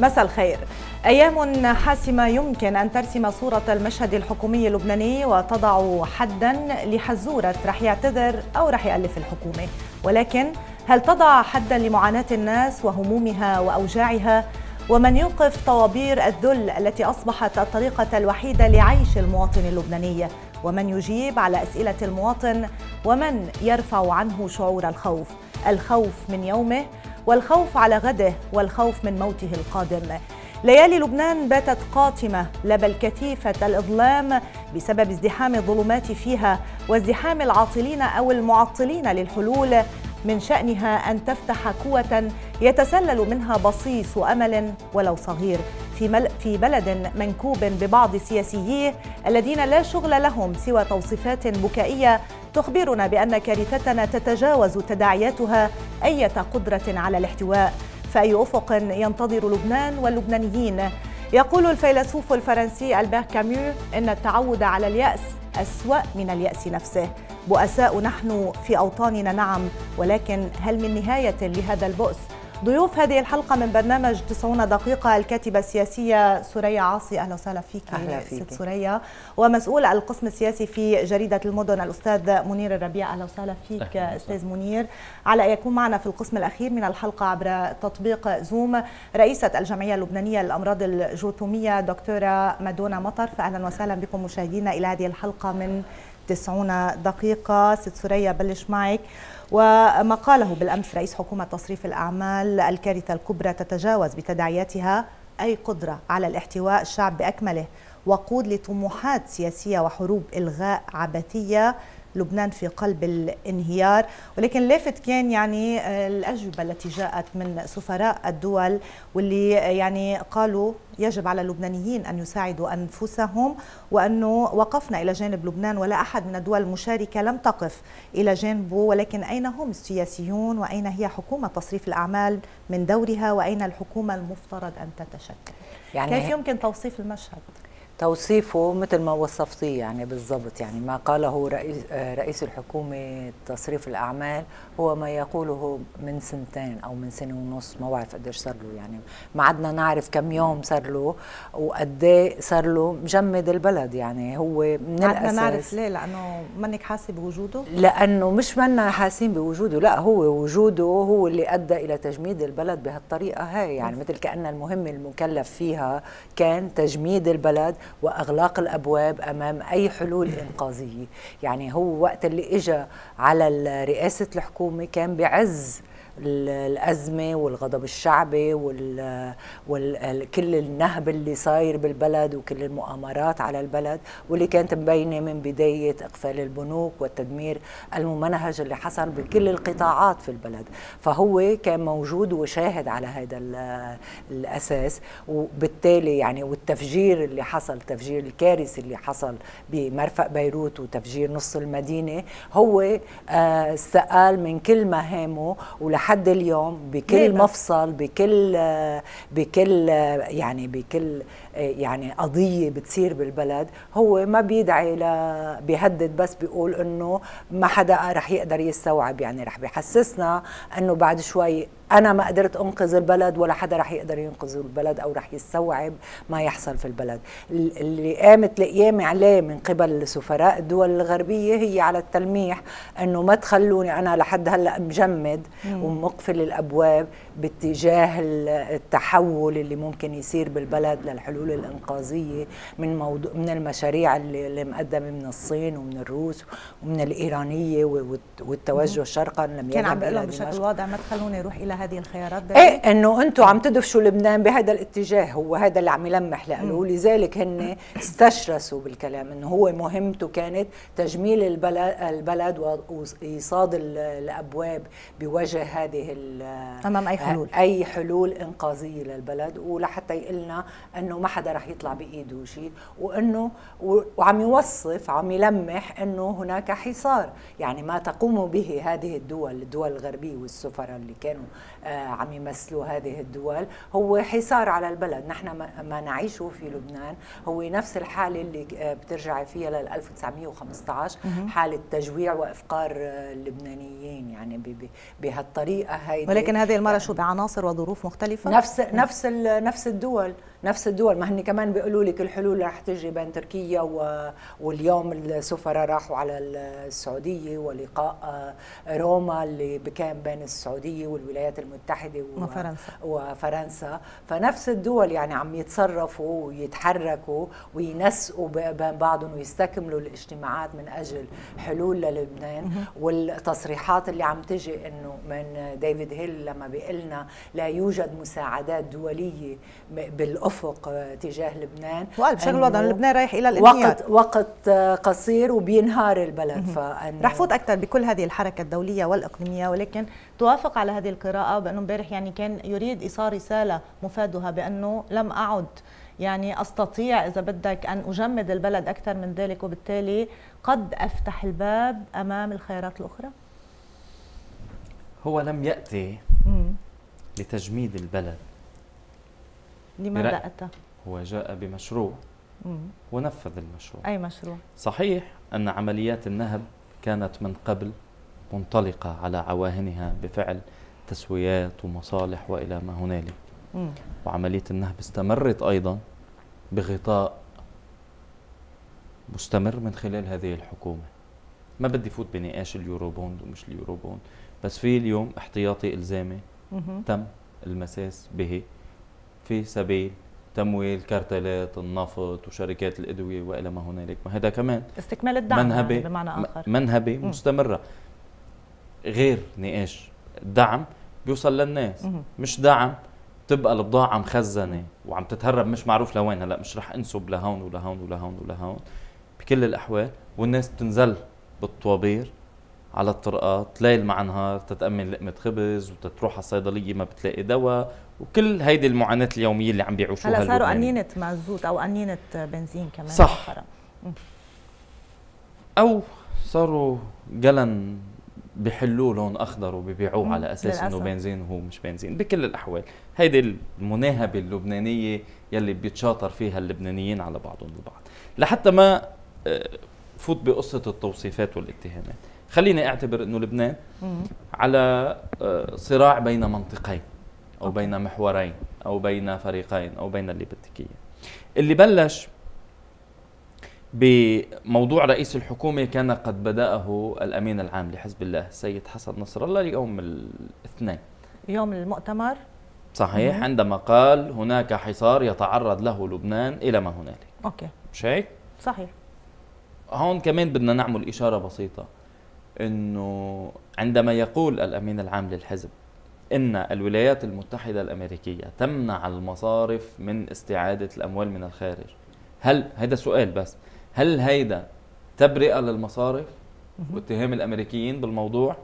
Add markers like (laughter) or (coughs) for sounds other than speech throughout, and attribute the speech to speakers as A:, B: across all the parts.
A: مساء الخير. أيام حاسمة يمكن أن ترسم صورة المشهد الحكومي اللبناني وتضع حدا لحزورة رح يعتذر أو رح يألف الحكومة. ولكن هل تضع حدا لمعاناة الناس وهمومها وأوجاعها؟ ومن يوقف طوابير الذل التي أصبحت الطريقة الوحيدة لعيش المواطن اللبناني؟ ومن يجيب على أسئلة المواطن؟ ومن يرفع عنه شعور الخوف؟ الخوف من يومه والخوف على غده والخوف من موته القادم. ليالي لبنان باتت قاتمة لبل كثيفة الإظلام بسبب ازدحام الظلمات فيها وازدحام العاطلين أو المعطلين للحلول من شأنها أن تفتح قوة يتسلل منها بصيص أمل ولو صغير في, مل في بلد منكوب ببعض سياسييه الذين لا شغل لهم سوى توصيفات بكائية تخبرنا بأن كارثتنا تتجاوز تداعياتها أية قدرة على الاحتواء. فأي أفق ينتظر لبنان واللبنانيين؟ يقول الفيلسوف الفرنسي ألبير كاميو إن التعود على اليأس أسوأ من اليأس نفسه. بؤساء نحن في أوطاننا نعم ولكن هل من نهاية لهذا البؤس؟ ضيوف هذه الحلقة من برنامج 90 دقيقة الكاتبة السياسية سوريا عاصي. أهلا وسهلا فيك
B: أهلا فيك.
A: ست سوريا ومسؤول القسم السياسي في جريدة المدن الأستاذ منير الربيع. أهلا وسهلا فيك أهلا أستاذ منير. على أن يكون معنا في القسم الأخير من الحلقة عبر تطبيق زوم رئيسة الجمعية اللبنانية للأمراض الجرثومية دكتورة مادونا مطر. فأهلا وسهلا بكم مشاهدينا إلى هذه الحلقة من 90 دقيقة. ست سوريا بلش معك. وما قاله بالأمس رئيس حكومة تصريف الأعمال الكارثة الكبرى تتجاوز بتداعياتها أي قدرة على الاحتواء الشعب بأكمله وقود لطموحات سياسية وحروب إلغاء عبثية. لبنان في قلب الانهيار ولكن لافت كان يعني الأجوبة التي جاءت من سفراء الدول واللي يعني قالوا يجب على اللبنانيين أن يساعدوا أنفسهم وأنه وقفنا إلى جانب لبنان ولا أحد من الدول المشاركة لم تقف إلى جانبه ولكن أين هم السياسيون وأين هي حكومة تصريف الأعمال من دورها وأين الحكومة المفترض أن تتشكل يعني كيف يمكن توصيف المشهد؟
B: توصيفه مثل ما وصفتيه يعني بالضبط. يعني ما قاله رئيس رئيس الحكومة تصريف الأعمال هو ما يقوله من سنتين أو من سنة ونص ما بعرف قديش صار له. يعني ما عدنا نعرف كم يوم صار له وقد إيه صار له مجمد البلد. يعني هو من
A: الاساس عدنا نعرف ليه؟ لأنه منك حاسة بوجوده؟
B: لأنه مش منا حاسين بوجوده لا هو وجوده هو اللي أدى إلى تجميد البلد بهالطريقة هاي. يعني مثل كأن المهم المكلف فيها كان تجميد البلد وأغلاق الأبواب أمام أي حلول إنقاذية. يعني هو وقت اللي اجى على رئاسة الحكومة كان بعز الأزمة والغضب الشعبي. وكل النهب اللي صاير بالبلد وكل المؤامرات على البلد واللي كانت مبينة من بداية إقفال البنوك والتدمير الممنهج اللي حصل بكل القطاعات في البلد فهو كان موجود وشاهد على هذا الأساس وبالتالي يعني والتفجير اللي حصل تفجير الكارثي اللي حصل بمرفق بيروت وتفجير نص المدينة هو استقال من كل مهامه ولح لحد اليوم بكل مفصل بكل بكل يعني بكل يعني قضية بتصير بالبلد هو ما بيدعي ل بيهدد بس بيقول إنه ما حدا رح يقدر يستوعب يعني رح بيحسسنا إنه بعد شوي أنا ما قدرت أنقذ البلد ولا حدا رح يقدر ينقذ البلد أو رح يستوعب ما يحصل في البلد. اللي قامت القيامه عليه من قبل سفراء الدول الغربية هي على التلميح إنه ما تخلوني أنا لحد هلأ مجمد ومقفل الأبواب. باتجاه التحول اللي ممكن يصير بالبلد للحلول الإنقاذية من موضوع من المشاريع اللي, اللي مقدمة من الصين ومن الروس ومن الإيرانية والتوجه شرقا
A: لم كان عم بقول بشكل واضح ما تخلوني يروح إلى هذه الخيارات
B: إيه إنه أنتم عم تدفشوا لبنان بهذا الاتجاه هو هذا اللي عم يلمح له ولذلك هن استشرسوا بالكلام إنه هو مهمته كانت تجميل البلد البلد وايصاد الأبواب بوجه هذه
A: أمام أي حلول.
B: أي حلول إنقاذية للبلد ولحتى يقلنا إنه ما حدا رح يطلع بإيده شيء وإنه وعم يوصف عم يلمح إنه هناك حصار. يعني ما تقوم به هذه الدول الدول الغربية والسفراء اللي كانوا عم يمثلوا هذه الدول. هو حصار على البلد. نحن ما نعيشه في لبنان. هو نفس الحالة اللي آه، بترجع فيها لل 1915 حالة تجويع وإفقار اللبنانيين يعني بهالطريقة هيدي.
A: ولكن هذه المرة شو بعناصر وظروف مختلفة؟
B: نفس نفس نفس الدول. نفس الدول. ما هن كمان بيقولوا لك الحلول رح تجي بين تركيا و... واليوم السفراء راحوا على السعودية ولقاء آه، روما اللي كان بين السعودية والولايات المتحدة
A: و... وفرنسا.
B: وفرنسا. فنفس الدول يعني عم يتصرفوا ويتحركوا وينسقوا بين بعضهم ويستكملوا الاجتماعات من أجل حلول للبنان. والتصريحات اللي عم تجي إنه من ديفيد هيل لما بيقول لنا لا يوجد مساعدات دولية بالأفق الافق آه، تجاه لبنان.
A: وقال بشكل وضع لبنان رايح إلى الإنهيار.
B: وقت وقت آه، قصير وبينهار البلد
A: فأن رح فوت أكثر بكل هذه الحركة الدولية والإقليمية ولكن توافق على هذه القراءة بأنه امبارح يعني كان يريد إيصال رسالة مفادها بأنه لم أعد. يعني أستطيع إذا بدك أن أجمد البلد أكثر من ذلك وبالتالي قد أفتح الباب أمام الخيارات الأخرى.
C: هو لم يأتي لتجميد البلد.
A: لماذا أتى؟
C: هو جاء بمشروع. ونفذ المشروع.
A: أي مشروع؟
C: صحيح أن عمليات النهب كانت من قبل منطلقة على عواهنها بفعل تسويات ومصالح وإلى ما هنالك. وعملية النهب استمرت أيضا بغطاء مستمر من خلال هذه الحكومة. ما بدي فوت بنقاش ال Eurobond ومش ال Eurobond بس في اليوم احتياطي إلزامي تم المساس به. في سبيل تمويل كارتلات النفط وشركات الأدوية وإلى ما هنالك. ما هذا كمان
A: استكمال الدعم منهبة يعني بمعنى آخر.
C: منهبة مستمرة. غير نقاش. الدعم بيوصل للناس. م. مش دعم تبقى البضاعة مخزنة وعم تتهرب. مش معروف لوين. هلا مش رح انسب لهون ولهون ولهون ولهون. بكل الأحوال والناس بتنزل بالطوابير على الطرقات. ليل مع نهار تتأمن لقمة خبز وتتروح على الصيدلية ما بتلاقي دواء وكل هيدي المعاناة اليومية اللي عم بيعيشوها
A: هلا صاروا قنينة مازوت أو قنينة بنزين كمان
C: صح. أو صاروا قلن بحلوه لون أخضر وبيبيعوه على أساس إنه بنزين وهو مش بنزين بكل الأحوال. هيدي المناهبة اللبنانية يلي بيتشاطر فيها اللبنانيين على بعضهم البعض. لحتى ما آه، فوت بقصة التوصيفات والاتهامات. خليني أعتبر إنه لبنان على آه، صراع بين منطقين. أو بين محورين أو بين فريقين أو بين اللي بدك إياه. اللي بلش بموضوع رئيس الحكومة كان قد بدأه الأمين العام لحزب الله السيد حسن نصر الله يوم الاثنين.
A: يوم المؤتمر؟
C: صحيح عندما قال هناك حصار يتعرض له لبنان إلى ما هنالك.
A: أوكي.
C: مش هيك؟
A: صحيح.
C: هون كمان بدنا نعمل إشارة بسيطة إنه عندما يقول الأمين العام للحزب إن الولايات المتحدة الأمريكية تمنع المصارف من استعادة الأموال من الخارج. هل هذا سؤال بس. هل هيدا تبرئة للمصارف واتهام الأمريكيين بالموضوع؟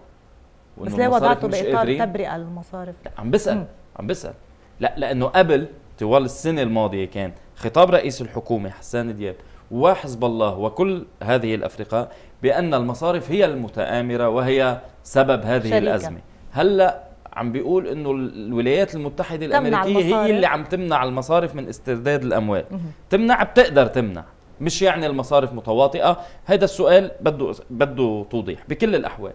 A: بس ليه وضعته بإطار تبرئة للمصارف.
C: لا عم بسأل. عم بسأل. لا لأنه قبل طوال السنة الماضية كان خطاب رئيس الحكومة حسان دياب وحزب الله وكل هذه الأفرقاء بأن المصارف هي المتآمرة وهي سبب هذه شريكة. الأزمة. هلأ عم بيقول إنه الولايات المتحدة الأمريكية هي اللي عم تمنع المصارف من استرداد الأموال. مه. تمنع بتقدر تمنع. مش يعني المصارف متواطئة. هذا السؤال بده بده توضيح بكل الأحوال.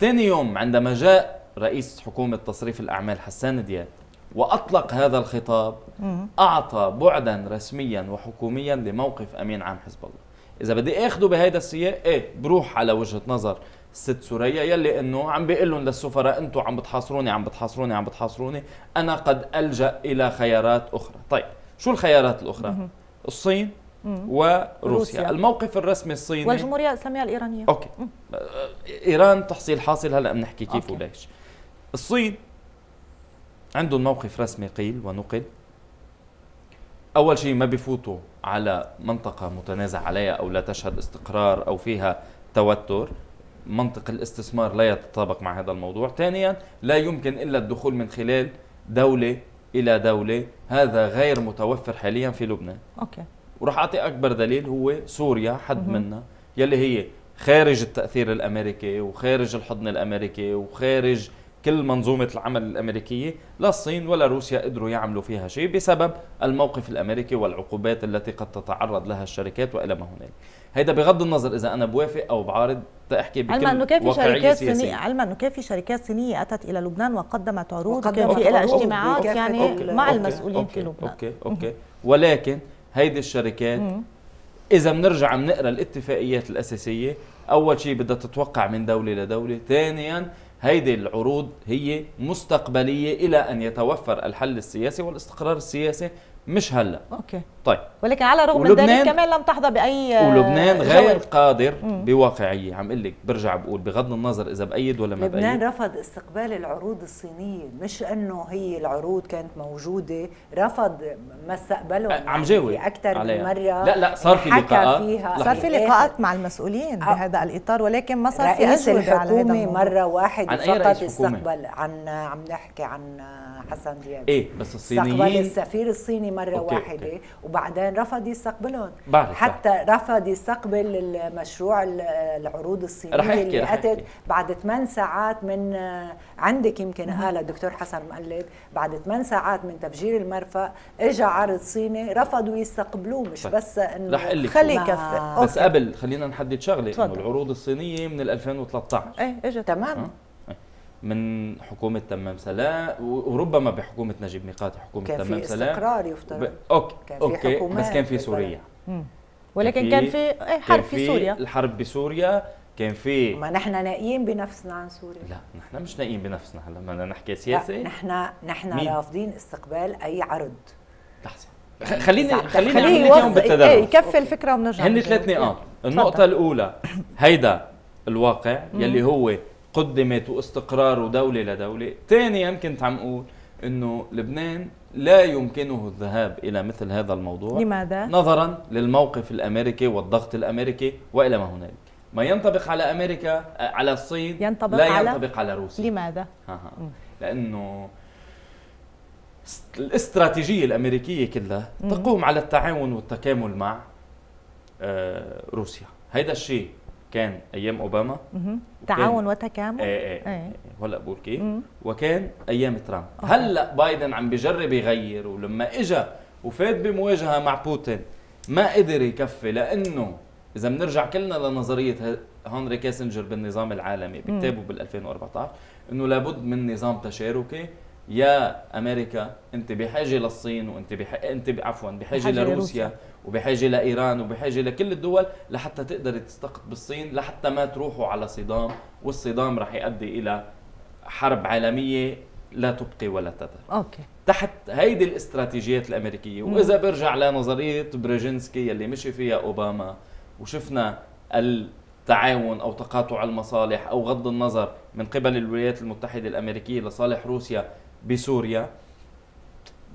C: ثاني يوم عندما جاء رئيس حكومة تصريف الأعمال حسان دياب وأطلق هذا الخطاب أعطى بعدا رسميا وحكوميا لموقف أمين عام حزب الله. إذا بدي اخذه بهيدا السياق إيه بروح على وجهة نظر ست سوريا يلي إنه عم بيقول لهم للسفراء أنتم عم بتحاصروني عم بتحاصروني عم بتحاصروني أنا قد ألجأ إلى خيارات أخرى. طيب شو الخيارات الأخرى؟ الصين وروسيا. روسيا. الموقف الرسمي الصيني
A: والجمهورية الإسلامية الإيرانية.
C: أوكي. مم. إيران تحصيل حاصل هلا بنحكي كيف وليش. الصين عندهم موقف رسمي قيل ونقل. أول شيء ما بفوتوا على منطقة متنازع عليها أو لا تشهد استقرار أو فيها توتر. منطق الاستثمار لا يتطابق مع هذا الموضوع. ثانيا لا يمكن إلا الدخول من خلال دولة إلى دولة. هذا غير متوفر حاليا في لبنان.
A: أوكي.
C: وراح أعطي أكبر دليل هو سوريا حد منا يلي هي خارج التأثير الأمريكي وخارج الحضن الأمريكي وخارج كل منظومة العمل الأمريكية لا الصين ولا روسيا قدروا يعملوا فيها شيء بسبب الموقف الأمريكي والعقوبات التي قد تتعرض لها الشركات وإلى ما هنالك هيدا بغض النظر إذا أنا بوافق أو بعارض تحكي بكل
A: علما أنه كان في شركات
C: سياسية.
A: صينيه علما أنه كان في شركات صينيه أتت إلى لبنان وقدمت عروض
B: وقدمت
A: كان في لها اجتماعات يعني
B: okay.
A: مع
C: okay.
A: المسؤولين
C: okay.
A: في لبنان
C: okay okay ولكن هيدي الشركات
A: مم.
C: إذا بنرجع بنقرأ الاتفاقيات الأساسية أول شيء بدها تتوقع من دولة لدولة ثانيا هيدي العروض هي مستقبلية إلى أن يتوفر الحل السياسي والاستقرار السياسي مش هلا.
A: أوكي.
C: طيب
A: ولكن على الرغم من ذلك كمان لم تحظى بأي
C: ولبنان غير. قادر
A: مم.
C: بواقعيه عم أقول لك برجع بقول بغض النظر إذا بأيد ولا ما
B: لبنان
C: بايد
B: رفض استقبال العروض الصينية مش إنه هي العروض كانت موجودة رفض ما استقبلهم
C: أه، عم جاوب
B: في أكثر من. مرة
C: لا، لا، صار في
B: حكى
C: لقاءات.
B: فيها
A: صار في. لقاءات مع المسؤولين
B: آه.
A: بهذا الإطار ولكن ما صار في
B: رئيس
A: اجوبه على هذا
B: الحكومة
A: الموضوع.
B: مرة واحدة
C: عن أي
B: فقط؟ استقبل عن عم نحكي عن حسن دياب
C: إيه بس
B: استقبل
C: الصينيين
B: السفير الصيني مرة
C: okay،
B: واحدة
C: okay.
B: وبعدين رفض يستقبلهم
C: بعرف
B: حتى رفض يستقبل المشروع ال- العروض الصينية
C: رح
B: اللي
C: رح
B: أتت
C: أحكي.
B: بعد 8 ساعات من عندك يمكن قال الدكتور حسن مقلد بعد 8 ساعات من تفجير المرفأ اجى عرض صيني رفضوا يستقبلوه مش
C: طيب.
B: بس
A: إنه
B: ما-
A: يكفي.
C: بس قبل خلينا نحدد شغلة
A: إنه.
C: العروض الصينية من ال 2013
A: إيه اجت
B: تمام
C: أه؟ من حكومة تمام سلام وربما بحكومة نجيب ميقاتي حكومة
B: كان
C: تمام
B: في
C: سلام
B: استقرار يفترض.
C: ب... أوكي
B: كان في
C: أوكي
B: حكومات
C: بس كان في. سوريا.
A: ولكن
C: كان
A: كان
C: في-
A: في إيه
C: كان
A: حرب في سوريا؟
C: الحرب بسوريا كان في
B: ما نحن نائيين بنفسنا عن سوريا.
C: لا نحن مش نائيين بنفسنا. هلا بدنا نحكي
B: لا
C: سياسه
B: نحن نحن
C: مين؟
B: رافضين استقبال أي عرض.
C: لحظة. خليني خليني
A: خليه
C: لك إياهم
A: يوصل إيه
C: بالتدرج
A: يكفي الفكرة وبنرجع
C: هن. ثلاث نقاط. النقطة الأولى هيدا الواقع يلي هو قدمت واستقرار ودولة لدولة. ثانيا كنت عم أقول إنه لبنان لا يمكنه الذهاب إلى مثل هذا الموضوع
A: لماذا؟
C: نظرا للموقف الأمريكي والضغط الأمريكي وإلى ما هنالك. ما ينطبق على أمريكا آه، على الصين
A: ينطبق
C: لا
A: على-
C: ينطبق على روسيا.
A: لماذا؟
C: ها ها. لأنه است- الاستراتيجية الأمريكية كلها تقوم على التعاون والتكامل مع آه، روسيا. هيدا الشيء. كان أيام
A: أوباما. تعاون وتكامل
C: إيه إيه
A: إيه.
C: هلا بقول كيف. وكان أيام ترامب
A: okay.
C: هلأ بايدن عم بجرب يغير ولما اجى وفات بمواجهة مع بوتين ما قدر يكفي لأنه إذا بنرجع كلنا لنظرية هنري كيسنجر بالنظام العالمي بكتابه بال 2014 إنه لابد من نظام تشاركي يا أمريكا أنت بحاجة للصين وأنت بح... أنت عفوا
A: بحاجة,
C: لروسيا. وبحاجة لايران وبحاجة لكل الدول لحتى تقدر تستقطب الصين لحتى ما تروحوا على صدام والصدام رح يؤدي إلى حرب عالمية لا تبقي ولا تذر
A: okay.
C: تحت هيدي الاستراتيجيات الأمريكية وإذا برجع لنظرية بريجينسكي يلي مشي فيها أوباما وشفنا التعاون أو تقاطع المصالح أو غض النظر من قبل الولايات المتحدة الأمريكية لصالح روسيا بسوريا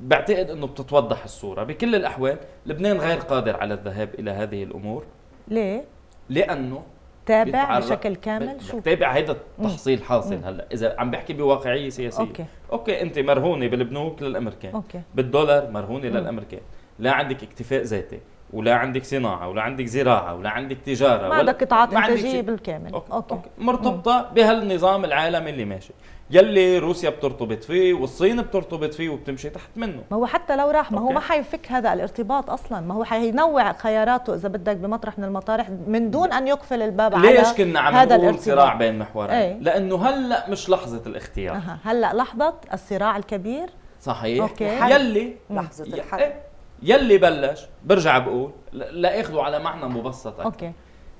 C: بعتقد إنه بتتوضح الصورة. بكل الأحوال لبنان غير قادر على الذهاب إلى هذه الأمور.
A: ليه؟
C: لأنه
A: تابع بشكل كامل شو؟
C: تابع هيدا التحصيل حاصل هلأ. إذا عم بحكي بواقعية سياسية.
A: okay.
C: okay أنت مرهونة بالبنوك للأمريكان.
A: okay.
C: بالدولار مرهونة للأمريكان. لا عندك اكتفاء ذاتي. ولا عندك صناعة ولا عندك زراعة ولا عندك تجارة
A: ما
C: ولا
A: عندك قطاعات انتاجيه. بالكامل
C: okay.
A: okay,
C: okay. مرتبطة بهالنظام العالمي اللي ماشي يلي روسيا بترتبط فيه والصين بترتبط فيه وبتمشي تحت منه
A: ما هو حتى لو راح ما هو
C: okay.
A: ما حيفك هذا الارتباط أصلا ما هو حينوع خياراته إذا بدك بمطرح من المطارح من دون أن يقفل الباب على
C: ليش كنا عم
A: هذا
C: نقول
A: الارتباط
C: صراع بين محورين
A: إيه.
C: لأنه هلأ مش لحظة الاختيار
A: أها. هلأ لحظة الصراع الكبير
C: صحيح
A: okay.
C: يلي
B: لحظة
C: ي-
B: الحرب.
C: إيه. يلي بلش برجع بقول لاخذه على معنى مبسط.
A: okay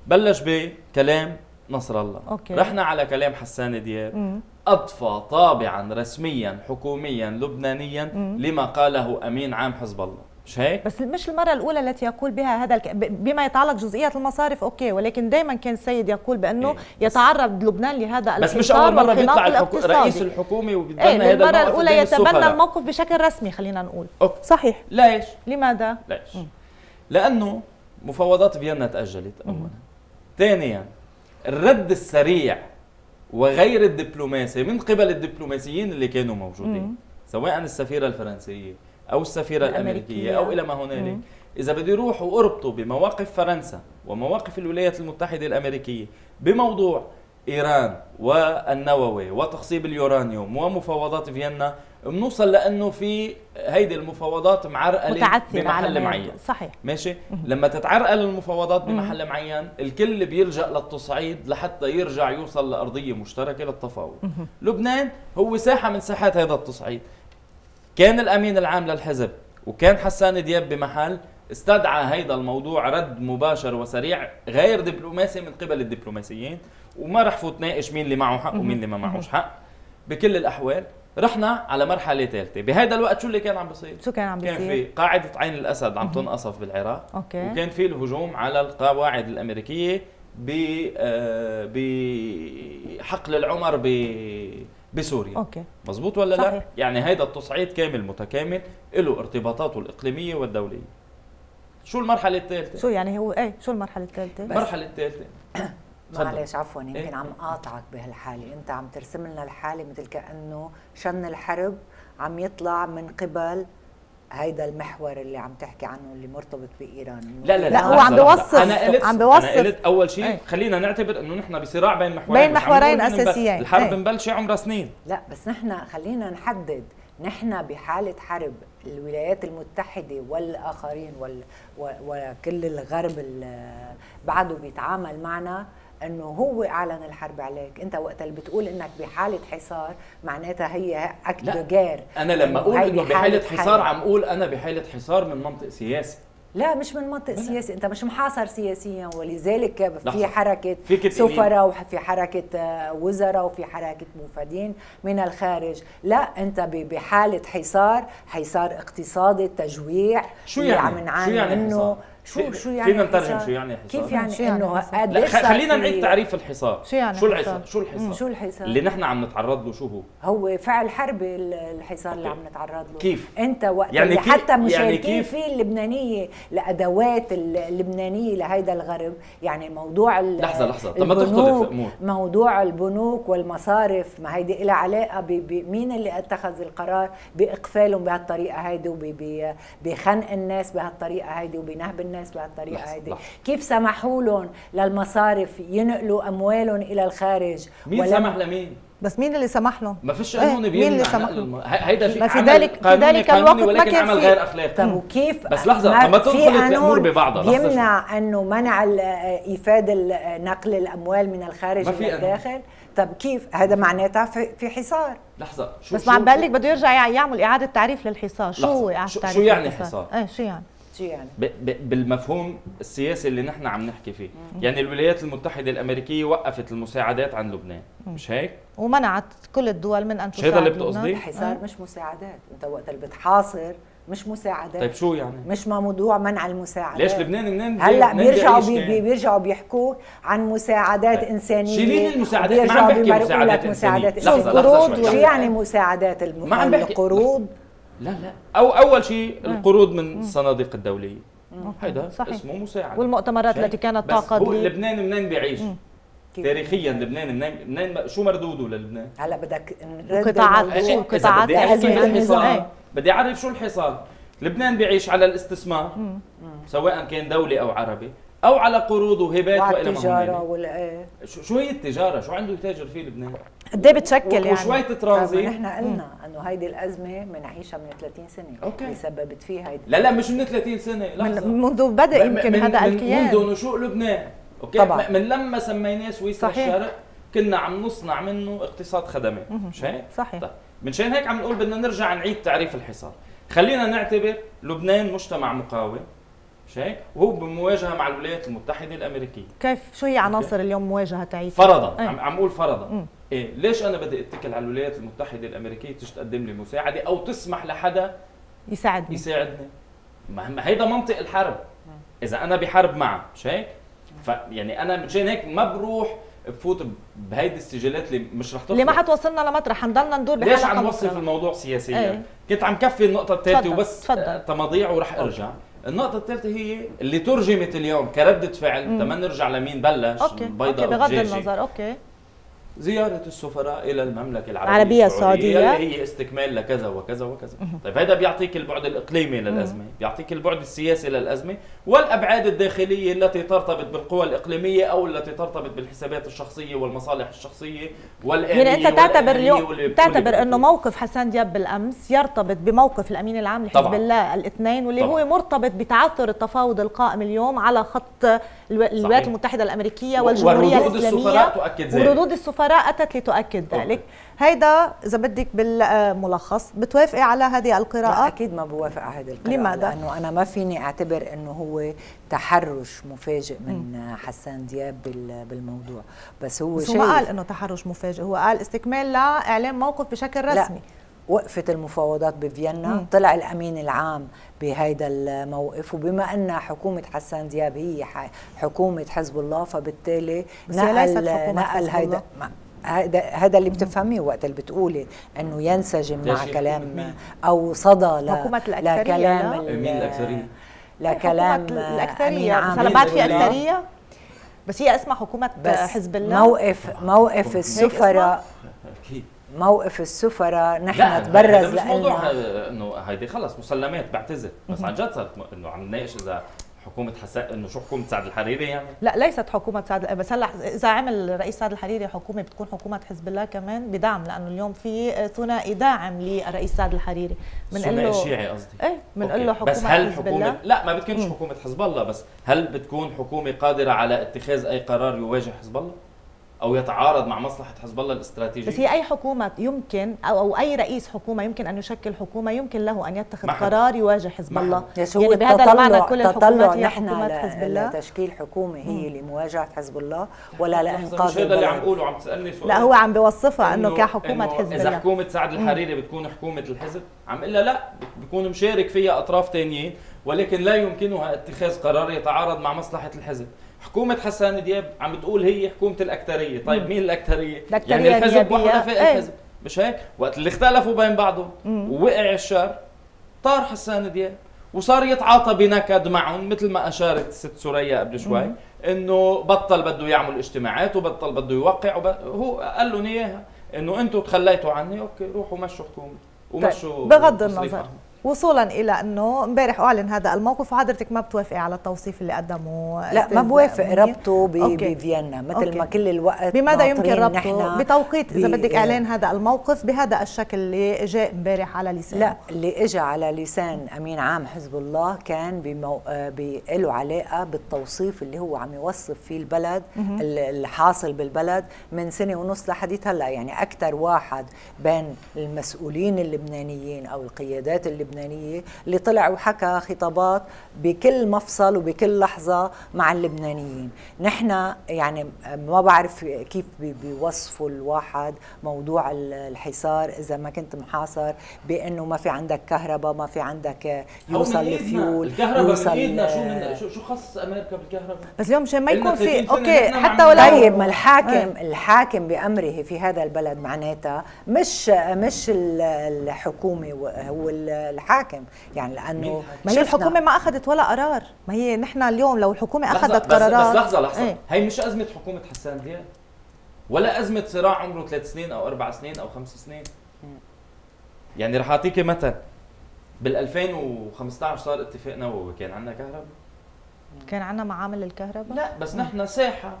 C: بلش بكلام نصر الله
A: okay.
C: رحنا على كلام حسان دياب
A: مم.
C: اضفى طابعا رسميا حكوميا لبنانيا
A: مم.
C: لما قاله أمين عام حزب الله مش هيك؟
A: بس مش المرة الأولى التي يقول بها هذا الك... بما يتعلق جزئيات المصارف okay ولكن دائما كان السيد يقول بأنه
C: إيه،
A: يتعرض لبنان لهذا
C: بس مش مرة
A: والخناق
C: بيطلع الحكو... رئيس الحكومة وبيتبنى
A: إيه
C: هذا الموقف
A: الأولى يتبنى. الموقف بشكل رسمي خلينا نقول.
C: okay.
A: صحيح.
C: ليش؟
A: لماذا؟
C: ليش؟ لأنه مفاوضات فيينا تأجلت اولا. ثانيا الرد السريع وغير الدبلوماسي من قبل الدبلوماسيين اللي كانوا موجودين
A: مم.
C: سواء السفيرة الفرنسية أو السفيرة
A: الأمريكية.
C: الأمريكية أو إلى ما هنالك. إذا بده يروحوا اربطوا بمواقف فرنسا ومواقف الولايات المتحدة الأمريكية بموضوع إيران والنووي وتخصيب اليورانيوم ومفاوضات فيينا بنوصل لأنه في هيدي المفاوضات معرقلة
A: متعثرة على
C: بمحل معين.
A: صحيح.
C: ماشي؟ لما تتعرقل المفاوضات بمحل معين الكل بيلجا للتصعيد لحتى يرجع يوصل لأرضية مشتركة للتفاوض. لبنان هو ساحة من ساحات هذا التصعيد. كان الأمين العام للحزب وكان حسان دياب بمحل استدعى هيدا الموضوع رد مباشر وسريع غير دبلوماسي من قبل الدبلوماسيين وما رح فوت ناقش مين اللي معه حق ومين اللي ما معهوش حق. بكل الأحوال رحنا على مرحلة ثالثة. بهذا الوقت شو اللي كان عم بيصير
A: شو كان عم بيصير
C: كان في قاعدة عين الأسد عم تنقصف بالعراق.
A: okay.
C: وكان في الهجوم على القواعد الأمريكية ب آه، بحقل العمر ب بسوريا.
A: okay.
C: مزبوط ولا
A: صحيح.
C: لا يعني هيدا التصعيد كامل متكامل له ارتباطاته الإقليمية والدولية. شو المرحلة الثالثة؟
A: شو يعني هو إيه شو المرحلة
C: الثالثة؟ المرحلة الثالثة. (coughs)
B: معلش عفوا يمكن
C: إيه؟
B: عم قاطعك بهالحالة. أنت عم ترسم لنا الحالة مثل كأنه شن الحرب عم يطلع من قبل هيدا المحور اللي عم تحكي عنه اللي مرتبط بإيران إنه
C: لا لا
A: لا، هو عم. بيوصف-
C: أنا قلت
A: عم بيوصف.
C: أنا قلت أول شيء
A: إيه.
C: خلينا نعتبر إنه نحن بصراع بين محورين
A: بين محورين أساسيين.
C: الحرب
A: إيه.
C: مبلشة عمرها سنين
B: لا بس نحن خلينا نحدد نحن بحالة حرب الولايات المتحدة والآخرين وال وكل الغرب ال- بعده بيتعامل معنا إنه هو أعلن الحرب عليك أنت وقت اللي بتقول إنك بحالة حصار معناتها هي
C: أكت.
B: جير
C: أنا لما أقول إنه
B: بحالة.
C: حصار عم أقول أنا بحالة حصار من منطق سياسي
B: لا مش من منطق سياسي أنت مش محاصر سياسيا ولذلك في.
C: حركة
B: سفراء وفي حركة آه، وزراء وفي حركة موفدين من الخارج لا أنت بحالة حصار حصار اقتصادي تجويع
C: شو يعني؟
B: عم نعاني
C: شو يعني
B: منه
C: حصار؟
B: شو
C: في-
B: شو يعني
C: فينا نترجم؟ شو يعني حصار؟
B: كيف يعني
A: يعني إنه؟
B: قد
C: لا
B: صار
C: خلينا نعيد تعريف الحصار
A: شو يعني
C: شو
A: حصار؟
C: الحصار شو الحصار
B: شو الحصار؟
C: اللي نحن عم نتعرض له شو هو
B: هو فعل حربي ال- الحصار اللي. عم نتعرض له
C: كيف؟
B: أنت وقت
C: يعني
B: اللي
C: كيف-
B: حتى
C: يعني
B: مشاركين
C: كيف؟
B: فيه اللبنانية الأدوات ال- اللبنانية لهيدا الغرب يعني موضوع ال-
C: لحظة- لحظة. طب ما تختلط
B: البنوك-
C: الأمور.
B: موضوع البنوك والمصارف ما هيدي لها علاقة ب- بمين اللي اتخذ القرار بإقفالهم بهالطريقة هيدي وبخنق الناس بهالطريقة هيدي وبنهب الناس بهالطريقه
C: لحظة-
B: هيدي. كيف سمحوا لهم للمصارف ينقلوا أموالهم إلى الخارج
C: مين سمح لمين؟
A: بس مين اللي سمح لهم
C: ما فيش
A: إيه،
C: قانون
A: مين اللي
C: بيمنع
A: سمح
C: نقل
A: له؟
C: الم- ه- هيدا شيء
A: في
C: عمل
A: ذلك- في ذلك الوقت ما كان
C: عمل
A: في-
C: غير أخلاقي
B: طب وكيف
C: بس لحظة، طب ما
B: في
C: تدخل
B: قانون
C: ببعضها، لحظة
B: يمنع أنه منع إيفاد نقل الأموال من الخارج
C: ما في
B: إلى
C: قانون.
B: الداخل طب كيف هذا معناتها في, في حصار
C: لحظة شو
A: بس ما عم بقول لك بده يرجع يع- يعمل إعادة تعريف للحصار شو. هو إعادة
C: شو-
A: تعريف
C: شو يعني؟ حصار؟
A: إيه شو يعني
B: شو يعني
C: ب- ب- بالمفهوم السياسي اللي نحن عم نحكي فيه يعني الولايات المتحدة الأمريكية وقفت المساعدات عن لبنان مش هيك؟
A: ومنعت كل الدول من أن
C: مش هيدا اللي
A: تساعد لبنان.
C: بتقصديه؟
B: الحصار مش مساعدات انت وقت اللي بتحاصر مش مساعدات
C: طيب شو يعني؟
B: مش موضوع منع المساعدات
C: ليش لبنان منين هلأ
B: بيرجعوا بي
C: كان؟
B: بي بيرجعوا بيحكوا عن مساعدات
C: طيب.
B: إنسانية
C: شيلين المساعدات، ما عم بحكي مساعدات
B: لك
C: إنسانية.
B: مساعدات
C: لحظة،
B: شو
C: لحظة
B: القروض
C: شوي.
B: شو يعني مساعدات الم-
C: ما عم بحكي-
B: القروض
C: لا لا. أو أول شيء القروض من الصناديق الدولية. هيدا. اسمه مساعدة.
A: والمؤتمرات؟ التي كانت
C: بس
A: تعقد
C: هو
A: لي-
C: لبنان منين بيعيش؟ تاريخيا لبنان منين منين شو مردوده للبنان؟
B: هلا بدك
A: قطاعات. شو قطاعات.
C: بدي أعرف شو الحصار. لبنان بيعيش على الاستثمار سواء كان دولي أو عربي. أو على قروض وهبات وإلى ما
B: والتجاره
C: هو
B: وال إيه.
C: شو شو هي التجارة؟ شو عنده يتاجر فيه لبنان؟
A: قد إيه بتشكل يعني؟
C: وشوية
B: طيب
C: ترانزيت
B: نحن قلنا إنه هيدي الأزمة بنعيشها من 30 سنة.
C: okay.
B: اللي سببت فيها هيدي.
C: لا لا مش من 30 سنة لحظة.
A: من منذ بدأ
C: م-
A: يمكن
C: من-
A: هذا الكيان.
C: منذ نشوء لبنان. okay؟
B: طبعاً.
C: من لما سميناه سويسرا. الشرق كنا عم نصنع منه اقتصاد خدمات مش هيك؟
A: صحيح.
C: طيب. منشان هيك عم نقول بدنا نرجع نعيد تعريف الحصار. خلينا نعتبر لبنان مجتمع مقاوم. مش هيك؟ وهو بمواجهة مع الولايات المتحدة الأمريكية.
A: كيف؟ شو هي عناصر اليوم مواجهة تعيش
C: فرضا
A: إيه.
C: عم, أقول فرضا.
A: مم.
C: إيه ليش أنا بدي اتكل على الولايات المتحدة الأمريكية؟ تيجي تقدم لي مساعدة أو تسمح لحدا
A: يساعدني.
C: يساعدني. ما هيدا منطق الحرب. إذا أنا بحرب معه مش هيك؟ فيعني أنا مشان هيك ما بروح بفوت بهيدي السجلات اللي مش رح
A: اللي ما. حتوصلنا لمطرح. حنضلنا ندور
C: ليش
A: بحلقة
C: عم
A: مختلفة.
C: الموضوع سياسيا؟
A: إيه.
C: كنت عم كفي النقطة الثالثه وبس
A: تفضل.
C: آه، تماضيع ورح أرجع. النقطة الثالثة هي اللي ترجمت اليوم كردة فعل تما نرجع لمين؟ بلش.
A: okay.
C: البيضة
A: أوكي
C: أو
A: بغض. النظر. okay.
C: زيارة السفراء إلى المملكة العربية
A: العربية
C: السعودية. اللي هي استكمال لكذا وكذا وكذا طيب هذا بيعطيك البعد الإقليمي للأزمة بيعطيك البعد السياسي للأزمة والأبعاد الداخلية التي ترتبط بالقوى الإقليمية أو التي ترتبط بالحسابات الشخصية والمصالح الشخصية والآنية
A: يعني أنت تعتبر اليوم تعتبر إنه موقف حسان دياب بالأمس يرتبط بموقف الأمين العام لحزب. الله الاثنين واللي
C: طبعاً.
A: هو مرتبط بتعثر التفاوض القائم اليوم على خط الو- الولايات المتحدة الأمريكية
C: و-
A: والجمهورية
C: وردود السفراء تؤكد ذلك.
A: وردود السفراء اتت لتؤكد
C: أوكي.
A: ذلك هيدا إذا بدك بالملخص بتوافقي على هذه
B: لا
A: القراءه
B: أكيد ما بوافق على هذه القراءة
A: لماذا؟
B: لأنه أنا ما فيني أعتبر إنه هو تحرش مفاجئ من حسان دياب بال- بالموضوع بس هو
A: بس هو ما قال إنه تحرش مفاجئ هو قال استكمال لاعلان موقف بشكل رسمي
B: وقفت المفاوضات بفيينا
A: مم.
B: طلع الأمين العام بهيدا الموقف. وبما أن حكومة حسان دياب هي ح- حكومة حزب الله فبالتالي نقل نقل
A: حزب
B: هيدا هذا هذا اللي بتفهميه وقت اللي بتقولي إنه ينسجم مع كلام؟ أو صدى لكلام
C: مين الأكثرية؟
B: لكلام
A: الأكثرية.
B: عام
A: بس هلا بعد في. أكثرية. بس هي اسمها حكومة
B: بس
A: حزب الله.
B: موقف موقف السفراء موقف السفراء نحن
C: هذا
B: تبرز
C: مش موضوع إنه هيدي خلص مسلمات بعتذر. بس عن جد صارت إنه عم نناقش إذا حكومة حسان إنه شو حكومة سعد الحريري يعني.
A: لا ليست حكومة سعد بس هلأ إذا عمل الرئيس سعد الحريري حكومة بتكون حكومة حزب الله كمان بدعم لأنه اليوم في ثنائي داعم للرئيس سعد الحريري. بنقول
C: ثنائي
A: له
C: شيعي قصدي.
A: إيه بنقول. له حكومة
C: بس هل
A: حزب
C: حكومة
A: الله؟
C: لا ما بتكونش حكومة حزب الله بس هل بتكون حكومة قادرة على اتخاذ أي قرار يواجه حزب الله؟ أو يتعارض مع مصلحة حزب الله الاستراتيجية؟
A: بس هي أي حكومة يمكن أو, أو أي رئيس حكومة يمكن أن يشكل حكومة يمكن له أن يتخذ
C: حدا.
A: قرار يواجه حزب
C: حدا.
A: الله. يعني بهذا المعنى كل
B: تطلع
A: الحكومات هي
B: نحن
A: حكومات حزب الله.
B: لتشكيل حكومة هي لمواجهة حزب الله ولا لإنقاذ
C: مش هذا اللي عم
B: البلد.
C: قوله عم تسألني سؤال.
A: لا هو عم بيوصفها
C: إنه
A: كحكومة
C: إنه
A: حزب
C: إذا
A: الله.
C: حكومة سعد الحريري بتكون حكومة الحزب عم إلا لا بيكون مشارك فيها أطراف تانيين ولكن لا يمكنها اتخاذ قرار يتعارض مع مصلحة الحزب. حكومة حسان دياب عم بتقول هي حكومة الأكترية، طيب مين الأكترية؟
A: الأكترية
C: يعني الحزب
A: النيابية.
C: وحلفاء
A: إيه.
C: الحزب، مش هيك؟ وقت اللي اختلفوا بين بعضهم ووقع الشر طار حسان دياب وصار يتعاطى بنكد معهم مثل ما أشارت الست سوريا قبل شوي إنه بطل بده يعمل اجتماعات وبطل بده يوقع وب... هو قال لهم إياها إنه أنتم تخليتوا عني أوكي روحوا مشوا حكومة ومشوا
A: طيب بغض النظر. وصولا إلى إنه امبارح أعلن هذا الموقف وحضرتك ما بتوافقي على التوصيف اللي قدمه
B: لا ما بوافق. ربطه. بفيينا مثل
A: أوكي.
B: ما كل الوقت
A: بماذا يمكن ربطه بتوقيت
B: إذا
A: بدك إعلان هذا الموقف بهذا الشكل اللي جاء امبارح على لسانه
B: لا اللي اجى على لسان أمين عام حزب الله كان بمو... آه له علاقة بالتوصيف اللي هو عم يوصف فيه البلد ال- الحاصل بالبلد من سنة ونص لحديت هلأ يعني أكثر واحد بين المسؤولين اللبنانيين أو القيادات اللبنانية اللي طلع وحكى خطابات بكل مفصل وبكل لحظة مع اللبنانيين نحن يعني ما بعرف كيف بي- بيوصفوا الواحد موضوع ال- الحصار إذا ما كنت محاصر بأنه ما في عندك كهرباء ما في عندك يوصل. الفيول
C: الكهرباء
B: يوصل
C: من شو من شو خص أمريكا بالكهرباء؟
A: بس اليوم مشان ما يكون
C: 30
A: في
C: okay
A: حتى ولو
B: طيب ما الحاكم
A: إيه.
B: الحاكم بأمره في هذا البلد معناتها مش مش ال- الحكومة هو الحاكم. يعني لأنه
A: ما هي الحكومة ما أخذت ولا قرار. ما هي نحن اليوم لو
C: الحكومة
A: أخذت
C: بس
A: قرارات
C: بس لحظة لحظة.
A: إيه.
C: هي مش أزمة حكومة حسان دياب؟ ولا أزمة صراع عمره ثلاث سنين أو أربع سنين أو خمس سنين؟ يعني رح أعطيكي مثل. بال 2015 صار اتفاق نووي كان عندنا كهرباء؟
A: كان عندنا معامل الكهرباء؟
C: لا بس نحن ساحة.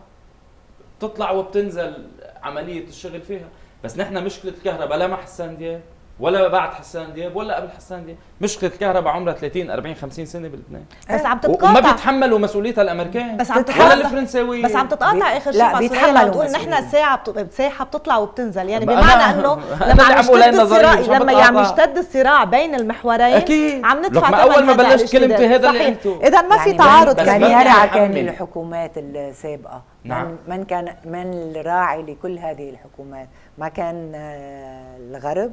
C: بتطلع وبتنزل عملية الشغل فيها. بس نحن مشكلة الكهرباء لا مع حسان دياب. ولا بعد حسان دياب ولا قبل حسان دياب مشكلة الكهرباء عمرها 30 40 50 سنة بلبنان
A: بس عم
C: وما
A: تتقاطع
C: بيتحملوا مسؤوليتها الأمريكان
A: بس عم
C: ولا
A: تتقاطع
C: الفرنساويين
A: بس عم تتقاطع
B: بي-
A: اخر
B: لا،
A: شيء
B: بيتحملوا
A: سوريا لما تقول نحن. ساعة بت... ساحة بتطلع وبتنزل يعني بمعنى
C: أنا- إنه (laughs)
A: لما عم يشتد الصراع لما عم. يشتد الصراع بين المحورين
C: أكيد.
A: عم ندفع
C: ما أول ما
A: هذا
C: بلشت. كلمتي هذا اللي. قلته.
A: إذا ما في
B: يعني
A: تعارض
B: كان يرعى كان. الحكومات السابقة
C: نعم.
B: من, من كان من الراعي لكل هذه الحكومات ما كان آه، الغرب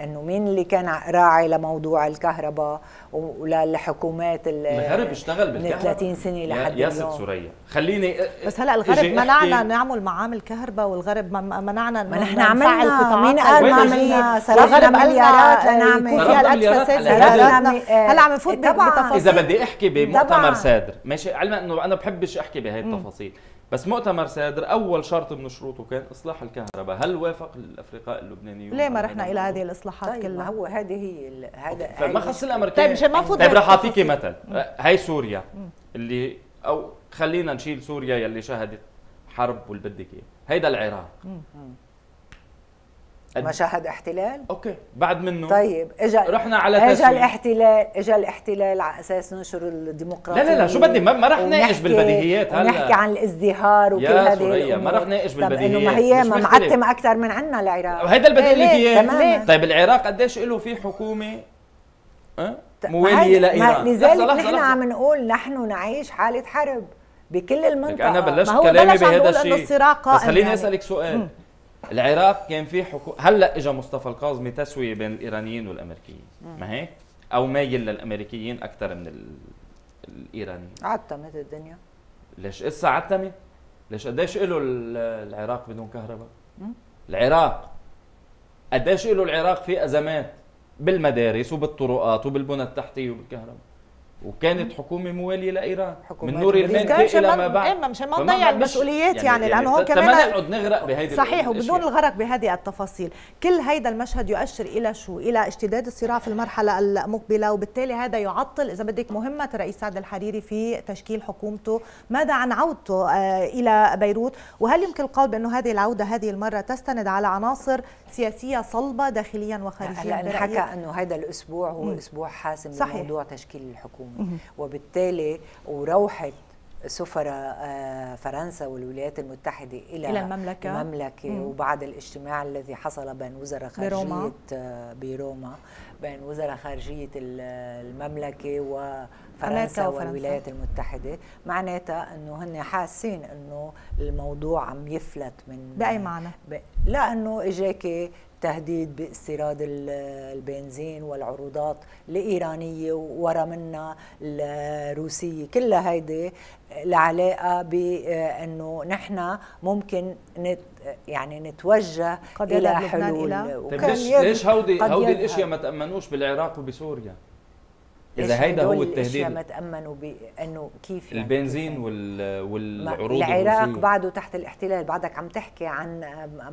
B: إنه مين اللي كان راعي لموضوع الكهرباء وللحكومات
C: الغرب اشتغل
B: من
C: بالكهرباء.
B: 30
C: سنة
B: لحد
C: يا ست سوريا. خليني
A: بس هلا الغرب منعنا نعمل معامل كهرباء والغرب من- منعنا
B: ما نحن عملنا. مين قال
C: ما.
B: عملنا؟ صرفنا مليارات
A: يكون
B: لنعمل.
A: فيها.
C: صرفنا-
A: هلا عم نفوت. بتفاصيل.
C: إذا بدي أحكي بمؤتمر. سادر ماشي علما إنه أنا بحبش أحكي بهي التفاصيل. بس مؤتمر سيدر أول شرط من شروطه كان إصلاح الكهرباء. هل وافق الافرقاء اللبنانيون؟
A: ليه ما رحنا
C: إلى؟
A: هذه الإصلاحات
B: طيب ما
A: كلها؟
B: هو هذه هي ال- هذا
C: فما خص الامريكان
A: طيب مشان ما
C: طيب رح. اعطيكي مثل هاي سوريا. اللي أو خلينا نشيل سوريا يلي شهدت حرب واللي بدك إياه. هيدا العراق.
B: مشاهد احتلال
C: okay بعد منه
B: طيب اجى
C: رحنا على
B: اجى. الاحتلال اجى الاحتلال على أساس ننشر الديمقراطية
C: لا لا لا شو بدي ما, رح ناقش بالبديهيات هلا
B: ونحكي عن الازدهار وكل
C: يا
B: هذه
C: سوريا، ما. رح ناقش
B: طب إنه
C: بالبديهيات،
B: ما هي. معتم أكثر من عنا العراق
C: هيدا؟ اياه
B: تماماً.
C: طيب العراق قديش له في حكومة أه؟ مواليه لإيران
B: لذلك نحن. عم نقول نحن نعيش حالة حرب بكل المنطقة
C: أنا بلشت كلامي بهذا الشيء بس خليني
A: يعني.
C: أسألك سؤال العراق كان في حكومه هلأ اجى مصطفى الكاظمي تسويه بين الإيرانيين والأمريكيين ما هيك أو مايل للأمريكيين أكثر من ال... الإيرانيين.
B: عتمت الدنيا.
C: ليش إسا عتمت ليش قديش له ال- العراق بدون كهرباء؟ العراق قديش له العراق في ازمات بالمدارس وبالطرقات وبالبنى التحتية وبالكهرباء. وكانت حكومة موالية
B: لإيران
C: من نور
A: مشان
C: إلى
A: ما-
C: ما بعد.
A: إيه، مشان ما نضيع المسؤوليات يعني، لأنه هو
C: ت-
A: كمان-
C: ما نقعد نغرق بهيدي
A: صحيح. وبدون الغرق بهذه التفاصيل. كل هيدا المشهد يؤشر إلى شو؟ إلى اشتداد الصراع في المرحلة المقبلة وبالتالي هذا يعطل إذا بدك مهمة الرئيس سعد الحريري في تشكيل حكومته. ماذا عن عودته آه، إلى بيروت؟ وهل يمكن القول بأنه هذه العودة هذه المرة تستند على عناصر سياسية صلبة داخليا وخارجيا؟
B: انحكى أنه هذا الأسبوع هو أسبوع حاسم
A: صحيح.
B: بموضوع تشكيل الحكومة. وبالتالي وروحه سفراء آه، فرنسا والولايات المتحدة إلى
A: إلى المملكة.
B: المملكة
A: مم.
B: وبعد الاجتماع الذي حصل بين وزراء
A: بروما.
B: خارجية آه، بروما بين وزراء خارجية ال- المملكة
A: أمريكا
B: وفرنسا. والولايات المتحدة معناتها إنه هن حاسين إنه الموضوع عم يفلت من
A: بأي معنى؟
B: ب... لا إنه اجاك تهديد باستيراد ال- البنزين والعروضات الإيرانية ورا منها الروسية. كلها هيدي العلاقة بانه نحن ممكن نت يعني نتوجه
A: قد إلى
B: حلول
A: إلى-
C: طيب
B: وكان
C: ليش ليش هودي هودي. الإشياء ما تأمنوش بالعراق وبسوريا؟ إذا هيدا هو
B: الاشياء ما
C: التهديد
B: تأمنوا بأنه كيف يعني
C: البنزين
B: كيف؟
C: وال
B: ما-
C: والعروض
B: العراق
C: الروسية.
B: بعده تحت الاحتلال بعدك عم تحكي عن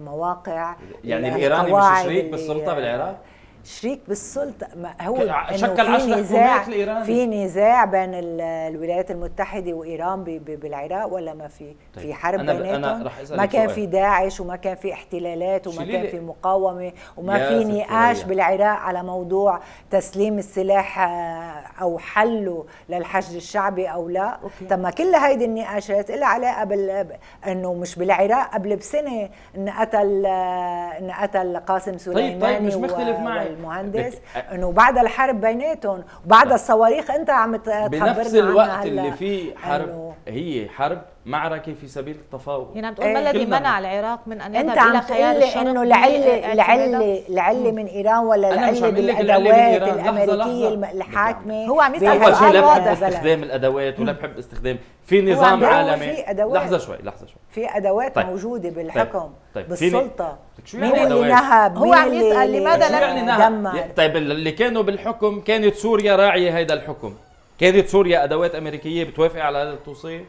B: مواقع
C: يعني
B: ال-
C: الإيراني مش شريك بالسلطة بالعراق؟
B: شريك بالسلطة ما هو
C: شكل
B: في
C: عشر
B: نزاع
C: الإيراني.
B: في نزاع بين ال- الولايات المتحدة وإيران ب- ب- بالعراق ولا ما في
C: طيب،
B: في حرب
C: أنا
B: بيناتهم ما كان
C: سؤال.
B: في داعش وما كان في احتلالات وما كان في مقاومة وما في نقاش. بالعراق على موضوع تسليم السلاح آه، أو حله للحشد الشعبي أو لا
C: أوكي.
B: طب ما كل هيدي النقاشات لها علاقة بال إنه مش بالعراق قبل بسنة ان قتل آه، قاسم سليماني
C: مش مختلف معي.
B: والمهندس
C: لك-
B: إنه بعد الحرب بيناتهم وبعد الصواريخ أنت عم تخبرنا
C: بنفس
B: عنها
C: الوقت
B: هلا
C: اللي فيه حرب هي حرب معركة في سبيل التفاوض
A: يعني عم تقول
B: إيه.
A: ما الذي
C: كلنا
A: منع العراق من أن
B: أنت
A: يذهب
B: عم
A: إلى خيار الشرق
B: إنه
A: اعتمادا؟
B: العله العله من إيران ولا
C: من
B: بالادوات الأمريكية الحاكمة
A: هو عم
C: شيء
A: سؤال
C: لا. بحب استخدام الأدوات ولا بحب استخدام في نظام عالمي
B: في أدوات.
C: لحظة شوي لحظة شوي
B: في أدوات
C: طيب.
B: موجودة بالحكم
C: طيب.
B: بالسلطة
C: لك شو
B: مين
C: يعني
B: اللي
C: أدوات؟
B: نهب
A: هو
B: مين
A: عم
B: اللي- اللي
A: لماذا
C: شو
A: لا
C: يعني نهب؟
B: دمر
C: طيب اللي كانوا بالحكم كانت سوريا راعية هيدا الحكم كانت سوريا أدوات أمريكية بتوافق على هذا التوصيف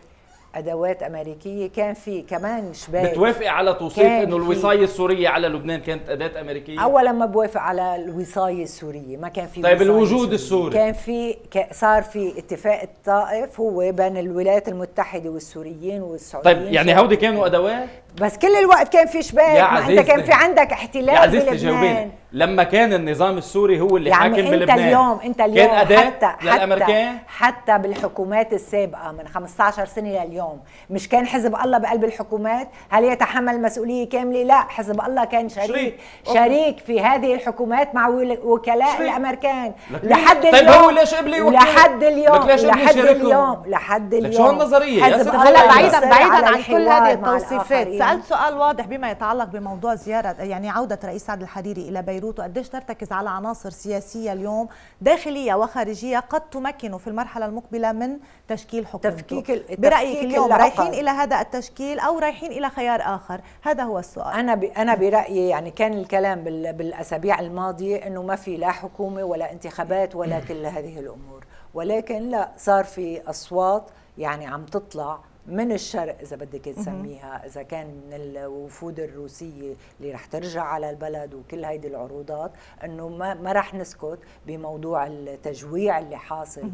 B: أدوات أمريكية كان في كمان شباب
C: بتوافق على توصيف
B: إنه
C: الوصاية السورية على لبنان كانت أداة أمريكية
B: اولا ما بوافق على الوصاية السورية ما كان في
C: طيب الوجود. السوري.
B: كان في صار في اتفاق الطائف هو بين الولايات المتحدة والسوريين والسعوديين
C: طيب يعني هودي كانوا أدوات
B: بس كل الوقت كان في شباب
C: يا
B: ما انت
C: عزيزتي.
B: كان في عندك
C: يا
B: احتلال
C: عزيزتي
B: بلبنان
C: جاوبيني لما كان النظام السوري هو اللي
B: يا
C: حاكم
B: عمي انت
C: بلبنان
B: اليوم انت اليوم
C: كان
B: حتى حتى
C: للأمريكان
B: حتى بالحكومات السابقة من 15 سنة لليوم مش كان حزب الله بقلب الحكومات هل يتحمل مسؤولية كاملة لا حزب الله كان شريك
C: شريك.
B: شريك في هذه الحكومات مع وكلاء.
C: الأمريكان
B: لحد
C: طيب
B: اليوم
C: هو ليش قبل يوكل؟
B: لحد اليوم لحد؟ اليوم لحد اليوم
C: شو هالنظرية؟ يا
B: حزب الله
A: بعيدا بعيدا عن كل هذه التوصيفات. سألت سؤال واضح بما يتعلق بموضوع زيارة يعني عودة رئيس سعد الحريري إلى بيروت وقديش ترتكز على عناصر سياسية اليوم داخلية وخارجية قد تمكنه في المرحلة المقبلة من تشكيل حكومته؟
B: تفكيك ال- برأيك
A: اليوم. رايحين إلى هذا التشكيل أو رايحين إلى خيار آخر؟ هذا هو السؤال.
B: أنا ب... أنا برأيي يعني كان الكلام بال... بالأسابيع الماضية إنه ما في لا حكومة ولا انتخابات ولا كل هذه الأمور ولكن لا صار في أصوات يعني عم تطلع من الشرق إذا بدك تسميها إذا كان من الوفود الروسية اللي رح ترجع على البلد وكل هيدي العروضات إنه ما, ما رح نسكت بموضوع التجويع اللي حاصل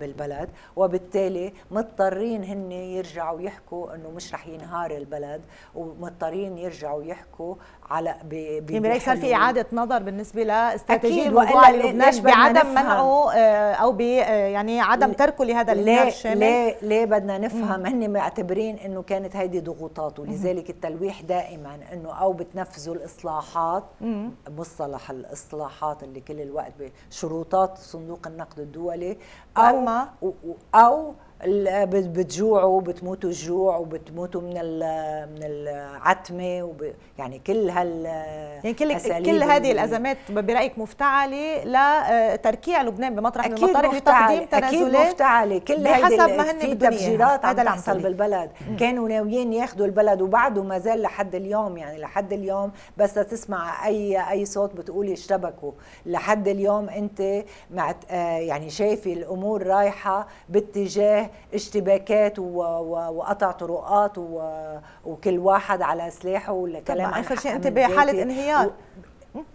B: بالبلد. وبالتالي مضطرين هن يرجعوا يحكوا إنه مش رح ينهار البلد ومضطرين يرجعوا يحكوا على
A: يعني صار في إعادة نظر بالنسبة لاستراتيجيه الموضوع لبنان بعدم منعه آه، أو ب آه، يعني عدم تركه لهذا الشامل؟
B: ليه ليه بدنا نفهم هن معتبرين إنه كانت هيدي ضغوطات ولذلك التلويح دائما إنه أو بتنفذوا الإصلاحات مصطلح الإصلاحات اللي كل الوقت بشروطات صندوق النقد الدولي أو أو, أو بتجوعوا بتموتوا الجوع وبتموتوا من من العتمة وب يعني كل هال
A: يعني كل كل هذه الأزمات برأيك مفتعلة لتركيع لبنان بمطرح من المطارح
B: لتقديم تنازلات أكيد مفتعلة. كل بحسب ما هن في تفجيرات عم تحصل بالبلد. مم. كانوا ناويين ياخذوا البلد وبعده ما زال لحد اليوم يعني لحد اليوم بس تسمع اي أي صوت بتقولي اشتبكوا. لحد اليوم أنت مع آه، يعني شايفة الأمور رايحة باتجاه اشتباكات وقطع طرقات وكل واحد على سلاحه ولا كلام
A: اخر شيء انت بحاله انهيار.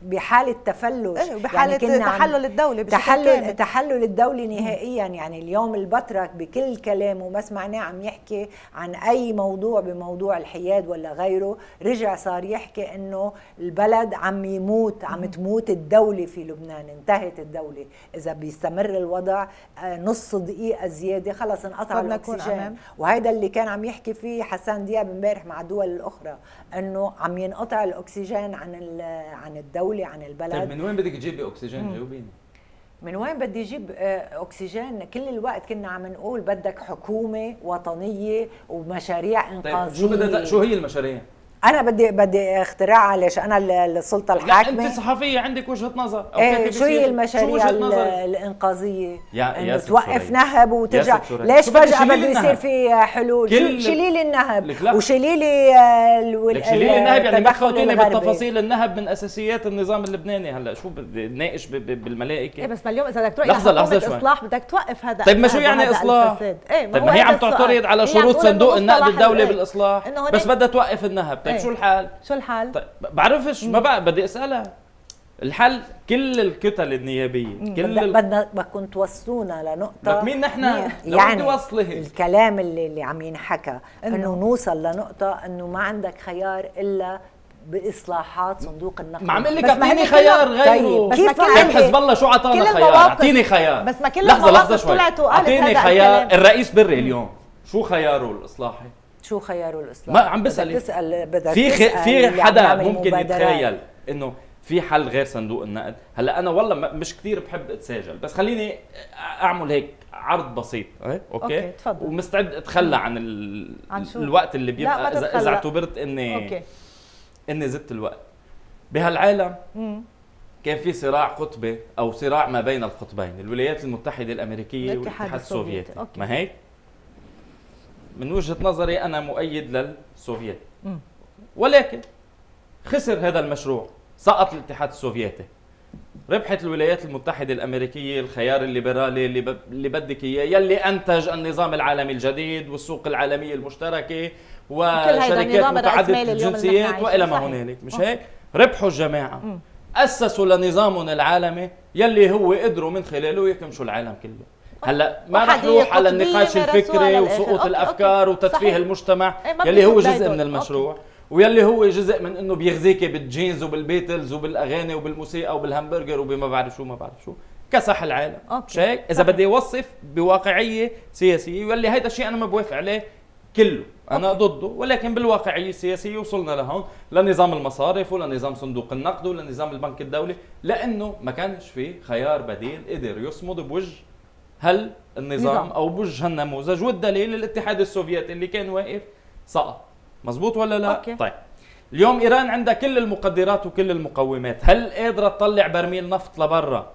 B: بحالة تفلش
A: أيوة بحالة يعني تحلل الدولة
B: تحلل تحلل الدولة نهائيا. يعني اليوم البترك بكل كلامه ما سمعناه عم يحكي عن أي موضوع بموضوع الحياد ولا غيره رجع صار يحكي إنه البلد عم يموت عم تموت الدولة في لبنان. انتهت الدولة. إذا بيستمر الوضع آه، نص دقيقة زيادة خلص انقطع الأكسجين. وهذا اللي كان عم يحكي فيه حسان دياب امبارح مع الدول الاخرى إنه عم ينقطع الأكسجين عن عن الدولة عن البلد.
C: طيب من وين بدك تجيبي أكسجين؟ جاوبيني.
B: من وين بدي أجيب آه، أكسجين؟ كل الوقت كنا عم نقول بدك حكومة وطنية ومشاريع انقاذيه طيب
C: شو بدها شو هي المشاريع؟
B: أنا بدي بدي اختراعها ليش أنا السلطة الحاكمه
C: لا أنت صحفية عندك وجهة نظر.
B: إيه شو هي المشاريع الإنقاذية؟ يا إنه توقف نهب وترجع. ليش فجأة بده يصير في حلول؟ شيلي لي النهب. وشيلي لي
C: شيلي لي النهب يعني ما تفوتيني بالتفاصيل. النهب من أساسيات النظام اللبناني. هلأ شو بدي ناقش بالملائكة؟
A: إيه بس ما اليوم إذا بدك تروح لحظة لحظة شوي. إصلاح بدك توقف هذا
C: طيب ما شو يعني إصلاح؟ طيب ما هي عم تعترض على شروط صندوق النقد الدولي بالإصلاح؟ بس بدها توقف النهب. طيب شو الحال؟
A: شو الحال؟
C: طيب بعرفش ما بقى بدي اسالها الحل كل الكتل النيابية كل
B: بدنا بدكم توصلونا لنقطة.
C: مين نحن؟ يعني وصله
B: الكلام اللي اللي عم ينحكى إنه. نوصل لنقطة إنه ما عندك خيار إلا بإصلاحات صندوق النقد.
C: ما عم لك أعطيني خيار غيره. طيب بس كيف طيب حزب الله شو أعطانا خيار؟ أعطيني خيار.
A: بس ما كل لحظة لحظة شوي.
C: أعطيني خيار. الرئيس بري اليوم. شو خياره الإصلاحي؟
B: شو خياره الإصلاح؟
C: ما عم بسال
B: تسال بدك
C: في خ... في حدا ممكن يتخيل إنه في حل غير صندوق النقد؟ هلأ أنا والله مش كثير بحب أتساجل بس خليني أعمل هيك عرض بسيط. okay.
A: okay تفضل.
C: ومستعد أتخلى عن, ال... عن شو؟ الوقت اللي بيبقى اذا إذا اعتبرت اني okay. إني زدت الوقت. بهالعالم مم. كان في صراع قطبي أو صراع ما بين القطبين الولايات المتحدة الأمريكية والاتحاد السوفيتي. ما هيك؟ من وجهة نظري أنا مؤيد للسوفيت ولكن خسر هذا المشروع سقط الاتحاد السوفيتي ربحت الولايات المتحدة الأمريكية الخيار الليبرالي اللي. اللي بدك إياه يلي أنتج النظام العالمي الجديد والسوق العالمية المشتركة وشركات متعددة الجنسيات وإلى ما هنالك مش هيك؟ ربحوا الجماعة م. أسسوا لنظامهم العالمي يلي هو قدروا من خلاله يكمشوا العالم كله هلا ما رح نروح على النقاش الفكري وسقوط الأفكار وتتفيه صحيح. المجتمع. إيه، يلي هو جزء من المشروع. okay. ويلي هو جزء من إنه بيغذيك بالجينز وبالبيتلز وبالأغاني وبالموسيقى وبالهمبرجر وبما بعرف شو ما بعرف شو. كسح العالم. مش هيك إذا بدي أوصف بواقعية سياسية واللي هيدا الشيء أنا ما بوافق عليه كله. أنا okay. ضده ولكن بالواقعية السياسية وصلنا لهون. لنظام المصارف ولنظام صندوق النقد ولنظام البنك الدولي لأنه ما كانش في خيار بديل قدر يصمد بوجه هل النظام نظام. أو بوجه النموذج والدليل الاتحاد السوفيتي اللي كان واقف سقط مزبوط ولا لا؟ okay. طيب. اليوم إيران عندها كل المقدرات وكل المقومات. هل قادرة تطلع برميل نفط لبرا؟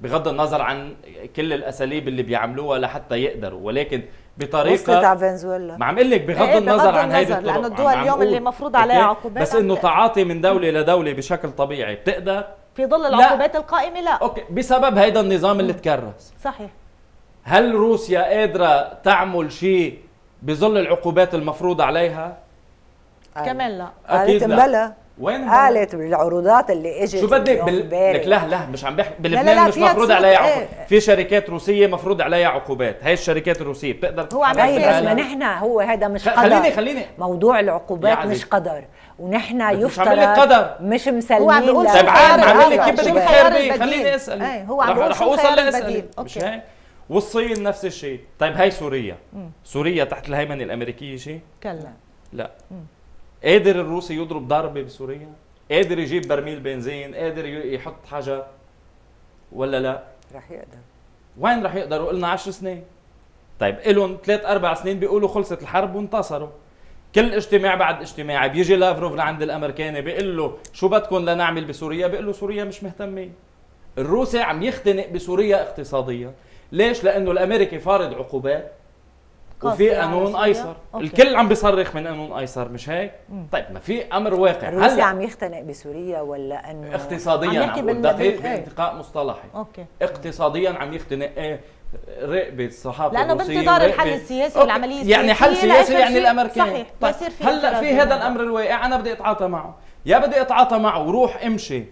C: بغض النظر عن كل الأساليب اللي بيعملوها لحتى يقدروا ولكن بطريقة
B: على فنزويلا.
C: ما عم أقول لك بغض إيه النظر عن هيدي الطرق.
A: لأنه الدول اليوم اللي مفروض عليها عقوبات
C: بس إنه تعاطي من دولة لدوله بشكل طبيعي. بتقدر؟
A: في ظل العقوبات القائمة لا.
C: أوكي. بسبب هيدا النظام اللي تكرس.
A: صحيح.
C: هل روسيا قادرة تعمل شيء بظل العقوبات المفروضة عليها
A: كمان لا
B: قالت
C: أكيد لا.
B: مبلا
C: وين
B: قالت بالعروضات اللي إجت
C: شو بدك بال... لك لا لا مش عم بحكي
A: لا،
C: بلبنان
A: لا،
C: مش
A: فيها
C: مفروض عليها عقوبات
A: إيه.
C: في شركات روسية مفروض عليها عقوبات هاي الشركات الروسية بتقدر
A: هو عم يحكي
B: طيب بس
A: لا،
B: ما
A: لا.
B: نحن هو هذا مش قدر
C: خليني- خليني.
B: موضوع العقوبات
C: عزيزي.
B: مش قدر ونحن
C: مش
B: يفترض
C: لك قدر.
B: مش
A: هو عم
B: مسلمين
A: بيقول
B: لا-
C: طيب عم لك
A: الآخر؟
C: كيف بدك تخربي؟ خليني أسأل
A: إيه، هو عم
C: رح-
A: بيقول
C: رح أوصل
A: البديل.
C: مش. هيك والصين نفس الشيء. طيب هاي سوريا. سوريا تحت الهيمنة الأمريكية شيء؟
A: كلا.
C: لا. قادر الروسي يضرب ضربة بسوريا؟ قادر يجيب برميل بنزين؟ قادر يحط حاجة؟ ولا لا؟
B: رح يقدر.
C: وين رح يقدروا قلنا 10 سنين. طيب إلهم ثلاث أربع سنين بيقولوا خلصت الحرب وانتصروا. كل اجتماع بعد اجتماع بيجي لافروف لعند الأمريكاني بيقول له شو بدكم لنعمل بسوريا؟ بيقول له سوريا مش مهتمين الروسي عم يختنق بسوريا اقتصاديا. ليش لأنه الأمريكي فارض عقوبات وفي قانون. أيسر
A: أوكي.
C: الكل عم بيصرخ من قانون قيصر مش هيك طيب ما في أمر واقع
B: الروسي
C: هلا
B: عم يختنق بسوريا ولا إنه
C: اقتصاديا
A: عم
C: دقيق
A: إيه.
C: بانتقاء مصطلحي
A: okay
C: اقتصاديا عم يختنق إيه راقبة الصحافة
A: لأنه
C: الروسية
A: بانتظار الحل السياسي
C: okay.
A: والعملية
C: يعني حل سياسي يعني. الامريكان
A: صحيح،
C: طيب هلا في هذا. الأمر الواقع أنا بدي أتعاطى معه يا بدي أتعاطى معه وروح امشي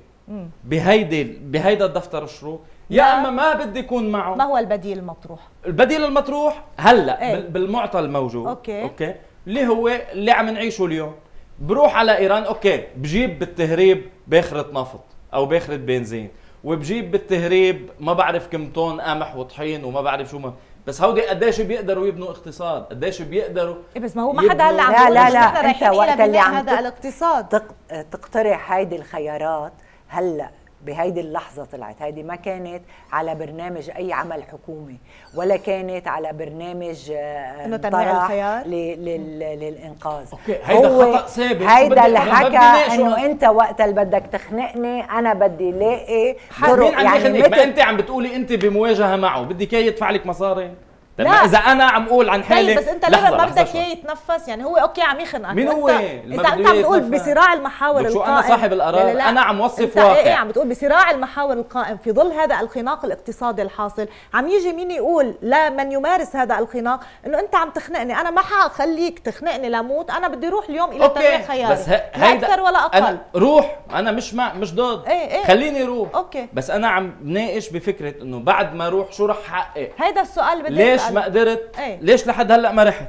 C: بهيدي بهيدا الدفتر الشروط يا
A: لا.
C: أما ما بدي يكون معه.
A: ما هو البديل المطروح؟
C: البديل المطروح هلا. بال- بالمعطى الموجود.
A: okay.
C: okay. اللي هو اللي عم نعيشه اليوم. بروح على إيران okay بجيب بالتهريب باخرة نفط أو باخرة بنزين وبجيب بالتهريب ما بعرف كم طن قمح وطحين وما بعرف شو ما. بس هودي قديش بيقدروا يبنوا اقتصاد؟ قديش بيقدروا
A: إيه بس ما هو ما حدا هلا عم
B: لا، لا، لا،
A: رايحين
B: وقت اللي عم
A: هذا الاقتصاد.
B: تق... تقترح هيدي الخيارات هلا. بهيدي اللحظة طلعت هيدي ما كانت على برنامج أي عمل حكومي ولا كانت على برنامج آه،
A: إنه تنويع الخيار؟
B: ل... لل... للإنقاذ
C: أوكي، هيدا
B: هو
C: خطأ ثابت. شو
B: هيدا
C: بدي-
B: اللي
C: بدي
B: حكى. إنه أنت وقت اللي بدك تخنقني أنا بدي لاقي
C: مين
B: طرق
C: عم
B: يعني
C: يخنقك ما أنت عم بتقولي أنت بمواجهة معه بدك اياه يدفع لك مصاري
A: لا.
C: ما إذا أنا عم أقول عن حالي
A: طيب بس
C: أنت
A: ليه ما بدك. إياه يتنفس يعني هو okay عم يخنقك
C: مين هو؟ اللي
A: إذا
C: أنت
A: عم تقول
C: يتنفس.
A: بصراع المحاور
C: لك شو
A: القائم
C: أنا صاحب القرار؟
A: لا لا لا.
C: أنا عم وصف
A: أنت
C: واقع.
A: إيه عم بتقول بصراع المحاور القائم في ظل هذا الخناق الاقتصادي الحاصل عم يجي مين يقول لا من يمارس هذا الخناق إنه أنت عم تخنقني أنا ما حخليك تخنقني لموت أنا بدي أروح اليوم إلى تنويع خياري
C: بس
A: لا
C: هيدا
A: أكثر ولا أقل
C: أنا روح أنا مش مع مش ضد
A: إيه إيه.
C: خليني روح
A: okay.
C: بس أنا عم بناقش بفكرة إنه بعد ما أروح شو رح حقق
A: هيدا السؤال بدي
C: ليش ما قدرت
A: إيه.
C: ليش لحد هلأ ما رحت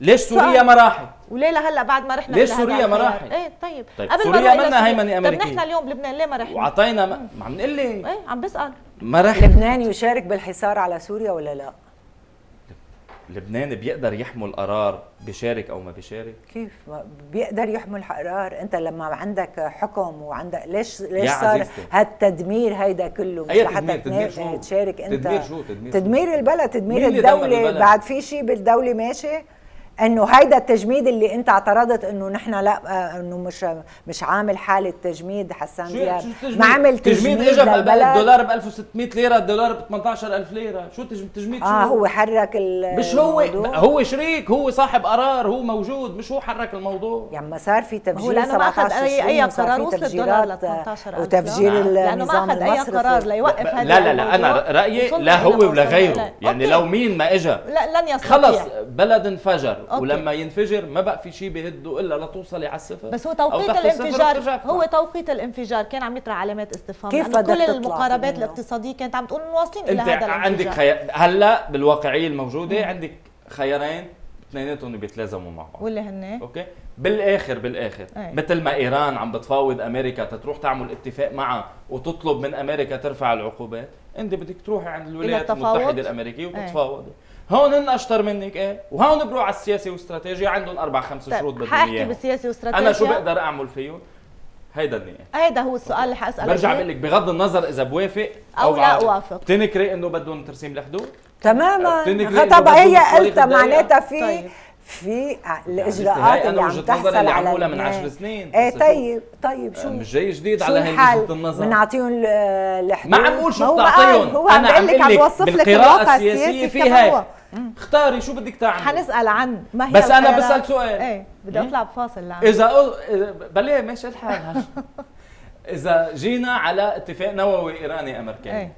C: ليش سوريا. ما راحت
A: وليه لهلأ بعد ما رحنا
C: ليش سوريا ما؟ راحت؟
A: إيه طيب,
C: طيب،
A: قبل
C: سوريا
A: ما
C: منا. هيمنة
A: طب
C: أمريكية.
A: نحن اليوم بلبنان ليه ما رحنا؟
C: وعطينا ما ما عم نقول لي
A: إيه عم بسأل
C: ما رحت
B: لبنان يشارك بالحصار على سوريا ولا لا؟
C: لبنان بيقدر يحمل قرار بيشارك أو ما بيشارك
B: كيف بيقدر يحمل قرار أنت لما عندك حكم وعندك ليش ليش صار. هالتدمير هيدا كله مش لحتى
C: تدمير؟ شو؟
B: تشارك أنت
C: تدمير شو؟ تدمير شو؟
B: تدمير البلد تدمير
C: الدولة؟
B: بعد في شيء بالدولة ماشي إنه هيدا التجميد اللي أنت اعترضت إنه نحن لا آه، إنه مش مش عامل حالة تجميد حسان
C: شو
B: دياب؟ ما عمل تجميد,
C: تجميد اجى
B: للبلد
C: الدولار ب 1600 ليرة الدولار ب 18000 ليرة شو تج- تجميد شو
B: آه هو حرك ال-
C: مش هو
B: الموضوع.
C: هو شريك هو صاحب قرار هو موجود مش هو حرك الموضوع
B: يعني ما صار في
A: هو
B: تفجير
A: لأنه ما أخذ
B: 17
A: اي
B: أي
A: قرار
B: في
A: وصل الدولار ل
B: تفجيرات
A: 18000
B: وتفجير
A: لأنه ما
B: النظام
A: أخذ
B: أي.
A: قرار ليوقف هذا
C: لا لا لا أنا.
A: رأيي
C: لا هو ولا غيره. يعني. لو مين ما اجى
A: لا لن يستطيع
C: خلص بلد انفجر
A: okay.
C: ولما ينفجر ما بقى في شيء بيهده إلا لتوصلي على الصفر
A: بس هو توقيت الانفجار. هو توقيت الانفجار كان عم يطرح علامات استفهام
B: كيف بدك
A: كل
B: تطلع
A: المقاربات؟ الاقتصادية كانت عم تقول إنه واصلين إلى
C: أنت
A: هذا
C: عندك
A: الانفجار
C: خي... هلأ بالواقعية الموجودة عندك خيارين اثنيناتهم بيتلازموا مع بعض
A: واللي هن
C: okay بالاخر بالآخر
A: أي.
C: مثل ما إيران عم بتفاوض أمريكا تروح تعمل اتفاق معها وتطلب من أمريكا ترفع العقوبات أنت بدك تروحي عند الولايات؟ المتحدة الأمريكية
A: أي.
C: هون هن أشطر منك إيه وهون بروح على السياسة والاستراتيجيه عندهم أربع خمس شروط
A: طيب
C: بدهم حأحكي
A: بالسياسة واستراتيجيه
C: أنا شو بقدر أعمل فيهم هيدا النقاش
A: هيدا هو السؤال اللي حاساله
C: برجع
A: فيه.
C: بقول لك بغض النظر إذا بوافق
A: أو لا. أوافق.
C: بتنكري إنه بدهم ترسيم الحدود
B: تماما طب هي قلتها؟ معناتها في
A: طيب.
B: في
C: هاي الإجراءات
B: اللي عم تحصل
C: اللي
B: على
C: من
B: لبنان.
C: عشر سنين. إيه
B: طيب طيب شو
C: مش جاي جديد على هي؟ وجهه النظر
B: بنعطيهم ال- الحدود
C: ما عم أقول
A: ما
C: شو بتعطيهم
A: هو عم بيقول لك عم بوصف لك
C: بالقراءة
A: الواقع
C: السياسية
A: السياسي
C: في
A: هو.
C: اختاري شو بدك تعملي
A: حنسأل عن ما هي
C: بس
A: الخيارات.
C: بسأل سؤال.
A: إيه بدي. أطلع بفاصل لعن.
C: إذا بلية ماشي الحال (laughs) إذا جينا على اتفاق نووي إيراني أمريكاني
A: إيه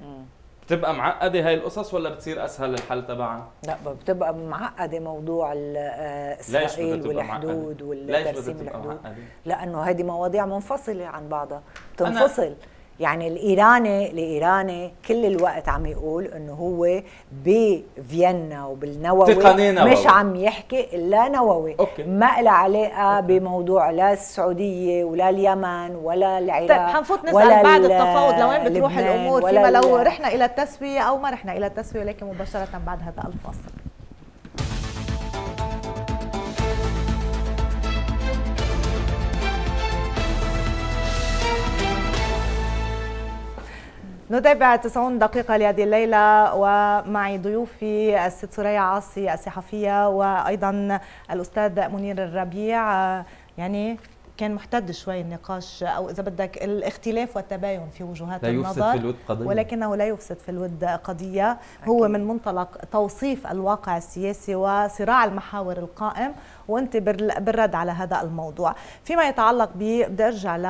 C: بتبقى معقدة هاي القصص ولا بتصير أسهل الحل تبعها؟
B: لا بتبقى معقدة موضوع آه، إسرائيل والحدود والترسيم الحدود لأنه هذه مواضيع منفصلة عن بعضها تنفصل. يعني الإيراني الإيراني كل الوقت عم يقول إنه هو بفيينا وبالنووي. مش عم يحكي إلا نووي. أوكي. ما لها علاقة بموضوع لا السعودية ولا اليمن ولا العراق
A: طيب حنفوت نسأل ولا بعد التفاوض لوين بتروح الأمور؟ فيما لو رحنا إلى التسوية أو ما رحنا إلى التسوية ولكن مباشرة بعد هذا الفاصل. نتابع 90 دقيقة لهذه الليلة ومعي ضيوفي الست سوريا عاصي الصحفية وأيضا الأستاذ منير الربيع. يعني كان محتد شوي النقاش أو إذا بدك الاختلاف والتباين في وجهات لا النظر يفسد في الود قضية. ولكنه لا يفسد في الود قضية أكيد. هو من منطلق توصيف الواقع السياسي وصراع المحاور القائم وانت بالرد على هذا الموضوع فيما يتعلق ب بدي أرجع ل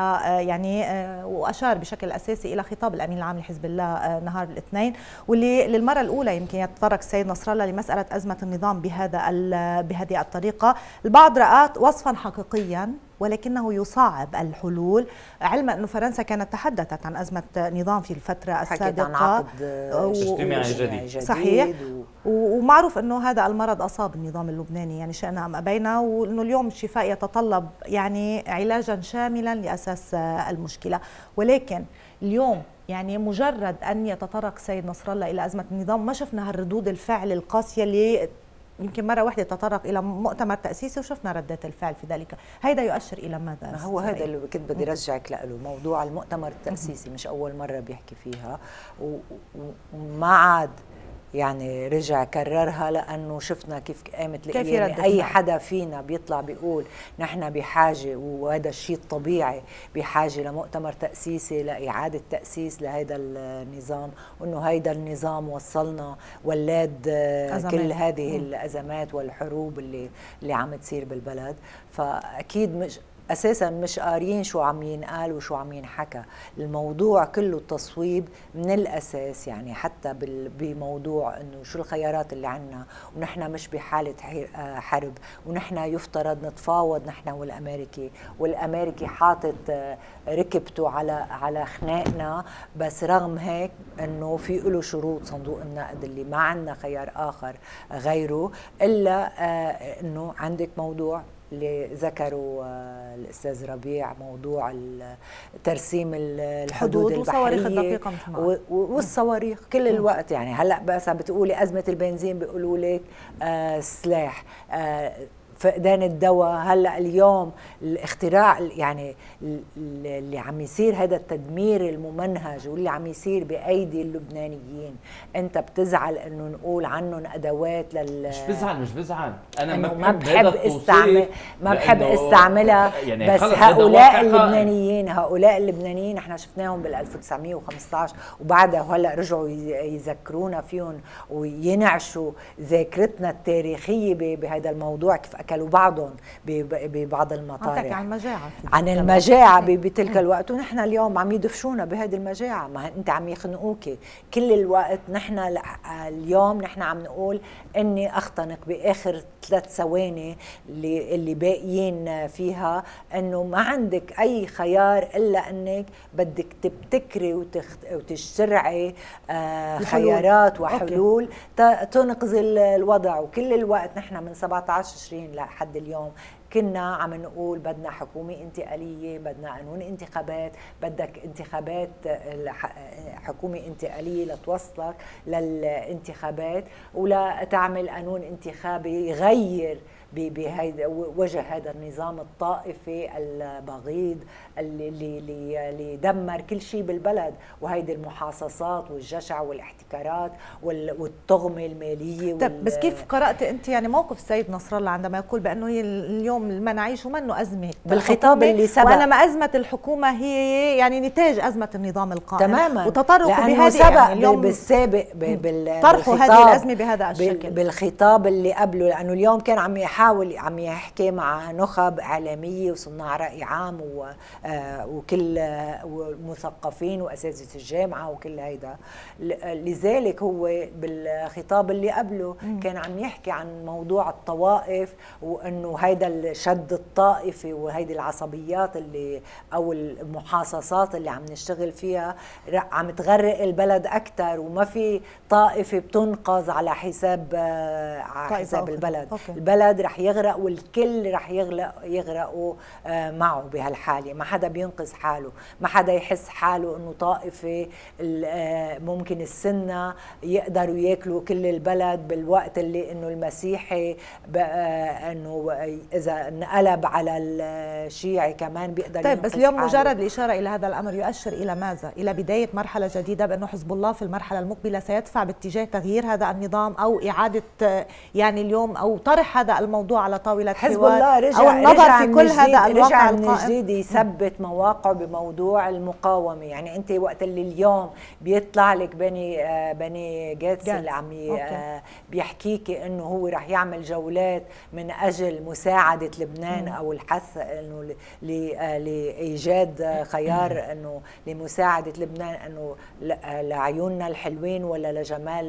A: يعني آه، وأشار بشكل أساسي إلى خطاب الأمين العام لحزب الله آه، نهار الاثنين واللي للمرة الأولى يمكن يتطرق السيد نصر الله لمسألة أزمة النظام بهذا بهذه الطريقة البعض رأت وصفا حقيقيا ولكنه يصعب الحلول علما أن فرنسا كانت تحدثت عن أزمة نظام في الفترة السابقة عن عقد
C: اجتماعي جديد.
A: صحيح. ومعروف أنه هذا المرض أصاب النظام اللبناني يعني شئنا أم أبينا وأنه اليوم الشفاء يتطلب يعني علاجا شاملا لأساس المشكلة. ولكن اليوم يعني مجرد أن يتطرق سيد نصر الله إلى أزمة النظام ما شفنا هالردود الفعل القاسية اللي يمكن مرة واحدة تطرق إلى مؤتمر تأسيسي وشفنا ردات الفعل في ذلك. هذا يؤشر إلى ماذا
B: ما هو هذا اللي كنت بدي رجعك له موضوع المؤتمر التأسيسي مش أول مرة بيحكي فيها وما عاد يعني رجع كررها لأنه شفنا كيف قامت القيامه أي حدا فينا بيطلع بيقول نحن بحاجة وهذا الشيء الطبيعي بحاجة لمؤتمر تأسيسي لإعادة تأسيس لهذا النظام وإنه هيدا النظام وصلنا ولاد أزمات. كل هذه الأزمات والحروب اللي اللي عم تصير بالبلد. فأكيد مش أساسا مش قاريين شو عم ينقال وشو عم ينحكى. الموضوع كله تصويب من الأساس يعني حتى بموضوع إنه شو الخيارات اللي عندنا ونحن مش بحالة آه، حرب ونحن يفترض نتفاوض نحن والأمريكي. والأمريكي حاطط آه، ركبته على على خناقنا بس رغم هيك إنه في له شروط صندوق النقد اللي ما عندنا خيار آخر غيره إلا آه، إنه عندك موضوع اللي ذكروا آه، الأستاذ ربيع موضوع ترسيم الحدود
A: البحرية الدقيقة
B: والصواريخ كل الوقت يعني. هلأ بس عم بتقولي أزمة البنزين بيقولوا لك آه سلاح آه فقدان الدواء هلأ اليوم الاختراع يعني اللي عم يصير هذا التدمير الممنهج واللي عم يصير بأيدي اللبنانيين. أنت بتزعل إنه نقول عنهم أدوات لل
C: مش بزعل مش بزعل. أنا
B: ما بحب استعمل ما بحب استعملها يعني بس هؤلاء اللبنانيين هؤلاء اللبنانيين إحنا شفناهم بال 1915 وبعدها وهلا رجعوا يذكرونا فيهم وينعشوا ذاكرتنا التاريخية بهذا الموضوع كيف اكلوا بعضهم ببعض المطارح.
A: عن المجاعة
B: عن المجاعة بتلك الوقت. ونحن اليوم عم يدفشونا بهذه المجاعة. ما انت عم يخنقوكي. كل الوقت نحن اليوم نحن عم نقول إني أختنق بآخر ثلاث ثواني اللي اللي باقيين فيها إنه ما عندك أي خيار إلا إنك بدك تبتكري وتشترعي آه خيارات وحلول. تنقذ الوضع. وكل الوقت نحن من 17 20 لحد اليوم كنا عم نقول بدنا حكومة انتقالية بدنا قانون انتخابات بدك انتخابات حكومة انتقالية لتوصلك للانتخابات ولا تعمل قانون انتخابي يغير بهيدا وجه هذا النظام الطائفي البغيض اللي اللي اللي دمر كل شيء بالبلد. وهيدي المحاصصات والجشع والاحتكارات والتغمه المالية
A: طيب بس كيف قرأت أنت؟ يعني موقف السيد نصر الله عندما يقول بأنه اليوم اليوم ما نعيشه منه أزمة
B: بالخطاب اللي سبق.
A: وأنما أزمة الحكومة هي يعني نتاج أزمة النظام القائم.
B: تماما.
A: وتطرق
B: بهذه
A: سبق يعني
B: اليوم بالسابق بال
A: طرحوا هذه الأزمة بهذا الشكل.
B: بالخطاب اللي قبله. لأنه اليوم كان عم يحاول عم يحكي مع نخب اعلاميه وصناع رأي عام آه، وكل مثقفين وأساتذة الجامعة وكل هيدا. لذلك هو بالخطاب اللي قبله كان عم يحكي عن موضوع الطوائف وإنه هيدا الشد الطائفي وهيدي العصبيات اللي أو المحاصصات اللي عم نشتغل فيها. عم تغرق البلد أكثر وما في طائفة بتنقذ على حساب آه، على حساب البلد. أوكي. البلد رح يغرق والكل رح يغرق يغرقوا آه، معه بهالحالة ما حدا بينقذ حاله ما حدا يحس حاله إنه طائفة آه، ممكن السنة يقدروا ياكلوا كل البلد بالوقت اللي إنه المسيحي إنه إذا انقلب على الشيعي كمان بيقدر
A: طيب بس اليوم حاله. مجرد الإشارة إلى هذا الأمر يؤشر إلى ماذا؟ إلى بداية مرحلة جديدة بأنه حزب الله في المرحلة المقبلة سيدفع باتجاه تغيير هذا النظام أو إعادة يعني اليوم أو طرح هذا الموضوع على طاولة
B: حزب الله رجع أو النظر رجع في كل هذا الواقع رجع من جديد يثبت مواقعه بموضوع المقاومة. يعني أنت وقت اللي اليوم بيطلع لك بني آه بني جيتس اللي عم آه بيحكيكي إنه هو رح يعمل جولات من أجل مساعدة لبنان مم. أو الحث إنه آه، لإيجاد خيار إنه لمساعدة لبنان إنه لعيوننا الحلوين ولا لجمال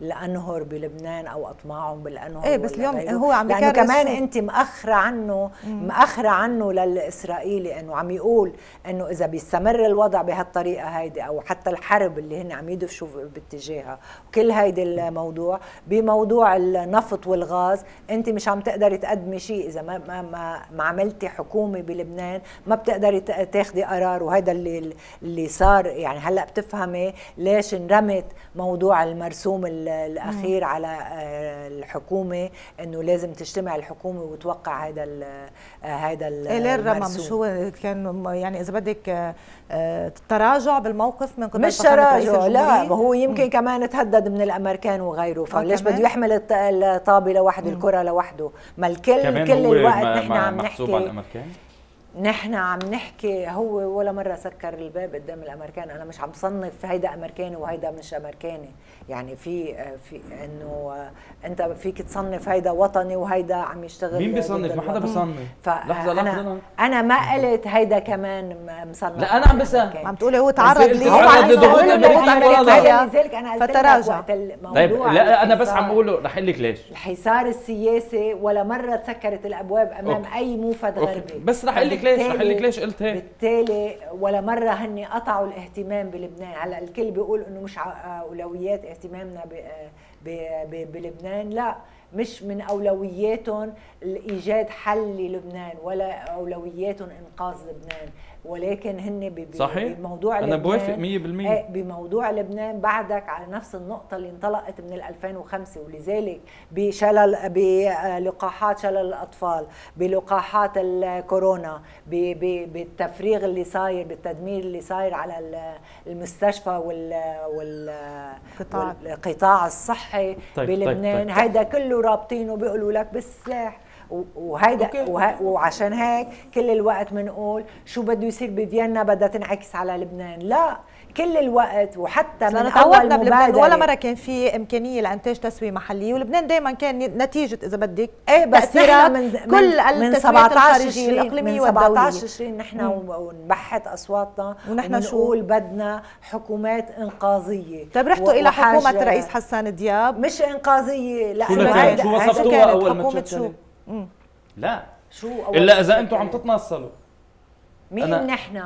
B: الأنهر بلبنان أو أطماعهم بالأنهر
A: إيه بس اليوم هو عم
B: لأنه كمان انت مأخرة عنه مأخرة عنه للإسرائيلي إنه عم يقول إنه إذا بيستمر الوضع بهالطريقة هيدي أو حتى الحرب اللي هن عم يدفشوا باتجاهها وكل هيدي الموضوع بموضوع النفط والغاز انت مش عم تقدري تقدمي شيء. إذا ما ما ما, ما عملتي حكومة بلبنان ما بتقدري تاخذي قرار. وهذا اللي اللي صار يعني هلأ بتفهمي ليش انرمت موضوع المرسوم الأخير على آه، الحكومة إنه لازم تجتمع الحكومة وتوقع هذا هذا
A: إيه ليه الرمى مش هو كان يعني إذا بدك آه، تراجع بالموقف من قبل
B: مش تراجع لا ما هو يمكن مم. كمان تهدد من الأمريكان وغيره فليش بده يحمل الطابة لوحده الكرة لوحده؟ ما الكل كل الوقت نحن عم نحكي. على الأمريكان؟ نحن عم نحكي هو ولا مرة سكر الباب قدام الأمريكان. أنا مش عم صنف هيدا أمريكاني وهيدا مش أمريكاني. يعني في في إنه أنت فيك تصنف هيدا وطني وهيدا عم يشتغل
C: مين بيصنف؟ ما حدا بيصنف.
B: لحظة لحظة أنا ما قلت هيدا كمان مصنف
C: لا أنا عم بسال
A: عم تقولي هو تعرض لي.
C: هو عم لضغوط
B: أمريكية لذلك أنا قلت
A: فتراجع.
C: طيب لا أنا بس عم أقول رح لك ليش.
B: الحصار السياسي ولا مرة تسكرت الأبواب أمام أوكي. أي موفد غربي.
C: بس رح أقول لك ليش رح لك ليش قلت هيك
B: بالتالي ولا مرة هن قطعوا الاهتمام بلبنان. هلا الكل بيقول إنه مش أولويات اهتمامنا بلبنان. لا مش من أولوياتهم ايجاد حل للبنان ولا أولوياتهم إنقاذ لبنان. ولكن هن
C: صحيح.
B: بموضوع
C: أنا بوافق 100%
B: إيه، بموضوع لبنان بعدك على نفس النقطة اللي انطلقت من 2005 ولذلك بشلل بلقاحات شلل الأطفال بلقاحات الكورونا بالتفريغ اللي صاير بالتدمير اللي صاير على المستشفى وال والقطاع الصحي طيب, طيب، بلبنان. طيب. طيب. هيدا كله رابطينه بيقولوا لك بالسلاح وهيدا وه... وعشان هيك كل الوقت بنقول شو بده يصير بفيينا بدها تنعكس على لبنان. لا كل الوقت وحتى من أول
A: بلبنان ولا مرة كان في إمكانية لانتاج تسوية محلية ولبنان دائما كان نتيجة إذا بدك
B: إيه بس نحن من
A: كل من 17 تشرين الإقليمية
B: من 17 تشرين نحن ونبحث أصواتنا ونحن نقول بدنا حكومات إنقاذية.
A: طيب رحتوا إلى حكومة الرئيس حسان دياب.
B: مش إنقاذية
C: لا شو شو وصفتوها أول ما تشكلت لا. شو إلا إذا أنتم عم تتنصلوا.
B: مين نحن؟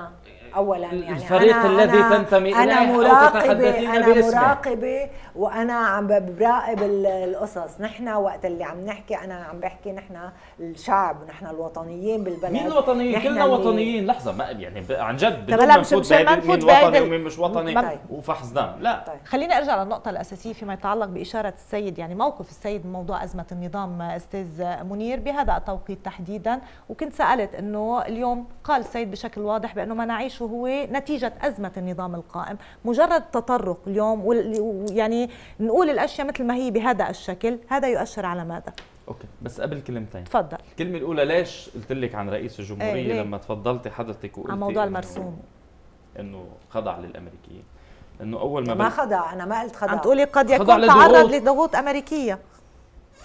B: اولا يعني
C: الفريق
B: أنا
C: الذي أنا تنتمي إليه
B: أنا مراقبه أنا مراقبة وأنا عم براقب القصص. نحن وقت اللي عم نحكي أنا عم بحكي نحن الشعب نحن الوطنيين بالبلد.
C: مين الوطنيين؟ كلنا وطنيين. لحظة ما يعني عن جد بدون ما نفوت مين وطني ومين مش وطني؟ طيب. وفحص دم. لا.
A: طيب. خليني أرجع للنقطة الأساسية فيما يتعلق بإشارة السيد يعني موقف السيد بموضوع أزمة النظام أستاذ منير بهذا التوقيت تحديدا. وكنت سألت إنه اليوم قال السيد بشكل واضح بأنه ما نعيشه هو نتيجة أزمة النظام القائم. مجرد تطرق اليوم يعني نقول الأشياء مثل ما هي بهذا الشكل هذا يؤشر على ماذا؟
C: okay بس قبل كلمتين.
A: تفضل.
C: الكلمة الأولى ليش قلت لك عن رئيس
A: الجمهورية ليه؟
C: لما تفضلتي حضرتك وقلتي
A: عن موضوع المرسوم.
C: إنه خضع للأمريكيين؟ إنه أول ما,
B: ما
C: بل...
B: خضع أنا ما قلت خضع
A: عم تقولي قد
C: خضع
A: يكون. تعرض لضغوط أمريكية.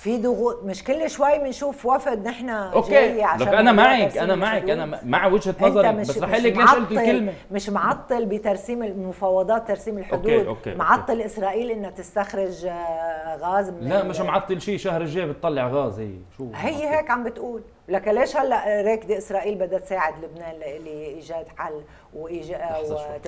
B: في ضغوط مش كل شوي بنشوف وفد نحن
C: okay.
B: جاي عشان أنا
C: معك أنا معك
B: أنا.
C: مع
B: وجهة
C: نظرك
B: مش
C: بس رح لك ليش قلت الكلمة؟
B: مش معطل بترسيم المفاوضات ترسيم الحدود.
C: okay، okay،
B: معطل إسرائيل إنها تستخرج آه، غاز من
C: لا مش معطل شيء شهر الجاي بتطلع غاز هي شو؟
B: هي؟ هيك عم بتقول. لك ليش هلا راكده إسرائيل بدها تساعد لبنان لإيجاد حل وايجاد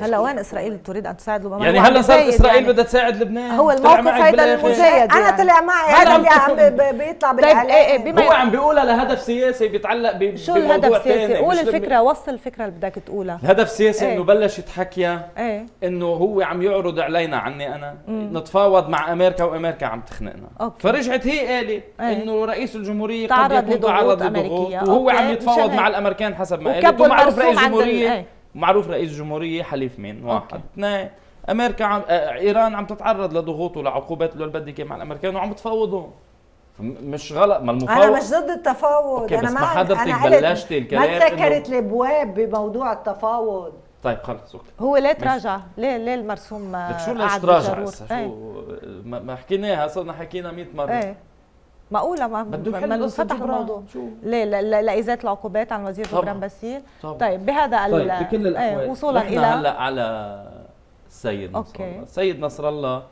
A: هلا وين؟ إسرائيل تريد أن تساعد لبنان
C: يعني هلا صارت إسرائيل
A: يعني.
C: بدها تساعد لبنان
A: هو الموقف هيدا. المزايد
B: أنا
A: يعني.
B: طلع معي
C: هلا
B: هذا اللي
C: عم
B: بيطلع
A: طيب إيه إيه
B: بالاعلام
A: بما
C: هو عم بيقولها لهدف سياسي بيتعلق ب-
A: شو الهدف السياسي قول الفكرة وصل الفكرة اللي بدك تقولها
C: الهدف السياسي
A: إيه.
C: انه بلش يتحكى
A: إيه
C: إنه هو عم يعرض علينا عني أنا نتفاوض مع أمريكا وأمريكا عم تخنقنا
A: okay.
C: فرجعت هي قالت
A: إيه.
C: إنه رئيس الجمهورية
A: تعرض
C: قد يكون
A: لضغوط
C: تعرض لضغوط وهو. عم يتفاوض مع. الأمريكان حسب ما قالت ومعروف رئيس الجمهوريه
A: إيه.
C: معروف رئيس الجمهوريه حليف مين؟ واحد. اثنين أمريكا عم آه، إيران عم تتعرض لضغوط ولعقوبات اللي بدك مع الأمريكان وعم تفاوضوا م- مش غلط ما المفاوض
B: أنا مش ضد التفاوض.
C: okay،
B: أنا
C: بس
B: ما
C: حضرتك بلشتي الكلام
B: ما تسكرت
C: إنه-
B: الأبواب بموضوع التفاوض.
C: طيب خلص okay.
A: هو ليه تراجع؟ ليه ليه المرسوم
C: شو ليش تراجع؟ هسه شو؟ ما ما حكيناها صرنا حكينا 100 مرة.
A: إيه. معقولة ما
C: بده
A: ما انفتح. الموضوع
C: شو؟
A: ليه لا- العقوبات عن وزير
C: طبعاً.
A: جبران باسيل
C: طبعاً.
A: طيب بهذا ال-
C: طيب بكل الأحوال
A: إيه وصولا
C: نحن
A: إلى
C: هلأ على السيد نصر
A: okay.
C: الله السيد نصر الله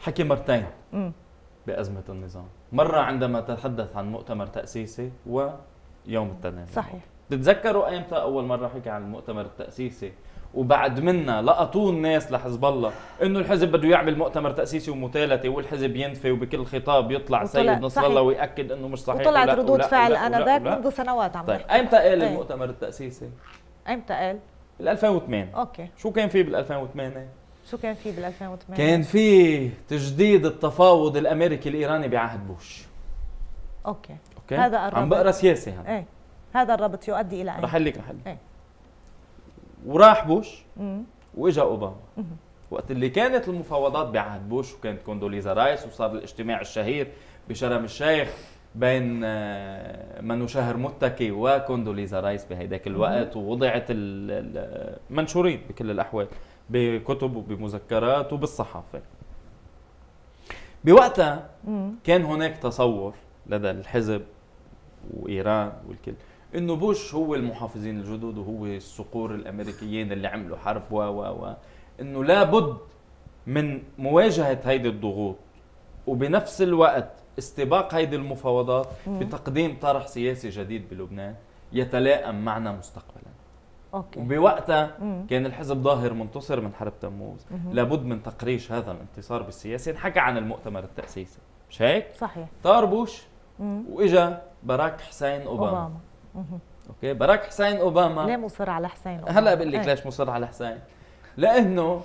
C: حكي مرتين. بأزمة النظام مرة عندما تحدث عن مؤتمر تأسيسي ويوم التنين
A: صحيح
C: تتذكروا أيمتى أول مرة حكى عن المؤتمر التأسيسي وبعد منا لقطوه الناس لحزب الله إنه الحزب بده يعمل مؤتمر تأسيسي ومثالثة والحزب ينفي وبكل خطاب يطلع سيد نصر. الله ويأكد إنه مش صحيح
A: وطلعت
C: ولا-
A: ردود
C: ولا-
A: فعل
C: آنذاك
A: منذ سنوات عم
C: طيب ايمتى قال
A: إيه.
C: المؤتمر التأسيسي؟
A: ايمتى قال؟
C: بال 2008
A: okay
C: شو كان في بال 2008
A: شو كان في بال 2008
C: كان في تجديد التفاوض الأمريكي الإيراني بعهد بوش
A: okay
C: okay
A: هذا
C: عم
A: الربط.
C: بقرأ سياسي هذا
A: إيه هذا الربط يؤدي إلى
C: رح
A: اين؟
C: لك رح لك
A: إيه.
C: وراح بوش. وإجا أوباما. وقت اللي كانت المفاوضات بعهد بوش وكانت كوندوليزا رايس وصار الاجتماع الشهير بشرم الشيخ بين آه، منو شهر متكي وكوندوليزا رايس بهيداك الوقت ووضعت منشورين بكل الأحوال بكتب وبمذكرات وبالصحافة. بوقتها. كان هناك تصور لدى الحزب وإيران والكل. انه بوش هو المحافظين الجدد وهو الصقور الأمريكيين اللي عملوا حرب و و و انه لابد من مواجهة هيدي الضغوط. وبنفس الوقت استباق هيدي المفاوضات بتقديم طرح سياسي جديد بلبنان يتلائم معنا مستقبلا.
A: okay.
C: وبوقتها
A: مم.
C: كان الحزب ظاهر منتصر من حرب تموز. لابد من تقريش هذا الانتصار بالسياسي. انحكى عن المؤتمر التأسيسي. مش هيك؟
A: صحيح.
C: طار بوش.
A: مم.
C: وإجا باراك حسين أوباما,
A: أوباما.
C: okay باراك حسين أوباما
A: ليه مصر على حسين أوباما؟
C: هلا بقول لك
A: إيه.
C: ليش مصر على حسين لأنه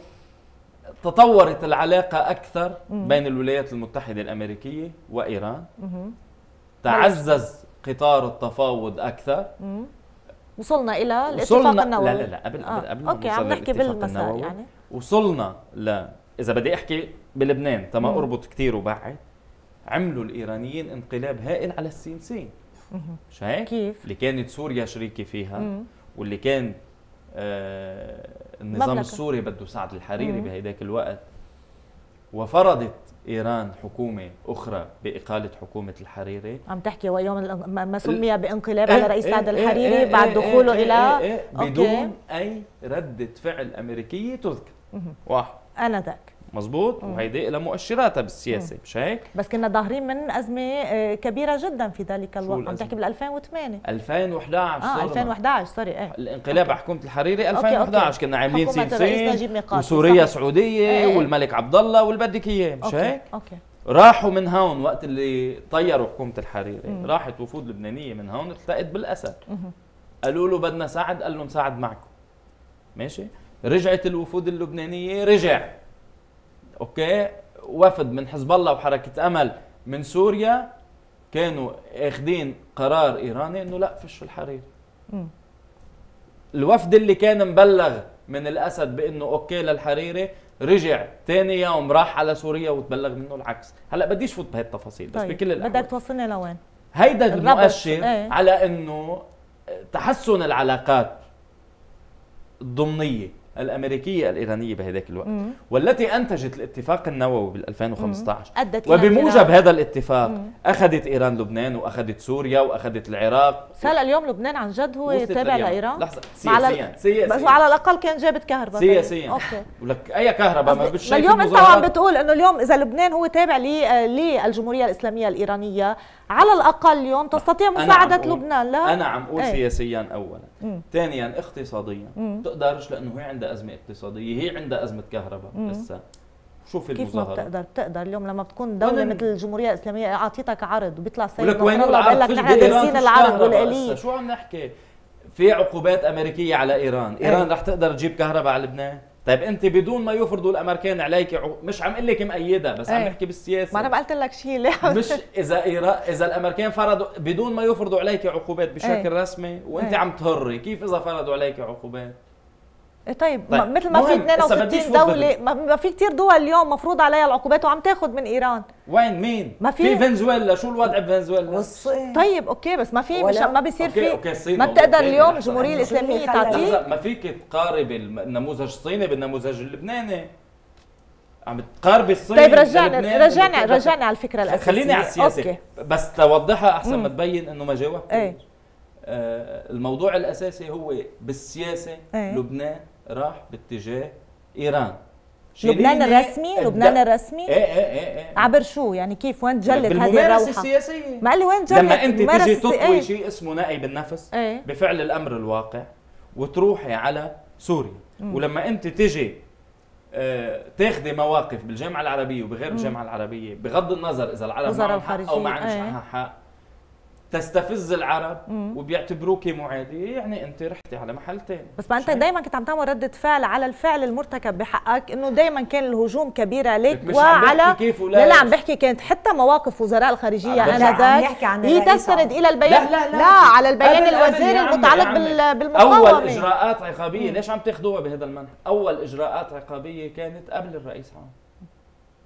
C: تطورت العلاقة أكثر
A: مم.
C: بين الولايات المتحدة الأمريكية وإيران
A: مهم.
C: تعزز قطار التفاوض أكثر
A: مم. وصلنا إلى الاتفاق
C: وصلنا
A: النووي
C: لا لا لا قبل
A: آه.
C: قبل أوكي
A: عم نحكي بالمسار يعني
C: وصلنا ل إذا بدي أحكي بلبنان تما
A: مم.
C: أربط كثير وبعد عملوا الإيرانيين انقلاب هائل على السين سين. مش هيك؟
A: كيف؟
C: اللي كانت سوريا شريكة فيها
A: مم.
C: واللي كان آه النظام
A: مملكة.
C: السوري بده سعد الحريري
A: مم.
C: بهيداك الوقت وفرضت إيران حكومة أخرى بإقالة حكومة الحريري
A: عم تحكي ويوم ما سمي بانقلاب
C: إيه،
A: على رئيس
C: إيه،
A: سعد
C: إيه،
A: الحريري
C: إيه،
A: بعد
C: إيه،
A: دخوله
C: إيه،
A: إلى
C: إيه، إيه،
A: okay.
C: بدون أي ردة فعل أمريكية تذكر. واحد
A: انذاك
C: مزبوط وهيدي لها مؤشراتها بالسياسة مش هيك
A: بس كنا ظاهرين من أزمة آه، كبيرة جدا في ذلك الوقت عم؟ تحكي بال 2008
C: 2011
A: آه
C: صرنا.
A: 2011 sorry إيه
C: الانقلاب على حكومة الحريري
A: okay،
C: 2011
A: okay.
C: كنا عاملين
A: ميقاتي،
C: وسوريا
A: صحيح.
C: سعودية
A: إيه، إيه.
C: والملك عبد الله واللي بدك اياه مش
A: okay
C: هيك
A: okay
C: راحوا من هون وقت اللي طيروا حكومة الحريري
A: مم.
C: راحت وفود لبنانية من هون التقت
A: بالأسد.
C: قالوا له بدنا سعد قال لهم سعد معكم ماشي رجعت الوفود اللبنانية رجع okay وفد من حزب الله وحركة أمل من سوريا كانوا أخذين قرار إيراني إنه لا فش الحريري
A: مم.
C: الوفد اللي كان مبلغ من الأسد بإنه okay للحريري رجع ثاني يوم راح على سوريا وتبلغ منه العكس هلأ بديش فوت بهي التفاصيل بس
A: طيب.
C: بكل الأحوال
A: بدك توصلني لوين
C: هيدا. المؤشر
A: إيه.
C: على إنه تحسن العلاقات الضمنية الأمريكية الإيرانية بهذاك الوقت.
A: مم.
C: والتي أنتجت الاتفاق النووي بال 2015
A: أدت إلى
C: وبموجب. هذا الاتفاق
A: مم.
C: أخذت إيران لبنان وأخذت سوريا وأخذت العراق.
A: هلا اليوم لبنان عن جد هو تابع. لإيران؟ لحظة.
C: سياسيا. سياسيا.
A: بس على الأقل كان جابت كهرباء.
C: سياسيا.
A: okay.
C: ولك أي كهرباء؟ ما بتشوف
A: اليوم أنت عم بتقول إنه اليوم إذا لبنان هو تابع للجمهورية الإسلامية الإيرانية على الأقل اليوم تستطيع
C: مساعدة
A: لبنان لا؟
C: أنا عم أقول
A: إيه.
C: سياسيا اولا. ثانيا اقتصاديا. بتقدرش لأنه هي عندها أزمة اقتصادية هي عندها أزمة كهرباء. لسه شوف
A: كيف ما
C: المظاهرات
A: بتقدر؟ بتقدر اليوم لما بتكون دولة
C: وين-
A: مثل الجمهورية الإسلامية أعطيتك عرض وبيطلع سيد
C: ولك وين
A: بيقول لك نحن دارسين العرض
C: هسا، شو عم نحكي؟ في عقوبات أمريكية على إيران. إيران
A: إيه.
C: رح تقدر تجيب كهرباء على لبنان؟ طيب انت بدون ما يفرضوا الامريكان عليك. مش عم أقول لك مأيدة بس عم
A: إيه.
C: نحكي بالسياسة
A: ما أنا ما قلت لك شيء ليه
C: مش إذا إيران إذا الأمريكان فرضوا بدون ما يفرضوا عليك عقوبات بشكل
A: إيه.
C: رسمي وأنت
A: إيه.
C: عم تهري كيف إذا فرضوا عليك عقوبات
A: طيب,
C: طيب،
A: ما مثل ما في
C: مهم، هسا بديش
A: 62
C: فوت
A: دولة ما ما في كثير دول اليوم مفروض عليها العقوبات وعم تاخذ من إيران.
C: وين؟ مين؟
A: ما في-
C: في فنزويلا. شو الوضع بفنزويلا؟
B: والصين.
A: طيب okay بس ما في مش ما بيصير
C: okay،
A: في
C: okay،
A: ما بتقدر اليوم. الجمهوريه الاسلاميه تعطيه.
C: ما فيك تقارب النموذج الصيني بالنموذج اللبناني. عم تقاربي الصين
A: طيب رجعنا رجعنا
C: وبتقدر-
A: رجعنا على الفكرة الأساسية.
C: خليني على السياسة.
A: okay.
C: بس توضحها أحسن ما. تبين إنه ما جاوبت
A: إيه.
C: آه الموضوع الأساسي هو بالسياسة
A: إيه.
C: لبنان راح باتجاه إيران.
A: لبنان
C: شيريني
A: الرسمي؟ لبنان الرسمي؟
C: إيه إيه إيه, إيه.
A: عبر شو؟ يعني كيف؟ وين تجلت هذه الروحه
C: السياسية.
A: ما قال لي وين جلت؟
C: لما أنت
A: السي-
C: تطوي
A: إيه.
C: شيء اسمه نائب النفس
A: إيه.
C: بفعل الأمر الواقع وتروحي على سوريا.
A: مم.
C: ولما أنت تجي آه، تاخذي مواقف بالجامعة العربية وبغير. الجامعة العربية بغض النظر إذا العرب معهم حق أو ما عندهم
A: إيه.
C: حق تستفز العرب. وبيعتبروك معادية يعني انت رحتي على محل ثاني
A: بس ما انت دائما كنت عم تعمل ردة فعل على الفعل المرتكب بحقك إنه دائما كان الهجوم كبير عليك
C: مش عم
A: وعلى
C: بحكي كيف ولا
A: لا لا عم بحكي كانت حتى مواقف وزراء الخارجية
C: عم
A: آنذاك.
B: عم
A: هي تستند
B: عم-
A: إلى البيان.
C: لا لا لا.
A: لا على البيان
C: عمي،
A: المتعلق بالمقاومة.
C: أول إجراءات عقابيه ليش عم تاخذوها بهذا المنهج؟ أول إجراءات عقابيه كانت قبل الرئيس عام.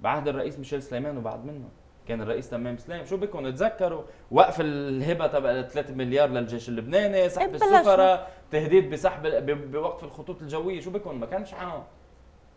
C: بعهد الرئيس ميشيل سليمان وبعد منه. كان الرئيس تمام سليم. شو بكم تذكروا وقف الهبة تبع 3 مليار للجيش اللبناني سحب
A: إيه.
C: السفراء تهديد بسحب ب- بوقف الخطوط الجوية. شو بكم ما كانش عام.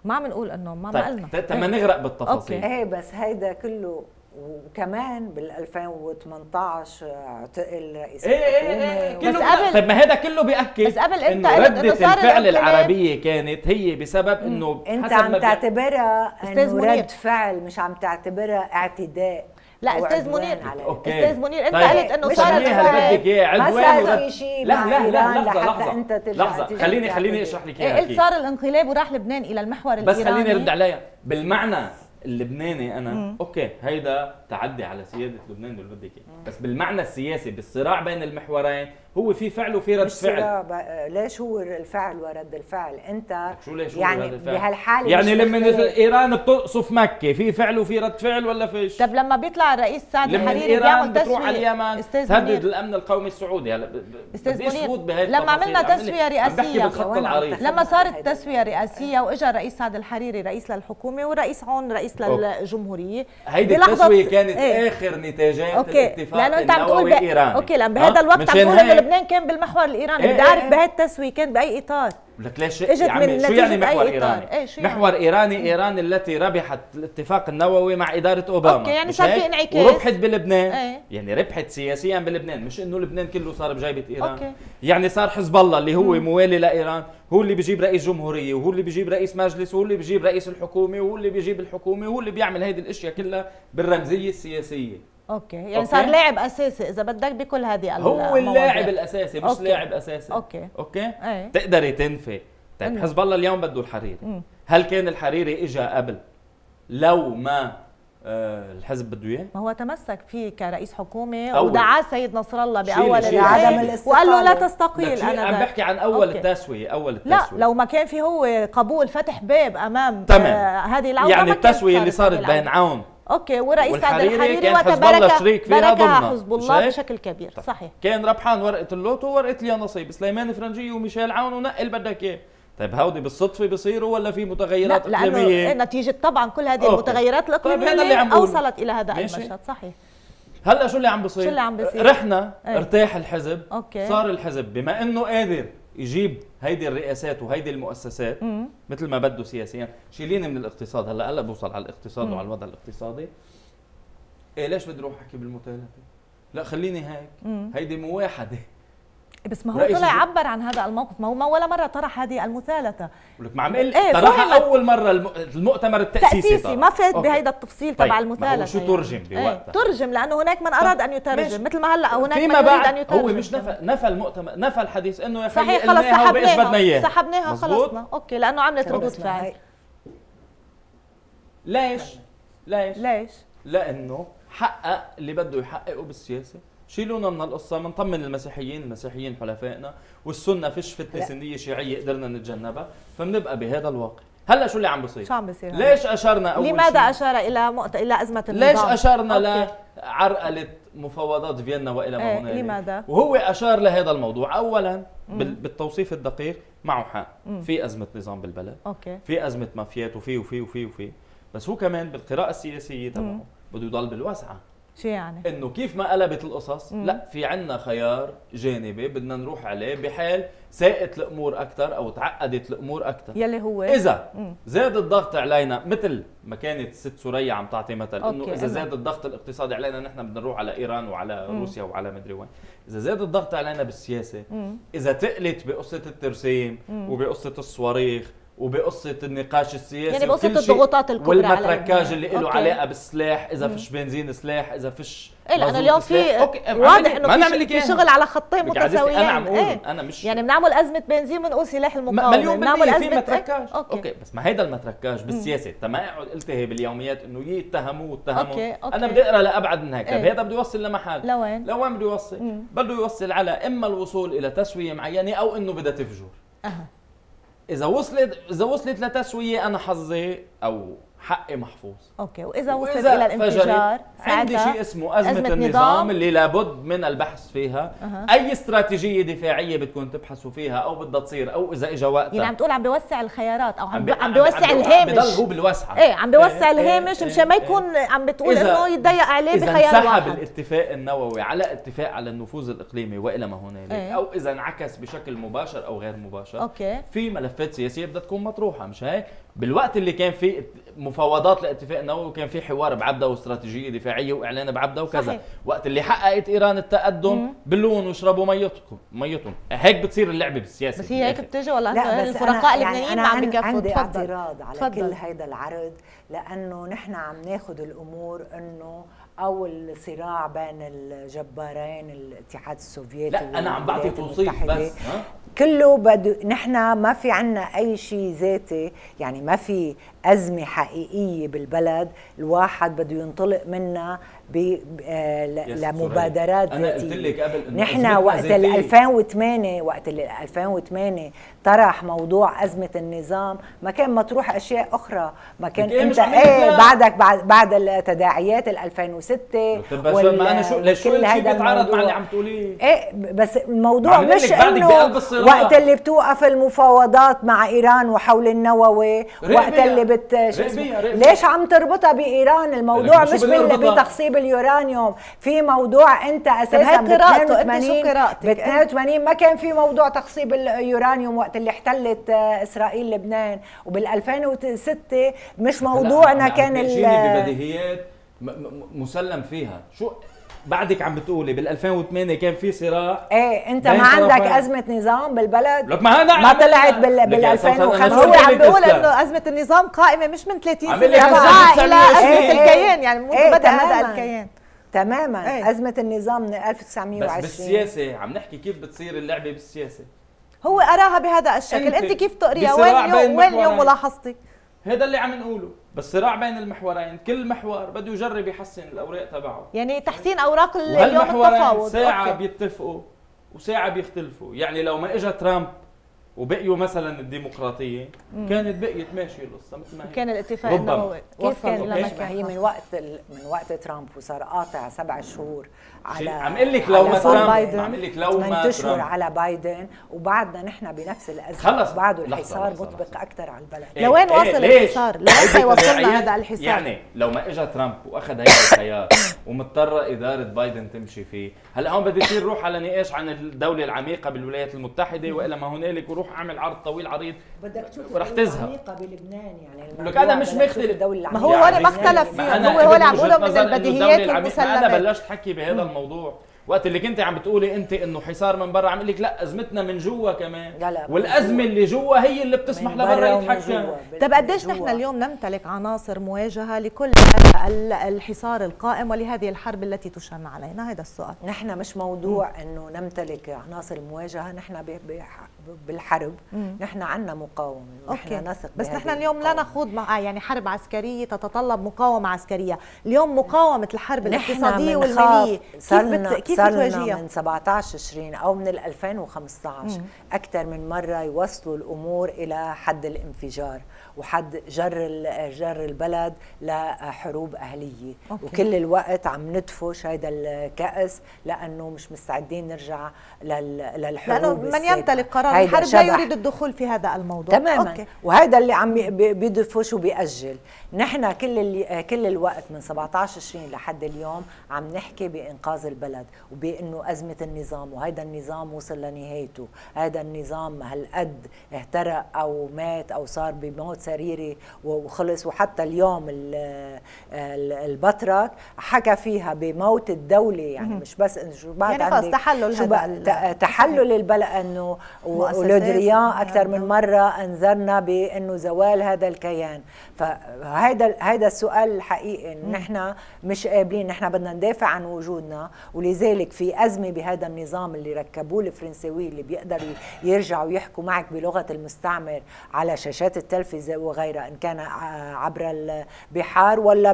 A: ما عم نقول إنه ما ما قلنا.
C: طيب تما نغرق بالتفاصيل.
B: إيه بس هيدا كله وكمان بال 2018 اعتقل رئيس
C: إيه إيه إيه
B: الحكومة.
C: كله
A: بس
C: بس
A: قبل-
C: طيب ما هذا كله بيأكد
A: بس قبل أنت إنه صار
C: الفعل العربية كانت هي بسبب إنه
B: إنت
C: حسب
B: عم تعتبرها إنه
A: منير.
B: رد فعل مش عم تعتبرها اعتداء
A: لا
B: أستاذ
A: منير. أستاذ منير أنت
C: طيب،
A: قلت إنه
B: مش
A: صارت
C: سميها اللي
A: فعل-
C: بدك إياه.
B: ما
C: عدوان
B: في شيء
C: لا لا لا لحظة
B: لحظة. ترجع لحظة.
C: خليني. خليني أشرح لك إياها
A: قلت. صار الإنقلاب وراح لبنان إلى المحور
C: بس
A: الإيراني.
C: خليني أرد عليها. بالمعنى اللبناني أنا أوكي هيدا تعدي على سيادة لبنان اللي بدك بس بالمعنى السياسي بالصراع بين المحورين هو في فعل وفي رد
B: مش
C: فعل
B: ليش هو الفعل ورد الفعل انت
C: شو ليش هو
B: يعني
C: رد الفعل؟
B: بهالحالة
C: يعني لما إيران بتقصف مكة في فعل وفي رد فعل ولا فيش؟
A: طب لما بيطلع الرئيس سعد
C: لما
A: الحريري
C: إيران
A: بيعمل
C: بتروح على
A: تسويه
C: اليمن
A: أستاذ
C: تهدد الأمن القومي السعودي هلا بديش
A: منير، لما. عملنا
C: العريض
B: تخبر؟
A: لما صارت
B: هيدا.
A: تسوية رئاسية وإجا الرئيس سعد الحريري رئيس للحكومة والرئيس عون رئيس
C: أوكي.
A: للجمهورية
C: هيدي التسوية كانت
A: إيه.
C: آخر نتاجات
A: okay
C: الاتفاق
A: لأنه أنت عم تقول
C: النووي
A: ب...
C: الايراني
A: okay
C: لأن؟
A: بهذا الوقت عم لبنان كان بالمحور الإيراني
C: إيه
A: بدي
C: إيه
A: أعرف
C: إيه.
A: بهي التسوية كان بأي إطار
C: لك ليش
A: إجت
C: يا عمي
A: من
C: شو يعني محور؟ إيراني؟
A: إيه شو يعني؟
C: محور إيراني ايران التي ربحت الاتفاق النووي مع إدارة أوباما
A: okay، يعني صار في؟ انعكاس.
C: وربحت بلبنان
A: إيه.
C: يعني ربحت سياسيا بلبنان مش إنه لبنان كله صار بجيبة إيران
A: okay.
C: يعني صار حزب الله اللي هو موالي لإيران هو اللي بيجيب رئيس جمهورية وهو اللي بيجيب رئيس مجلس وهو اللي بيجيب رئيس الحكومة وهو اللي بيجيب الحكومة وهو اللي بيعمل هيدي الأشياء كلها بالرمزية السياسية
A: okay يعني
C: okay.
A: صار لاعب أساسي إذا بدك بكل هذه
C: هو. اللاعب الأساسي مش
A: okay.
C: لاعب أساسي
A: okay.
C: okay
A: إيه
C: تقدري تنفي طيب. حزب الله اليوم بده الحريري
A: مم.
C: هل كان الحريري اجى قبل لو ما آه الحزب بده إياه
A: ما هو تمسك فيه كرئيس
C: حكومة.
A: ودعاه سيد نصر الله بأول
C: شيلي.
A: العام
B: عدم
A: وقال له لا. تستقيل أنا
C: عم. بحكي عن أول
A: okay.
C: التسوية أول
A: لا
C: التسوية
A: لو ما كان في هو قبول فتح باب أمام
C: تمام.
A: آه هذه العوده
C: يعني التسوية اللي
A: صارت
C: بين. عون
A: okay ورئيس
C: والحريري
A: الحريري
C: كان
A: وقتها
C: حزب الله؟
A: بشكل كبير صحيح
C: كان ربحان ورقة اللوتو وورقة اليا نصيب سليمان فرنجي وميشيل عون ونقل بدك إياه طيب هودي بالصدفة بيصيروا ولا في متغيرات
A: لا
C: إقليمية
A: لأنه نتيجة طبعا كل هذه
C: okay.
A: المتغيرات
C: طيب هذا اللي
A: الاقليميه
C: عم.
A: أوصلت إلى هذا
C: ماشي.
A: المشهد صحيح
C: هلأ شو اللي عم بصير
A: شو اللي عم بيصير؟
C: رحنا
A: إيه.
C: ارتاح الحزب
A: okay.
C: صار الحزب بما إنه قادر يجيب هيدي الرئاسات وهيدي المؤسسات
A: مم.
C: مثل ما بده سياسيا. شيليني من الاقتصاد. هلا هلا بوصل على الاقتصاد وعلى الوضع الاقتصادي. إيه ليش بدي أروح أحكي بالمتالفه لا خليني هيك.
A: مم.
C: هيدي موحده
A: بس ما هو طلع عبر عن هذا الموقف ما هو ما ولا مرة طرح هذه المثالثة
C: بقول لك ما عم قل
A: إيه،
C: طرحها. أول مرة الم- المؤتمر التأسيسي
A: تأسيسي
C: طرح.
A: ما فات. بهيدا التفصيل
C: طيب،
A: تبع
C: ما هو
A: المثالثة
C: شو
A: يعني.
C: ترجم
A: إيه،
C: بوقتها؟
A: ترجم لأنه هناك من أراد أن يترجم. مثل ما هلأ هناك
C: فيما
A: من يريد أن
C: بعد
A: يترجم
C: هو مش نفى نفى المؤتمر نفى الحديث إنه يا خيي
A: صحيح خلص سحبناها
C: إياه
A: سحبناها؟ خلصنا أوكي لأنه عملت ردود فعل
C: ليش؟ ليش؟
A: ليش؟
C: لأنه حقق اللي بده يحققه بالسياسة شيلونا من القصة بنطمن المسيحيين المسيحيين حلفائنا والسنة فيش فتنة
B: لا.
C: سنية شيعية قدرنا نتجنبها فبنبقى بهذا الواقع هلأ شو اللي عم بصير
A: شو عم بيصير هلا؟
C: ليش أشرنا أول
A: لماذا
C: شيء؟
A: أشار إلى مؤت... إلى أزمة النظام؟
C: ليش أشرنا
A: أوكي.
C: لعرقله مفاوضات فيينا وإلى ما
A: إيه،
C: هنالك
A: لماذا؟
C: وهو أشار لهذا الموضوع اولا بال- بالتوصيف الدقيق معه حق في أزمة نظام بالبلد
A: أوكي
C: في أزمة مافيات وفي وفي وفي وفي بس هو كمان بالقراءة السياسية تبعه بده يضل بالوسعه
A: شو يعني؟
C: إنه كيف ما قلبت القصص لا في عنا خيار جانبي بدنا نروح عليه بحال ساءت الأمور أكثر أو تعقدت الأمور أكثر
A: يلي هو
C: إذا
A: مم.
C: زاد الضغط علينا مثل ما كانت الست سوريا عم تعطي مثل
A: إنه
C: إذا
A: إنه.
C: زاد الضغط الاقتصادي علينا نحن بدنا نروح على إيران وعلى روسيا وعلى مدري وين إذا زاد الضغط علينا بالسياسة
A: مم.
C: إذا تقلت بقصة الترسيم وبقصة الصواريخ وبقصة النقاش السياسي
A: يعني
C: شيء
A: الضغوطات الكبرى
C: وال
A: matraquage.
C: اللي له. علاقه بالسلاح إذا فيش بنزين سلاح إذا فيش
A: إيه
C: مازوت
A: اليوم. في واضح
C: ما
A: إنه
C: نعمل
A: في, في
C: كان.
A: شغل على خطين متساويين
C: أنا عم أقول
A: إيه
C: أنا مش
A: يعني بنعمل أزمة بنزين بنقول سلاح المقاومة
C: مليون
A: بنعمل
C: في
A: أزمة
C: matraquage
A: إيه؟
C: okay. okay بس ما هيدا ال matraquage بالسياسة تما اقعد التهي باليوميات إنه واتهموا
A: okay، okay.
C: أنا بدي أقرأ لأبعد من هيك
A: إيه.
C: طيب هذا بده يوصل لمحل
A: لوين؟
C: لوين بده يوصل؟ بده يوصل على إما الوصول إلى تسوية معينة أو إنه بدها تفجر. إذا وصلت إذا وصلت لتسوية أنا حظي أو حقي محفوظ.
A: okay وإذا
C: وإذا
A: إلى الانفجار
C: عندي شيء اسمه أزمة,
A: أزمة
C: النظام
A: نظام.
C: اللي لابد من البحث فيها.
A: أها.
C: أي استراتيجية دفاعية بتكون تبحثوا فيها أو بدها تصير أو إذا إجا وقتها.
A: يعني عم تقول عم بيوسع الخيارات أو عم,
C: بي-
A: عم بيوسع
C: بي-
A: الهامش.
C: بضل هو بالوسعة.
A: إيه عم بيوسع
C: إيه،
A: الهامش
C: إيه،
A: مشان ما
C: إيه،
A: يكون عم بتقول إنه يتضيق عليه بخيار
C: انسحب
A: واحد.
C: الاتفاق النووي على اتفاق على النفوذ الإقليمي وإلى ما هنالك
A: إيه.
C: أو إذا انعكس بشكل مباشر أو غير مباشر
A: أوكي.
C: في ملفات سياسية بدها تكون مطروحة مش هيك؟ بالوقت اللي كان في مفاوضات لاتفاق نووي وكان في حوار بعبده واستراتيجيه دفاعيه واعلان بعبده وكذا
A: صحيح.
C: وقت اللي حققت ايران التقدم بلون واشربوا ميتكم ميتهم هيك بتصير اللعبة بالسياسة
A: بس هي هيك. بتجي ولا
B: لا بس
A: الفرقاء
B: أنا
A: اللبنانيين
B: يعني
A: ما عم بكفوا
B: عندي
A: تفضل
B: اعتراض على
A: تفضل.
B: كل هيدا العرض لأنه نحن عم ناخذ الأمور إنه أو الصراع بين الجبارين الاتحاد السوفيتي
C: لا أنا عم بعطي توصيف. بس ها
B: كله بده نحن ما في عنا أي شيء ذاتي يعني ما في أزمة حقيقية بالبلد الواحد بده ينطلق منها لمبادرات
C: سوريا، أنا
B: ذاتية
C: قلت لك قبل
B: نحن وقت ال
C: ذاتية.
B: 2008 وقت ال 2008 طرح موضوع أزمة النظام ما كان مطروح أشياء أخرى ما كان
C: إيه
B: أنت
C: إيه
B: بعدك بعد بعد التداعيات ال 2006
C: طيب بس ما أنا شو ليش شو بيتعارض مع. اللي عم تقوليه
B: إيه بس الموضوع مش
C: إنه.
B: وقت اللي بتوقف المفاوضات مع إيران وحول النووي. وقت اللي بت. ليش عم تربطها بإيران الموضوع مش
C: بدنا
B: بتخصيب اليورانيوم. في موضوع انت
A: أساسا
B: ب
A: قراءته، أنت شو
B: 82
A: قراءتك؟
B: ب 82 ما كان في موضوع تخصيب اليورانيوم وقت اللي احتلت آه، إسرائيل لبنان. وبال 2006 مش موضوعنا كان ال-
C: م- مسلم فيها. شو بعدك عم بتقولي بال 2008 كان في صراع
B: إيه
C: أنت
B: ما عندك
C: طرفين.
B: أزمة نظام بالبلد
C: لك ما هذا
B: ما طلعت بال بال
C: يا أستاذ أنا
B: 2005
C: شو
A: هو عم بيقول؟ إنه أزمة النظام قائمة مش من 30
C: عم سنة
A: إلى.
C: أزمة
B: إيه، إيه.
A: الكيان يعني منذ
B: إيه،
A: بدأ هذا. الكيان
B: تماما
A: إيه.
B: أزمة النظام من
C: بس
B: 1920
C: بالسياسة عم نحكي كيف بتصير اللعبة بالسياسة
A: هو أراها بهذا الشكل
C: أنت
A: أنت كيف تقريها وين اليوم وين
C: محورين.
A: ملاحظتك
C: هذا اللي عم نقوله بس صراع بين المحورين كل محور بده يجرب يحسن الأوراق تبعه.
A: يعني تحسين أوراق ال- اليوم التفاوض
C: ساعة
A: أوكي.
C: بيتفقوا وساعة بيختلفوا. يعني لو ما اجى ترامب وبقيوا مثلا الديمقراطية كانت بقيت ماشية القصة مثل ما هي.
A: كان الاتفاق
C: ربما.
A: إنه
B: كيف كان
A: إلى
B: ليش ما هي من وقت ال... من وقت ترامب وصار قاطع سبع شهور على
C: عم قل لك لو ما ترامب عم قل لك لو ما ترامب
B: على بايدن وبعدنا نحن بنفس الأزمة
C: خلص.
B: بعده الحصار مطبق. أكثر على البلد
C: إيه،
A: لوين
C: إيه،
A: واصل
C: ليش؟
A: الحصار؟ لوين
C: تداعيات.
A: هذا الحصار؟
C: يعني لو ما اجى ترامب وأخذ هيدا الخيار (coughs) ومضطرة إدارة بايدن تمشي فيه، هلأ هون بدي يصير روح على نقاش عن الدولة العميقة بالولايات المتحدة والى ما هنالك وروح أعمل عرض طويل عريض
B: بدك تشوف
C: ورح تزهق.
B: العميقة بلبنان يعني
C: لك أنا مش مختلف.
A: ما هو
B: العميقة
A: هو ما. اختلف فيه هو هو اللي عم بقوله من البديهيات
C: ما
A: أنا
C: بلشت حكي بهذا الموضوع وقت اللي كنت عم بتقولي انت انه حصار من برا عم لك لا أزمتنا من جوا كمان
B: والأزمة.
C: اللي جوا هي اللي بتسمح لبرا يتحكم.
A: طب قديش. نحن اليوم نمتلك عناصر مواجهة لكل الحصار القائم ولهذه الحرب التي تشن علينا هذا السؤال
B: نحن مش موضوع إنه نمتلك عناصر المواجهه نحن بالحرب نحن عندنا
A: مقاومة
B: ونحن نثق
A: بس نحن اليوم لا
B: المقاومة.
A: نخوض مع يعني حرب عسكرية تتطلب مقاومة عسكرية. اليوم مقاومة الحرب
B: الاقتصادية.
A: والمالية. كيف
B: صرنا
A: بت... كيف
B: صرنا من 17 20 أو من ال 2015 أكثر من مرة يوصلوا الأمور إلى حد الانفجار. وحد جر جر البلد لحروب أهلية
A: okay.
B: وكل الوقت عم ندفش هذا الكأس لأنه مش مستعدين نرجع لل- للحروب
A: لأنه من. يمتلك قرار الحرب لا. يريد الدخول في هذا الموضوع
B: تماما
A: okay.
B: وهذا اللي عم بيدفش وبيأجل نحن كل اللي كل الوقت من 17 20 لحد اليوم عم نحكي بإنقاذ البلد وبأنه أزمة النظام وهذا النظام وصل لنهايته هذا النظام هالقد اهترق أو مات أو صار بموت سريري وخلص. وحتى اليوم ال- ال- البطرك حكى فيها بموت الدولة. يعني مش بس شو بعد
A: يعني خلص تحلل
B: شو تحلل. البلد
A: إنه
B: ولودريان أكثر من. مرة أنذرنا بإنه زوال هذا الكيان. فهذا هذا السؤال الحقيقي إنه نحن مش قابلين نحن بدنا ندافع عن وجودنا ولذلك في أزمة بهذا النظام اللي ركبوه الفرنساويين اللي بيقدروا يرجعوا يحكوا معك بلغة المستعمر على شاشات التلفزة وغيرها إن كان ع- عبر البحار ولا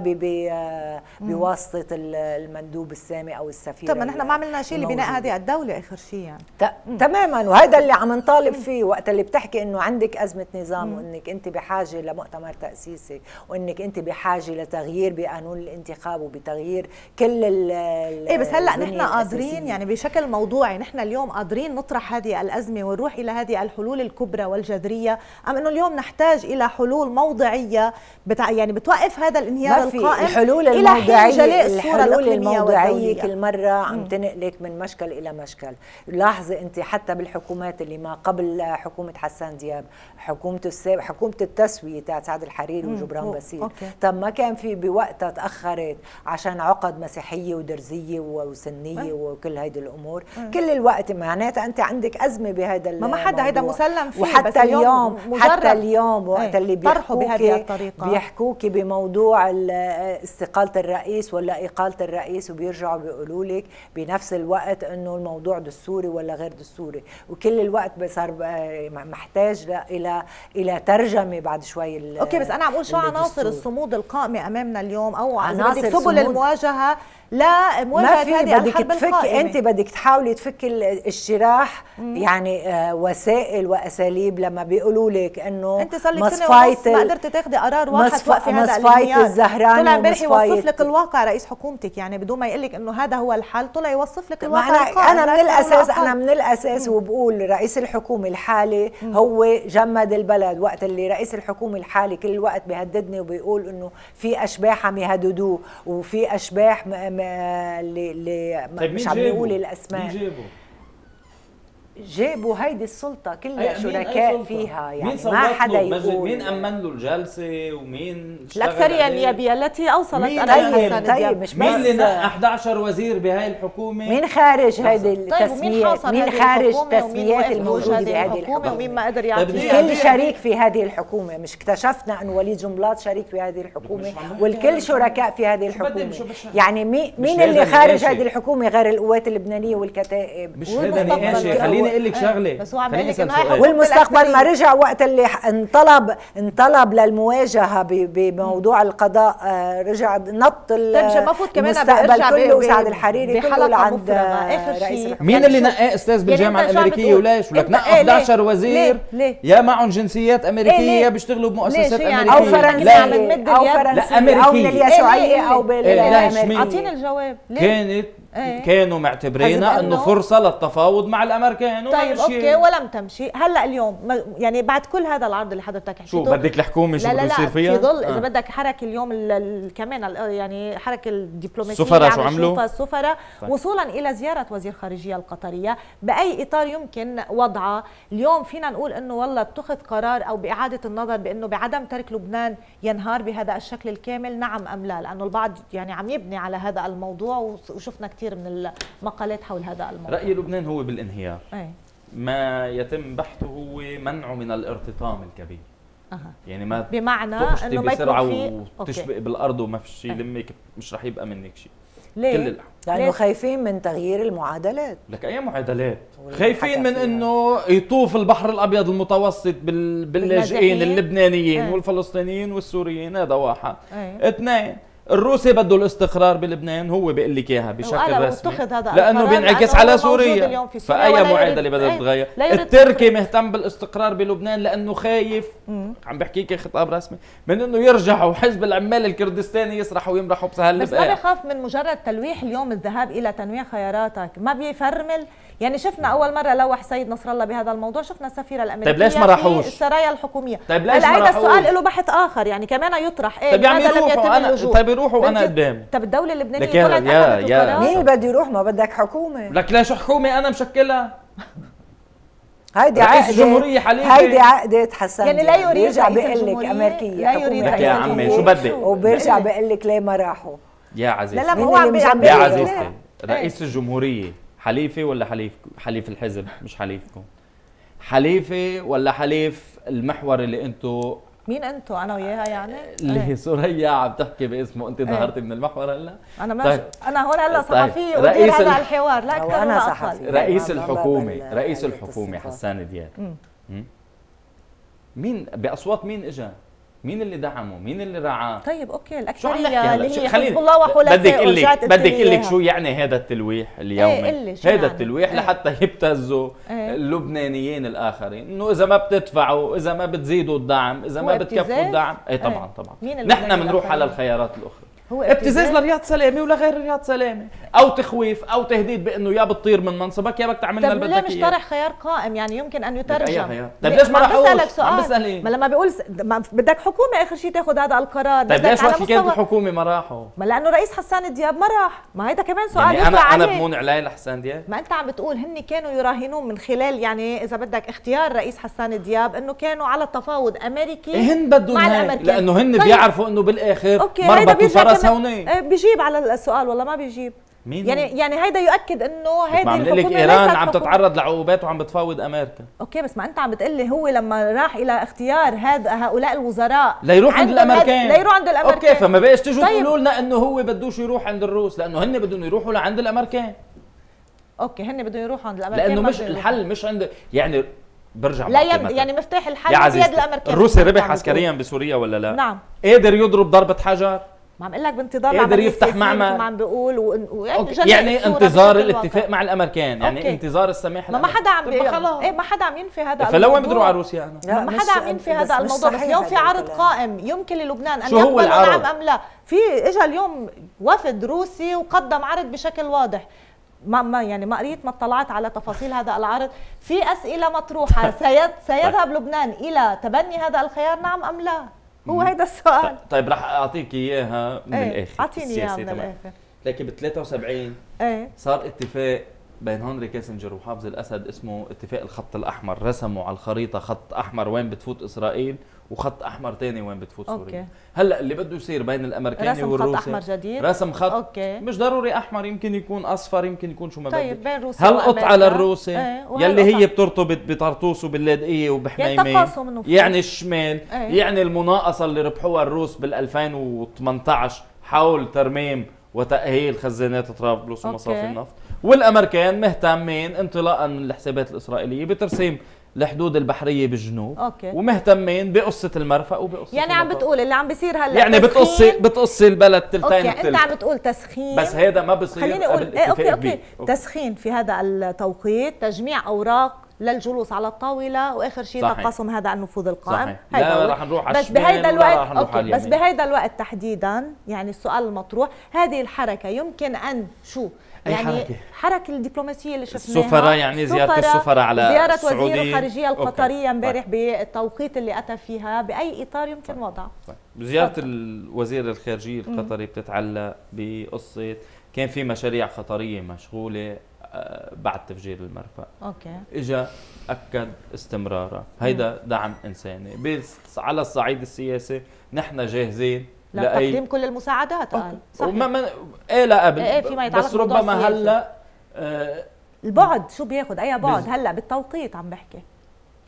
B: بواسطة ال- المندوب السامي أو السفير
A: طب نحن ما عملنا شيء لبناء. هذه الدولة آخر شيء يعني.
B: تماما وهذا اللي عم نطالب فيه وقت اللي بتحكي إنه عندك أزمة نظام وإنك أنت بحاجة لمؤتمر تأسيسي وإنك أنت بحاجة لتغيير بقانون الانتخاب وبتغيير كل ال
A: إيه بس
B: هلأ
A: نحن قادرين. يعني بشكل موضوعي نحن اليوم قادرين نطرح هذه الأزمة ونروح إلى هذه الحلول الكبرى والجذرية أم إنه اليوم نحتاج إلى حلول موضعية بتع... يعني بتوقف هذا الانهيار
B: ما في
A: القائم
B: الحلول
A: إلى حين جلاء
B: الصورة
A: الأقليمية
B: الموضعية
A: والدولية.
B: كل مرة عم تنقلك من مشكل إلى مشكل. لاحظي أنت حتى بالحكومات اللي ما قبل حكومة حسان دياب حكومة السابق حكومة التسوية تاعت سعد الحريري وجبران
A: أوه،
B: باسيل
A: okay.
B: طب ما كان في بوقتها تاخرت عشان عقد مسيحية ودرزية
A: وسنية.
B: وكل هيدي الأمور كل الوقت معناتها أنت عندك أزمة بهذا
A: ما ما حدا هيدا. مسلم فيه، بس
B: وحتى
A: اليوم
B: اليوم
A: مجرد-
B: حتى اليوم وقت
A: إيه،
B: اللي
A: طرحه بهذه
B: بيحكوكي
A: الطريقة.
B: بيحكوكي بموضوع ال- استقالة الرئيس ولا إقالة الرئيس وبيرجعوا بيقولوا لك بنفس الوقت إنه الموضوع دستوري ولا غير دستوري وكل الوقت صار بقى محتاج إلى إلى ترجمة بعد شوي ال-
A: أوكي بس أنا أقول شو عناصر. الصمود القامه أمامنا اليوم أو
B: عناصر
A: سبل. المواجهة
B: ما
A: لمواجهه
B: في
A: هذه
B: بدك
A: الحرب
B: تفكي
A: القائمه
B: أنت بدك تحاولي تفكي ال- الشراح يعني آه وسائل وأساليب لما بيقولوا لك إنه
A: أنت صار لك
B: سنة
A: ونص ما قدرتي تاخذي قرار واحد
B: مصف-
A: توقفي هذا الإنهيار.
B: الزهراني
A: طلع امبارح يوصف لك الواقع رئيس حكومتك يعني بدون ما يقول لك إنه هذا هو الحل طلع يوصف لك الواقع
B: أنا
A: القائم
B: أنا
A: لا
B: من
A: الأساس.
B: أنا من الأساس وبقول رئيس الحكومة الحالي هو جمد البلد وقت اللي رئيس الحكومة الحالي كل الوقت بيهددني وبيقول إنه في أشباح عم يهددوه وفي أشباح اللي اللي
C: طيب
B: مش
C: مين
B: عم؟ بيقول
C: مين
B: الاسماء
C: جابه؟
B: جابوا هيدي السلطة
C: أي-
B: كلها شركاء
C: سلطة؟
B: فيها يعني
C: مين
B: ما حدا يقول.
C: مين أمن له الجلسة؟ ومين عليه؟
A: النيابية التي أوصلت
C: مين
A: الرئيس
C: طيب-
B: طيب مش
C: مين اللي
B: بس-
C: نقى 11 وزير بهاي الحكومة؟
B: مين خارج هيدي
A: طيب ومين
B: التسميات
A: حاصر
B: مين
A: هذه
B: خارج
A: الحكومة؟
B: التسميات
A: هذه
B: بهذه
A: الحكومة؟ ومين ما قدر
C: طيب
A: يعطي
C: بدي
B: الكل شريك في هذه الحكومة مش اكتشفنا أن وليد جنبلاط شريك في هذه الحكومة والكل. شركاء في هذه الحكومة. يعني مين اللي خارج. هذه الحكومة غير القوات اللبنانية والكتائب؟
C: مش هذا نقاشي
A: كمان.
C: خليني أقول لك
A: إيه،
C: شغلة
A: بس هو عم يقول
B: والمستقبل ما. رجع وقت اللي انطلب انطلب للمواجهة بموضوع القضاء آه، رجع نط
A: طيب كمان
B: المستقبل
A: ب-
B: كله وسعد الحريري كله لعند
A: شيء.
B: الحكومة.
C: مين
A: يعني
C: اللي نقاه
A: أستاذ بالجامعة
C: الامريكيه؟ وليش ولك نقى
A: إيه، ليه؟
C: 11 وزير؟ يا معهم جنسيات
A: أمريكية؟
C: يا بيشتغلوا بمؤسسات
A: يعني؟
B: أو
C: امريكيه
A: نمد
B: فرنسيه
C: أو؟
B: فرنسية
C: أو.
B: من اليسوعية
A: إيه،؟
C: أو؟
B: بالأمريكية
A: أعطيني الجواب ليه؟
C: كانت
A: إيه.
C: كانوا معتبرينها
A: إنه
C: فرصة للتفاوض مع الأمريكان
A: طيب
C: مشي.
A: أوكي ولم تمشي هلأ اليوم يعني بعد كل هذا العرض اللي حضرتك
C: شو
A: حكيته
C: بدك الحكومة شو
A: لا
C: بده
A: لا
C: يصير
A: لا
C: فيها
A: في ظل إذا
C: آه.
A: بدك حركه اليوم ال- ال- كمان يعني حركه الدبلوماسية
C: السفراء شو
A: عم
C: عملوا؟
A: السفراء
C: طيب.
A: وصولا إلى زيارة وزير خارجية القطرية بأي إطار يمكن وضعها اليوم فينا نقول إنه والله اتخذ قرار أو بإعادة النظر بإنه بعدم ترك لبنان ينهار بهذا الشكل الكامل نعم أم لا لأنه البعض يعني عم يبني على هذا الموضوع وشفنا كثير من المقالات حول هذا الموضوع
C: رأي لبنان هو بالانهيار
A: إيه
C: ما يتم بحثه هو منعه من الارتطام الكبير
A: أها
C: يعني ما
A: بمعنى إنه ما
C: بسرعة
A: يكون في
C: وتشبق بالأرض وما في شيء. لمك مش رح يبقى منك شيء
A: ليه؟
C: كل
B: لأنه
A: ليش؟
B: خايفين من تغيير المعادلات
C: لك أي معادلات خايفين من. إنه يطوف البحر الأبيض المتوسط بال... باللاجئين
A: باللاجئين.
C: اللبنانيين
A: إيه.
C: والفلسطينيين والسوريين هذا واحد
A: إيه.
C: اثنين الروسي بده الاستقرار بلبنان هو بيقول لك إياها بشكل رسمي.
A: هذا لأنه
C: بينعكس على سوريا.
A: فأي
C: معادله بدها
A: إيه.
C: تتغير؟ التركي. مهتم بالاستقرار بلبنان لأنه خايف. عم بحكيك خطاب رسمي. من إنه يرجعوا حزب العمال الكردستاني يسرحوا ويمرحوا بسهل
A: بس ما بخاف من مجرد تلويح اليوم الذهاب إلى تنويع خياراتك. ما بيفرمل يعني شفنا أول مرة لوح سيد نصر الله بهذا الموضوع شفنا السفيره الأمريكية
C: طيب ليش ما
A: في
C: راحوش؟
A: السرايا الحكومية
C: طيب ليش
A: هلا
C: ما
A: هيدا
C: راحوش؟
A: السؤال له بحث آخر يعني كمان يطرح إيه
C: طيب
A: لم
C: يروحوا
A: يتم
C: أنا
A: اللجوء
C: طيب يروحوا
A: بدك-
C: قدام
A: طب الدولة اللبنانية
C: لك يا-
A: طلعت
C: يا- يا-.
B: مين بده يروح ما بدك حكومة
C: لك ليش حكومة أنا مشكلها
B: هيدي
C: رئيس
B: عقدة
C: الجمهورية حليفة.
B: هيدي عقدة حسن
A: يعني لا. يريد
B: بيرجع
A: رئيس
B: بيقول لك أمريكية
A: لا يريد
C: لك يا عمي
B: أمريكية.
C: شو بدك
B: وبيرجع
A: بدك؟
B: بيقول لك ليه ما راحوا
C: يا عزيزتي
A: لا لا هو عم؟
C: يا عزيزتي؟ رئيس الجمهورية حليفة ولا حليف حليف الحزب مش حليفكم حليفة ولا حليف المحور اللي انتو
A: مين أنتم أنا وياها يعني
C: اللي
A: إيه.
C: سوريا عم تحكي باسمه انت ظهرتي من المحور هلأ
A: أنا ما
C: طيب.
A: أنا هون هلأ
C: طيب.
A: صحفي
C: رئيس
A: ودير هذا
C: ال-
A: الحوار لا أكثر
B: أنا
A: ولا
B: صحفي.
C: رئيس
B: بال-
C: رئيس
B: الصفات.
C: حسان دياب. مين بأصوات مين اجى مين اللي دعمه مين اللي رعاه
A: طيب
C: أوكي الأكثرية
A: اللي هي حزب الله وحلفائه
C: بدك أقول لك بدك
A: لي
C: أقول لك. شو يعني هذا التلويح اليومي
A: إيه، شو
C: هذا
A: يعني؟
C: التلويح
A: إيه.
C: لحتى يبتزوا
A: إيه.
C: اللبنانيين الآخرين إنه إذا ما بتدفعوا إذا ما بتزيدوا الدعم
A: إذا
C: ما بتكفوا؟ الدعم اي طبعا
A: إيه.
C: طبعا
A: مين
C: نحن بنروح على؟ الخيارات الأخرى
A: هو
C: ابتزاز لرياض سلامة ولا غير رياض سلامة أو تخويف أو تهديد بأنه يا بتطير من منصبك يا بدك تعمل لنا بدك
A: مش. طرح خيار قائم يعني يمكن أن يترجم؟
C: طيب ليش ما راحوش؟
A: بسألك سؤال
C: عم بسأل إيه؟
A: ما لما بيقول س... ما بدك حكومة آخر شيء تاخذ هذا القرار
C: طيب ليش وقت كانت الحكومة ما راحوا؟
A: ما لأنه رئيس حسان دياب ما راح ما هيدا كمان سؤال
C: يعني أنا أنا
A: عليه.
C: بمون علي لحسان دياب
A: ما أنت عم بتقول هن كانوا يراهنون من خلال يعني إذا بدك اختيار رئيس حسان دياب إنه كانوا على تفاوض أمريكي
C: إيه هن بدهم
A: مع الأمريكان
C: لأنه هن
A: طيب.
C: بيعرفوا إنه
A: بالآخر okay
C: مربط
A: إيه، بيجيب على السؤال والله ما بيجيب
C: مين
A: يعني
C: هو؟
A: يعني هيدا يؤكد إنه هيدي
C: عم لك
A: إيران
C: عم تتعرض لعقوبات وعم بتفاوض أمريكا
A: okay بس ما أنت عم بتقلي هو لما راح إلى اختيار هذا هؤلاء الوزراء
C: ليروح عند الأمريكان
A: ليروح عند الأمريكان
C: okay فما بقاش تيجوا
A: طيب.
C: تقولوا لنا إنه هو بدوش يروح عند الروس لأنه هن بدهم يروحوا لعند الأمريكان
A: okay هن بدهم يروحوا عند
C: الأمريكان
A: لأنه
C: مش. الحل مش عند يعني برجع
A: لا يم. يعني مفتاح الحل بيد الأمريكان
C: الروسي ربح عسكريا بسوريا ولا لا؟
A: بتقول. نعم
C: قادر يضرب ضربة حجر
A: ما عم أقول لك بانتظار العملية
C: يفتح معمل.
A: ما عم بيقول و-
C: يعني انتظار الاتفاق. مع الأمريكان يعني
A: okay.
C: انتظار السماح
A: ما ما حدا عم بي...
C: خلاص.
A: إيه ما حدا عم ينفي هذا
C: فلوين بدي أروح على. روسيا أنا؟
B: لا،
A: ما حدا عم ينفي هذا الموضوع بس اليوم في عرض. قائم يمكن للبنان
C: أن
A: يقبل؟ نعم أم لا في اجى اليوم وفد روسي وقدم عرض بشكل واضح ما ما يعني ما قريت ما اطلعت على تفاصيل هذا العرض في أسئلة مطروحة (laughs) سيد سيذهب لبنان إلى تبني هذا الخيار نعم أم لا هو هيدا السؤال.
C: طيب رح أعطيك إياها من إيه
A: الآخر أعطيني
C: إياها
A: من
C: تبعي.
A: الآخر.
C: لكن ب 73
A: إيه.
C: صار اتفاق بين هنري كيسنجر وحافظ الأسد اسمه اتفاق الخط الأحمر. رسموا على الخريطة خط أحمر وين بتفوت إسرائيل وخط أحمر تاني وين بتفوت
A: okay.
C: سوريا. هلأ اللي بده يصير بين الأمريكاني
A: رسم خط
C: والروسي.
A: أحمر جديد؟
C: رسم خط.
A: okay.
C: مش ضروري أحمر يمكن يكون أصفر يمكن يكون شو ما
A: طيب
C: بدك.
A: بين روسيا وأمريكا.
C: للروسي؟
A: إيه
C: يلي هي. بترتبط بطرطوس وباللاذقية وبحميمين
A: يعني.
C: يعني الشمال.
A: إيه.
C: يعني المناقصة اللي ربحوها الروس بال 2018 حول ترميم وتأهيل خزانات طرابلس ومصافي النفط. والأمريكان مهتمين انطلاقا من الحسابات الإسرائيلية بترسيم الحدود البحرية بالجنوب
A: okay.
C: ومهتمين بقصة المرفأ وبقصة
A: يعني عم. بتقول اللي عم بيصير هلأ
C: يعني بتقصي بتقصي البلد تلتين
A: okay أنت عم بتقول تسخين
C: بس هذا ما بصير
A: خليني
C: أقول
A: إيه
C: كبير.
A: okay تسخين في هذا التوقيت تجميع أوراق للجلوس على الطاولة وآخر شيء. تقاسم هذا النفوذ القائم
C: صحيح.
A: هيدا
C: لا. رح نروح على
A: بس بهيدا الوقت okay. بس. بهيدا الوقت تحديدا يعني السؤال المطروح هذه الحركة يمكن أن شو
C: أي
A: يعني
C: حركة؟
A: حركة الدبلوماسية اللي شفناها
C: السفراء يعني زيارة السفراء على
A: وزير
C: السعودية.
A: الخارجية
C: okay.
A: القطرية امبارح
C: طيب.
A: بالتوقيت اللي أتى فيها بأي إطار يمكن وضعه.
C: زيارة الوزير الخارجية القطري بتتعلق بقصة كان في مشاريع قطرية مشغولة آه، بعد تفجير المرفأ.
A: okay.
C: إجا أكد استمرارها. هيدا دعم إنساني. بس على الصعيد السياسي نحن جاهزين
A: لتقديم كل المساعدات. قال
C: صحيح.
A: صحيح
C: ما إيه لا قبل
A: إيه فيما يتعلق
C: بس ربما. هلأ آه
A: البعد شو بياخد؟ أي بعد؟
C: بز-
A: هلأ بالتوقيت عم بحكي.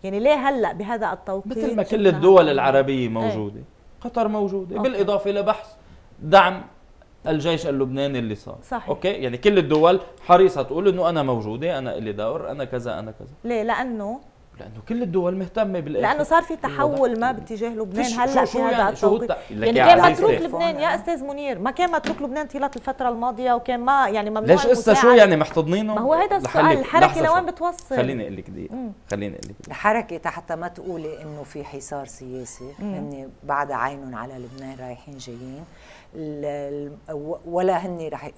A: يعني ليه هلأ بهذا التوقيت؟
C: مثل ما كل الدول
A: هذا؟
C: العربية موجودة. قطر موجودة.
A: okay.
C: بالإضافة لبحث دعم الجيش اللبناني اللي صار.
A: صحيح.
C: okay؟ يعني كل الدول حريصة تقول إنه أنا موجودة أنا لي دور أنا كذا أنا كذا.
A: ليه؟ لأنه
C: لأنه كل الدول مهتمة بالآخر
A: لأنه صار في تحول. ما باتجاه لبنان
C: هلأ
A: في هذا
C: يعني-
A: التوقيت يعني كان. متروك لبنان يا أستاذ منير ما كان متروك لبنان طيله الفترة الماضية وكان ما يعني ممنوع
C: ليش قصة شو. يعني محتضنينه
A: ما هو هذا السؤال
C: الحركة
A: لوين. بتوصل
C: خليني أقول لك دقيقة
A: مم.
C: خليني أقول لك دقيقة.
B: الحركة حتى ما تقولي إنه في حصار سياسي هن بعد عينهم على لبنان رايحين جايين ولا هن رح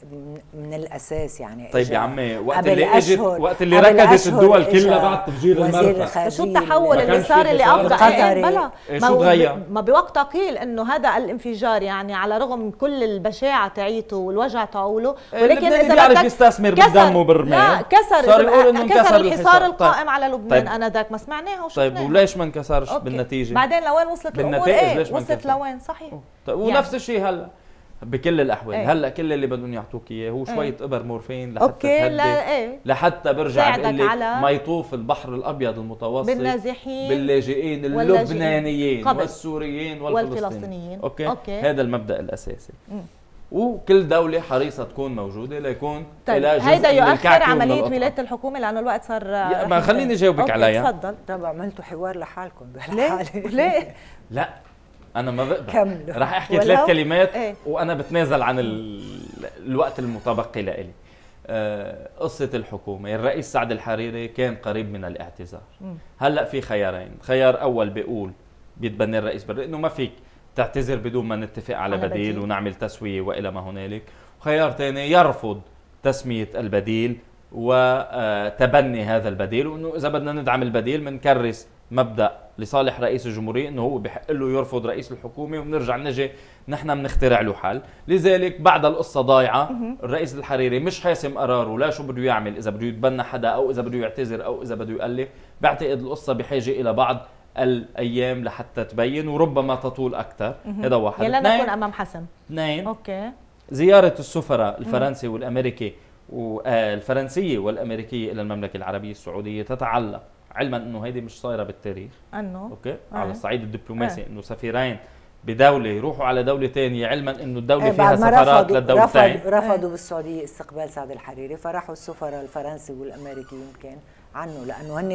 B: من- الأساس يعني
C: طيب يا عمي وقت
B: قبل
C: اللي اجت وقت اللي ركضت الدول كلها بعد تفجير المرفأ
A: شو التحول اللي صار اللي افضل
B: قطري.
A: إيه بلا
C: شو تغير؟
A: ما بوقتها قيل إنه هذا الانفجار يعني على رغم من كل البشاعة تاعيته والوجع تاعوله ولكن إذا
C: بيعرف
A: بدك
C: يستثمر
A: كسر-
C: بالدم وبالرمال
A: لا كسر
C: صار يقول
A: كسر
C: انكسر
A: الحصار
C: الحصار.
A: القائم على لبنان
C: طيب.
A: أنا ذاك ما سمعناها وشفناها
C: طيب وليش ما انكسرش
A: أوكي.
C: بالنتيجة
A: بعدين لوين وصلت الأمور
C: بالنتائج
A: إيه
C: ليش ما
A: وصلت؟ لوين صحيح
C: طيب
A: يعني.
C: ونفس الشيء هلا بكل الأحوال
A: إيه.
C: هلأ كل اللي بدهم يعطوك إياه هو شوية إبر مورفين لحتى
A: أوكي
C: تهدي
A: لا إيه
C: لحتى برجع بقول لك
A: على-
C: ما يطوف البحر الأبيض المتوسط
A: بالنازحين
C: باللاجئين اللبنانيين
A: قبل.
C: والسوريين والفلسطينيين
A: والفلسطينيين.
C: Okay,
A: okay.
C: هذا المبدأ الأساسي
A: مم.
C: وكل دولة حريصة تكون موجودة ليكون
A: طيب هيدا
C: من
A: يؤخر
C: القطعة.
A: ولايه الحكومة لأنه الوقت صار
C: ما خليني جاوبك عليها.
A: تفضل
B: طب عملتوا حوار لحالكم
A: ليه
B: بهالحالة
A: ليه (laughs)
C: لا أنا ما بقدر
B: كملوا.
C: رح
A: أحكي
C: ثلاث كلمات
A: إيه.
C: وأنا بتنازل عن ال... الوقت المتبقي لإلي آه، قصة الحكومة الرئيس سعد الحريري كان قريب من الاعتذار. هلأ في خيارين خيار أول بيقول بيتبنى الرئيس بري إنه ما فيك تعتذر بدون ما نتفق على,
A: على
C: بديل,
A: بديل.
C: ونعمل تسوية وإلى ما هنالك خيار ثاني يرفض تسمية البديل وتبني هذا البديل وإنه إذا بدنا ندعم البديل بنكرس مبدأ لصالح رئيس الجمهورية إنه هو بحق له يرفض رئيس الحكومة وبنرجع نجي نحن بنخترع له حل لذلك بعد القصة ضايعة الرئيس الحريري مش حاسم قراره لا شو بده يعمل إذا بده يتبنى حدا أو إذا بده يعتذر أو إذا بده يؤلف. بعتقد القصة بحاجة إلى بعض الأيام لحتى تبين وربما تطول أكثر. هذا واحد.
A: يلا نكون أمام حسم
C: اثنين.
A: أوكي.
C: زيارة السفراء الفرنسي والأمريكي والفرنسية والأمريكية إلى المملكة العربية السعودية تتعلق. علما أنه هيدي مش صايرة بالتاريخ.
A: أنه؟
C: Okay؟
A: آه.
C: على الصعيد الدبلوماسي أنه سفيرين بدولة يروحوا على دولة تانية علما أنه الدولة
B: إيه،
C: فيها سفارات
B: رفضوا
C: للدولتين.
B: رفضوا, رفضوا بالسعودية استقبال سعد الحريري فراحوا السفراء الفرنسي والأمريكي يمكن عنه لأنه هن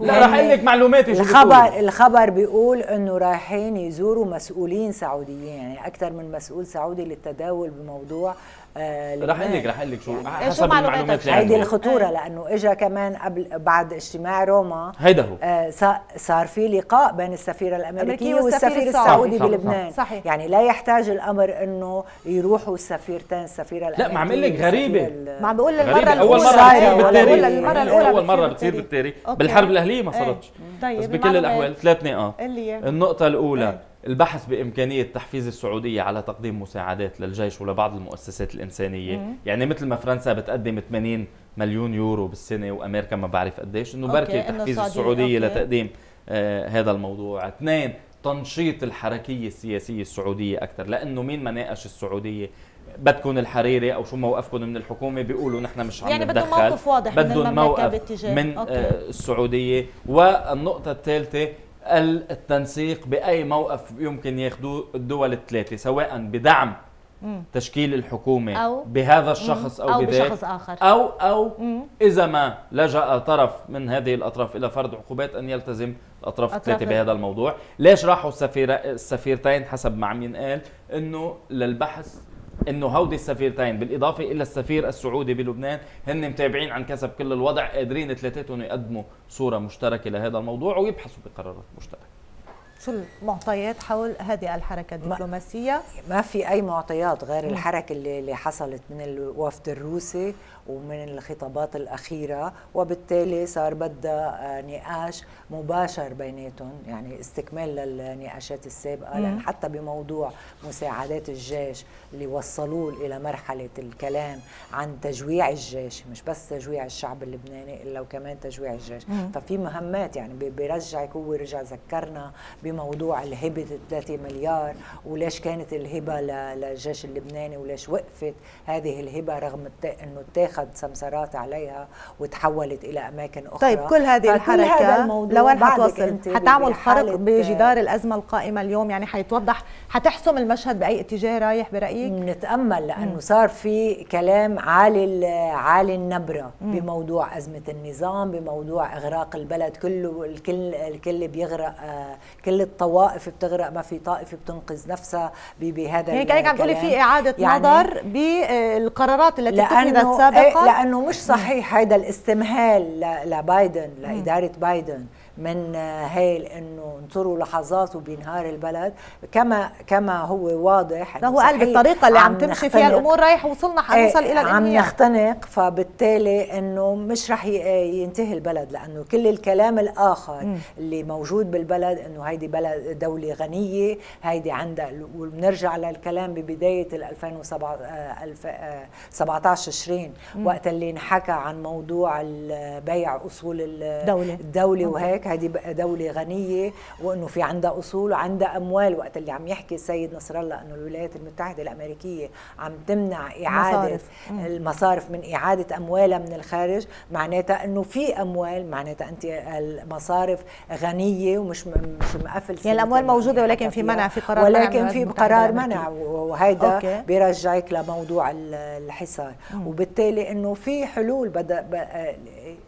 A: هو-
C: لا رح أقول لك معلوماتي شو
B: الخبر
C: بتقول.
B: الخبر بيقول إنه رايحين يزوروا مسؤولين سعوديين يعني أكثر من مسؤول سعودي للتداول بموضوع آه
C: رح أقول لك. رح أقول لك شو
B: يعني
C: حسب؟ المعلومات اللي
B: هيدي
C: عندي
A: الخطورة.
B: لأنه اجى كمان قبل بعد اجتماع روما
C: هيدا هو
B: آه، صا- صار في لقاء بين السفيره الامريكيه
A: والسفير
B: والسفير
A: السعودي.
B: السعودي
C: صح، صح،
B: بلبنان
A: صحيح.
B: يعني لا يحتاج الأمر إنه يروحوا السفيرتين السفيره الامريكيه
C: لا، ما عم أقول لك.
B: ال-
A: ما عم بقول للمره
C: أول مرة
A: الأولى
C: بتصير بالتاريخ
A: بقول للمره الأولى
C: أول مرة بتصير بالتاريخ. بالحرب الأهلية ما. صارتش
A: طيب
C: بس بكل الأحوال ثلاث نقاط النقطة الأولى
A: إيه.
C: البحث بإمكانية تحفيز السعودية على تقديم مساعدات للجيش ولبعض المؤسسات الإنسانية
A: مم.
C: يعني مثل ما فرنسا بتقدم 80 مليون يورو بالسنة وأمريكا ما بعرف قديش إنه
A: okay،
C: بركي
A: إنه
C: تحفيز
A: السعودية،
C: السعودية
A: okay.
C: لتقديم آه هذا الموضوع اثنين تنشيط الحركية السياسية السعودية أكثر لأنه مين ما ناقش السعودية بدكم الحريري أو شو موقفكم من الحكومة بيقولوا نحن مش عم
A: يعني بدهم موقف واضح من
C: بدهم
A: المملكة
C: موقف
A: باتجاه-
C: من
A: أوكي.
C: آه السعودية والنقطة الثالثة التنسيق بأي موقف يمكن ياخذوه الدول الثلاثة سواء بدعم تشكيل الحكومة
A: أو
C: بهذا الشخص أو,
A: أو
C: بذاك
A: بشخص آخر.
C: أو أو إذا ما لجأ طرف من هذه الأطراف إلى فرض عقوبات أن يلتزم الاطراف الثلاثة بهذا الموضوع. ليش راحوا السفير السفيرتين حسب ما عم ينقال إنه للبحث إنه هودي السفيرتين بالإضافة إلى السفير السعودي بلبنان هن متابعين عن كسب كل الوضع قادرين ثلاثتهم يقدموا صورة مشتركة لهذا الموضوع ويبحثوا بقرارات مشتركة
A: شو المعطيات حول هذه الحركة الدبلوماسية؟
B: ما في أي معطيات غير الحركة اللي, اللي حصلت من الوفد الروسي ومن الخطابات الأخيرة وبالتالي صار بدها نقاش مباشر بيناتهم يعني استكمال للنقاشات السابقة لأن حتى بموضوع مساعدات الجيش اللي وصلوه إلى مرحلة الكلام عن تجويع الجيش مش بس تجويع الشعب اللبناني إلا وكمان تجويع الجيش. ففي مهمات يعني بيرجعك هو رجع ذكرنا بموضوع الهبة 3 مليار وليش كانت الهبة للجيش اللبناني وليش وقفت هذه الهبة رغم إنه اتاخذ سمسارات عليها وتحولت إلى أماكن أخرى
A: طيب كل هذه الحركة لوين حتوصل؟ حتعمل خرق بجدار الأزمة القائمة اليوم يعني حيتوضح حتحسم المشهد بأي اتجاه رايح برأيك؟
B: نتأمل لأنه صار في كلام عالي عالي النبرة مم. بموضوع أزمة النظام بموضوع إغراق البلد كله الكل الكل بيغرق آه كل الطوائف بتغرق ما في طائفه بتنقذ نفسها بهذا
A: يعني كانك عم تقولي في إعادة يعني نظر بالقرارات التي اتخذت سابقا
B: لأنه مش صحيح هذا الاستمهال لبايدن لإدارة بايدن. من هيل إنه انطروا لحظات وبينهار البلد. كما كما هو واضح
A: هو قال بالطريقة اللي عم تمشي فيها الأمور رايح وصلنا حنوصل إلى
B: الإنهيار. عم نختنق فبالتالي إنه مش رح ينتهي البلد لأنه كل الكلام الآخر م. اللي موجود بالبلد إنه هيدي بلد دولة غنية هيدي عندها وبنرجع للكلام ببداية 2017 20 وقت اللي انحكى عن موضوع بيع أصول الدولة الدولة وهيك. هيك هذه دولة غنية وإنه في عندها أصول وعندها أموال وقت اللي عم يحكي السيد نصر الله إنه الولايات المتحدة الأمريكية عم تمنع إعادة مصارف. المصارف من إعادة أموالها من الخارج معناتها إنه في أموال معناتها أنت المصارف غنية ومش مش مقفل
A: يعني الأموال موجودة ولكن في منع في قرار
B: ولكن منع في قرار منع وهيدا بيرجعك لموضوع الحصار. وبالتالي إنه في حلول بدا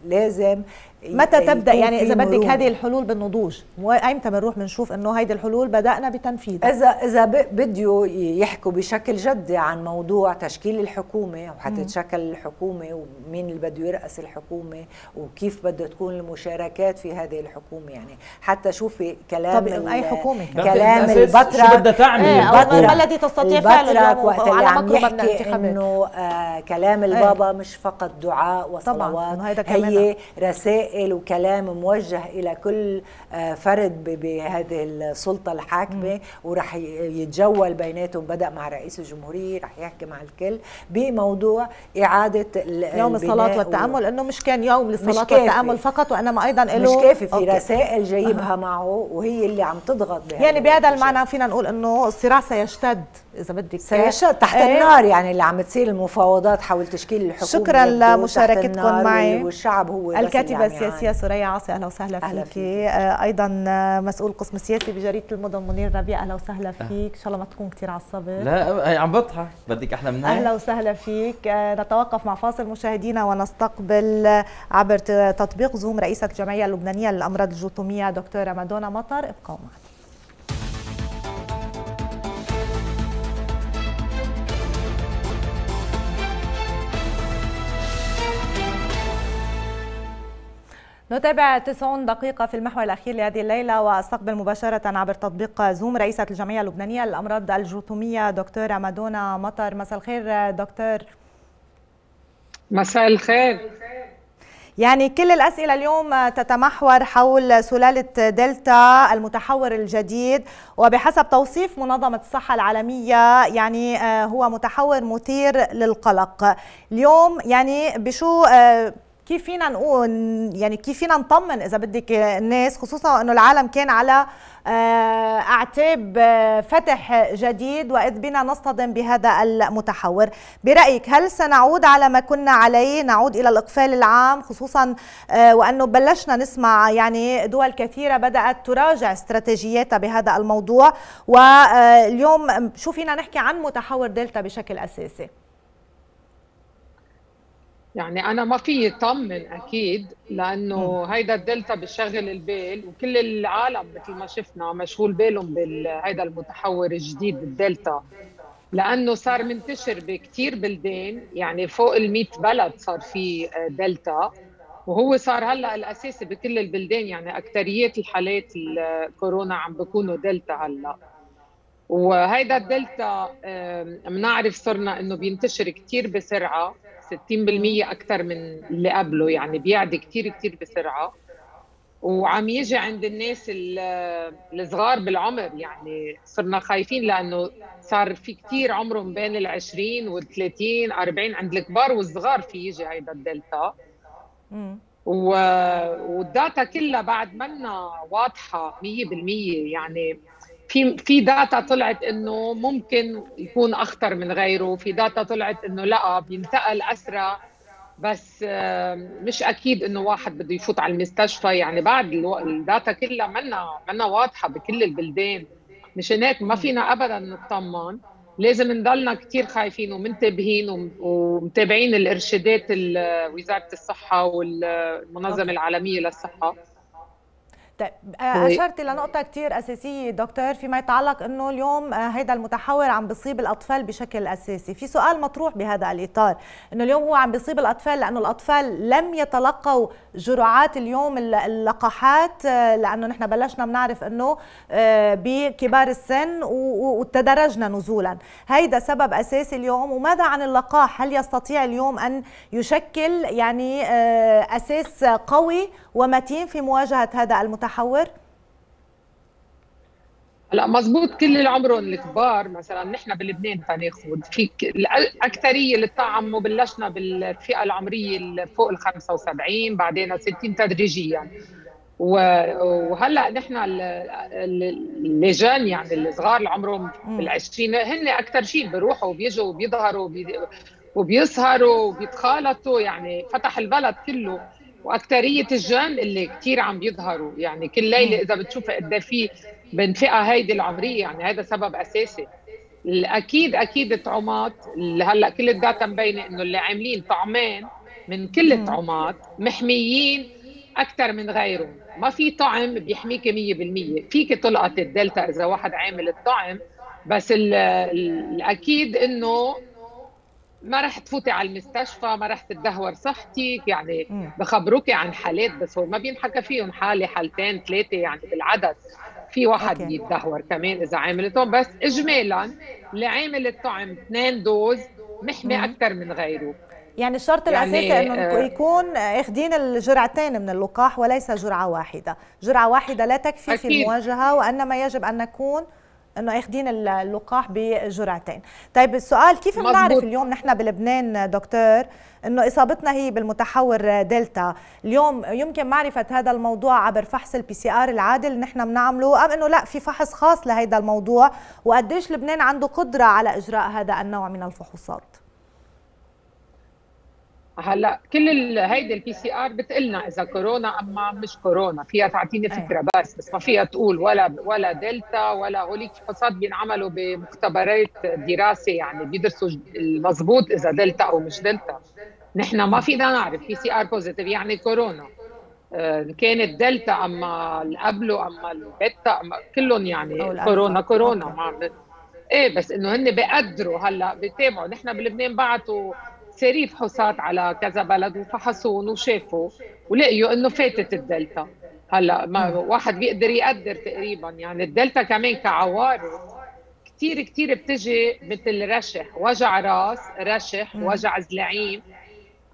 B: لازم
A: متى تبدأ؟ يعني إذا بدك هذه الحلول بالنضوج أيمتى بنروح بنشوف إنه هيدي الحلول بدأنا بتنفيذها؟
B: إذا إذا بديوا يحكوا بشكل جدي عن موضوع تشكيل الحكومة وحتتشكل الحكومة ومين اللي بده يرأس الحكومة وكيف بده تكون المشاركات في هذه الحكومة يعني. حتى شوفي كلام
A: طب أي حكومة
B: كلام البتراك
C: شو بدها تعمل؟
A: إيه ما الذي تستطيع فعله
B: وقت اللي عم يحكي إنه آه كلام البابا إيه. مش فقط دعاء وصلوات هي رسائل رسائل وكلام موجه إلى كل آه، فرد بهذه السلطة الحاكمة ورح يتجول بيناتهم بدأ مع رئيس الجمهورية رح يحكي مع الكل بموضوع إعادة
A: يوم الصلاة والتامل و... إنه مش كان يوم للصلاة والتأمل فقط وإنما أيضا له
B: مش كافي في okay. رسائل جايبها أه. معه وهي اللي عم تضغط
A: بهذا يعني بهذا المعنى فينا نقول إنه الصراع سيشتد إذا بدك
B: سيشتد تحت إيه؟ النار يعني اللي عم تصير المفاوضات حول تشكيل الحكومة
A: شكرا لمشاركتكم معي.
B: والشعب هو
A: الكاتبة السياسية سوريا عاصي أهلا وسهلا فيك آه أيضا آه، مسؤول قسم السياسي بجريدة المدن منير ربيع أهلا وسهلا فيك. إن شاء الله ما تكون كثير عصبي
C: لا هي عم بضحك بدك أحلى من
A: أهلا وسهلا فيك. آه نتوقف مع فاصل مشاهدينا ونستقبل عبر تطبيق زوم رئيسة الجمعية اللبنانية للأمراض الجرثوميه دكتورة مادونا مطر. ابقوا معنا. نتابع 90 دقيقة في المحور الأخير لهذه الليلة وأستقبل مباشرة عبر تطبيق زوم رئيسة الجمعية اللبنانية للأمراض الجرثومية دكتورة مادونا مطر. مساء الخير دكتور.
D: مساء الخير.
A: يعني كل الأسئلة اليوم تتمحور حول سلالة دلتا المتحور الجديد وبحسب توصيف منظمة الصحة العالمية يعني هو متحور مثير للقلق. اليوم يعني بشو كيف فينا نقول يعني كيف فينا نطمن إذا بدك الناس خصوصا إنه العالم كان على آه، أعتاب آه، فتح جديد وإذ بنا نصطدم بهذا المتحور. برأيك هل سنعود على ما كنا عليه؟ نعود إلى الإقفال العام خصوصا آه، وأنه بلشنا نسمع يعني دول كثيرة بدأت تراجع استراتيجياتها بهذا الموضوع. واليوم شو فينا نحكي عن متحور دلتا بشكل أساسي؟
D: يعني أنا ما فيي طمن أكيد لأنه هيدا الدلتا بشغل البال وكل العالم مثل ما شفنا مشغول بالهم بهيدا المتحور الجديد الدلتا لأنه صار منتشر بكثير بلدان يعني فوق ال 100 بلد صار في دلتا. وهو صار هلأ الاساسي بكل البلدان يعني اكثريه الحالات الكورونا عم بيكونوا دلتا هلأ. وهيدا الدلتا بنعرف صرنا إنه بينتشر كثير بسرعة. 60% أكثر من اللي قبله يعني بيعدي كثير كثير بسرعة. وعم يجي عند الناس الصغار بالعمر يعني صرنا خايفين لأنه صار في كثير عمرهم بين ال 20 وال 30 40 عند الكبار والصغار في يجي هيدا الدلتا. و... والداتا كلها بعد منا واضحة 100% يعني في في data طلعت إنه ممكن يكون أخطر من غيره. في data طلعت إنه لا بينتقل أسرع. بس مش أكيد إنه واحد بده يفوت على المستشفى. يعني بعد ال data كلها منا منا واضحة بكل البلدان. مشان هيك ما فينا ابدا نطمن. لازم نضلنا كثير خايفين ومنتبهين ومتابعين الإرشادات وزارة الصحة والمنظمة العالمية للصحة.
A: طيب آه، أشرت لنقطه كثير أساسية دكتور فيما يتعلق إنه اليوم هذا آه، المتحور عم بيصيب الأطفال بشكل أساسي. في سؤال مطروح بهذا الإطار إنه اليوم هو عم بيصيب الأطفال لأنه الأطفال لم يتلقوا جرعات اليوم اللقاحات آه، لأنه نحن بلشنا بنعرف إنه بكبار السن وتدرجنا نزولا. هيدا سبب أساسي اليوم وماذا عن اللقاح؟ هل يستطيع اليوم أن يشكل يعني أساس قوي ومتين في مواجهة هذا المتحور؟ متحور؟
D: لا مزبوط كل اللي عمرهم الكبار مثلا نحن بلبنان تناخذ في الأكثرية اللي طعموا بلشنا بالفئة العمرية فوق ال 75 بعدين 60 تدريجيا. وهلأ نحن اللجان يعني الصغار اللي عمرهم بالعشرين هن أكثر شيء بيروحوا وبيجوا وبيظهروا وبيسهروا وبيتخالطوا يعني فتح البلد كله. واكثريه الجين اللي كثير عم بيظهروا. يعني كل ليلة إذا بتشوفي قد إيه في بالفئة هيدي العمرية يعني هذا سبب أساسي. أكيد أكيد الطعومات هلأ كل ال data مبينة إنه اللي عاملين طعمين من كل الطعومات محميين أكثر من غيرهم. ما في طعم بيحميك 100% فيك تلقط الدلتا إذا واحد عامل الطعم بس الأكيد إنه ما رح تفوتي على المستشفى ما رح تدهور صحتك يعني بخبروكي عن حالات بس هو ما بينحكى فيهم حالة حالتين ثلاثة يعني بالعدد. في واحد okay. يتدهور كمان إذا عامل طعم بس اجمالا اللي عامل الطعم اثنين doses محمي أكثر من غيره.
A: يعني الشرط يعني الأساسي إنه آه يكون اخذين الجرعتين من اللقاح وليس جرعة واحدة، جرعة واحدة لا تكفي أكيد. في المواجهة وإنما يجب أن نكون إنه أخذين اللقاح بجرعتين. طيب السؤال كيف بنعرف اليوم نحن بلبنان دكتور إنه إصابتنا هي بالمتحور دلتا؟ اليوم يمكن معرفة هذا الموضوع عبر فحص ال PCR العادي اللي نحن بنعمله أم إنه لا في فحص خاص لهذا الموضوع؟ وقديش لبنان عنده قدرة على إجراء هذا النوع من الفحوصات؟
D: هلا كل هيدي ال PCR بتقلنا إذا كورونا أما مش كورونا. فيها تعطيني فكرة بس بس ما فيها تقول ولا ولا دلتا ولا هوليك. فحوصات بينعملوا بمختبرات دراسة يعني بيدرسوا المضبوط إذا دلتا أو مش دلتا. نحن ما فينا نعرف PCR positive يعني كورونا. آه، كانت دلتا أما اللي قبله أما البيتا أما كلهم يعني كورونا كورونا ما إيه بس إنه هن بيقدروا هلا بيتابعوا. نحن بلبنان بعتوا série فحوصات على كذا بلد وفحصوهن وشافوا ولقيوا إنه فاتت الدلتا. هلا ما واحد بيقدر يقدر تقريبا. يعني الدلتا كمان كعوارض كثير كثير بتجي مثل رشح. وجع راس رشح وجع زلاعيم.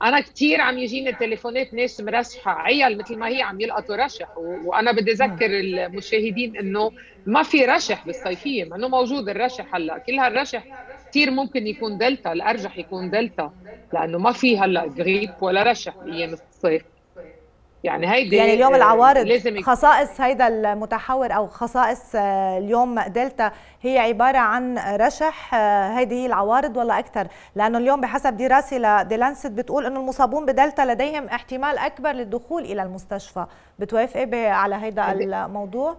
D: أنا كثير عم يجيني تليفونات ناس مرشحة. عيال مثل ما هي عم يلقطوا رشح. وأنا بدي أذكر المشاهدين إنه ما في رشح بالصيفية. ما إنه موجود الرشح هلا. كل هالرشح كثير ممكن يكون دلتا الأرجح يكون دلتا لأنه ما في هلأ غريب ولا رشح بايام الصيف
A: يعني هيدي يعني اليوم العوارض لازم خصائص هيدا المتحور أو خصائص آه، اليوم دلتا هي عبارة عن رشح آه، هيدي هي العوارض ولا أكثر لأنه اليوم بحسب دراسة ل The Lancet بتقول إنه المصابون بدلتا لديهم احتمال أكبر للدخول إلى المستشفى. بتوافقي على هيدا الموضوع؟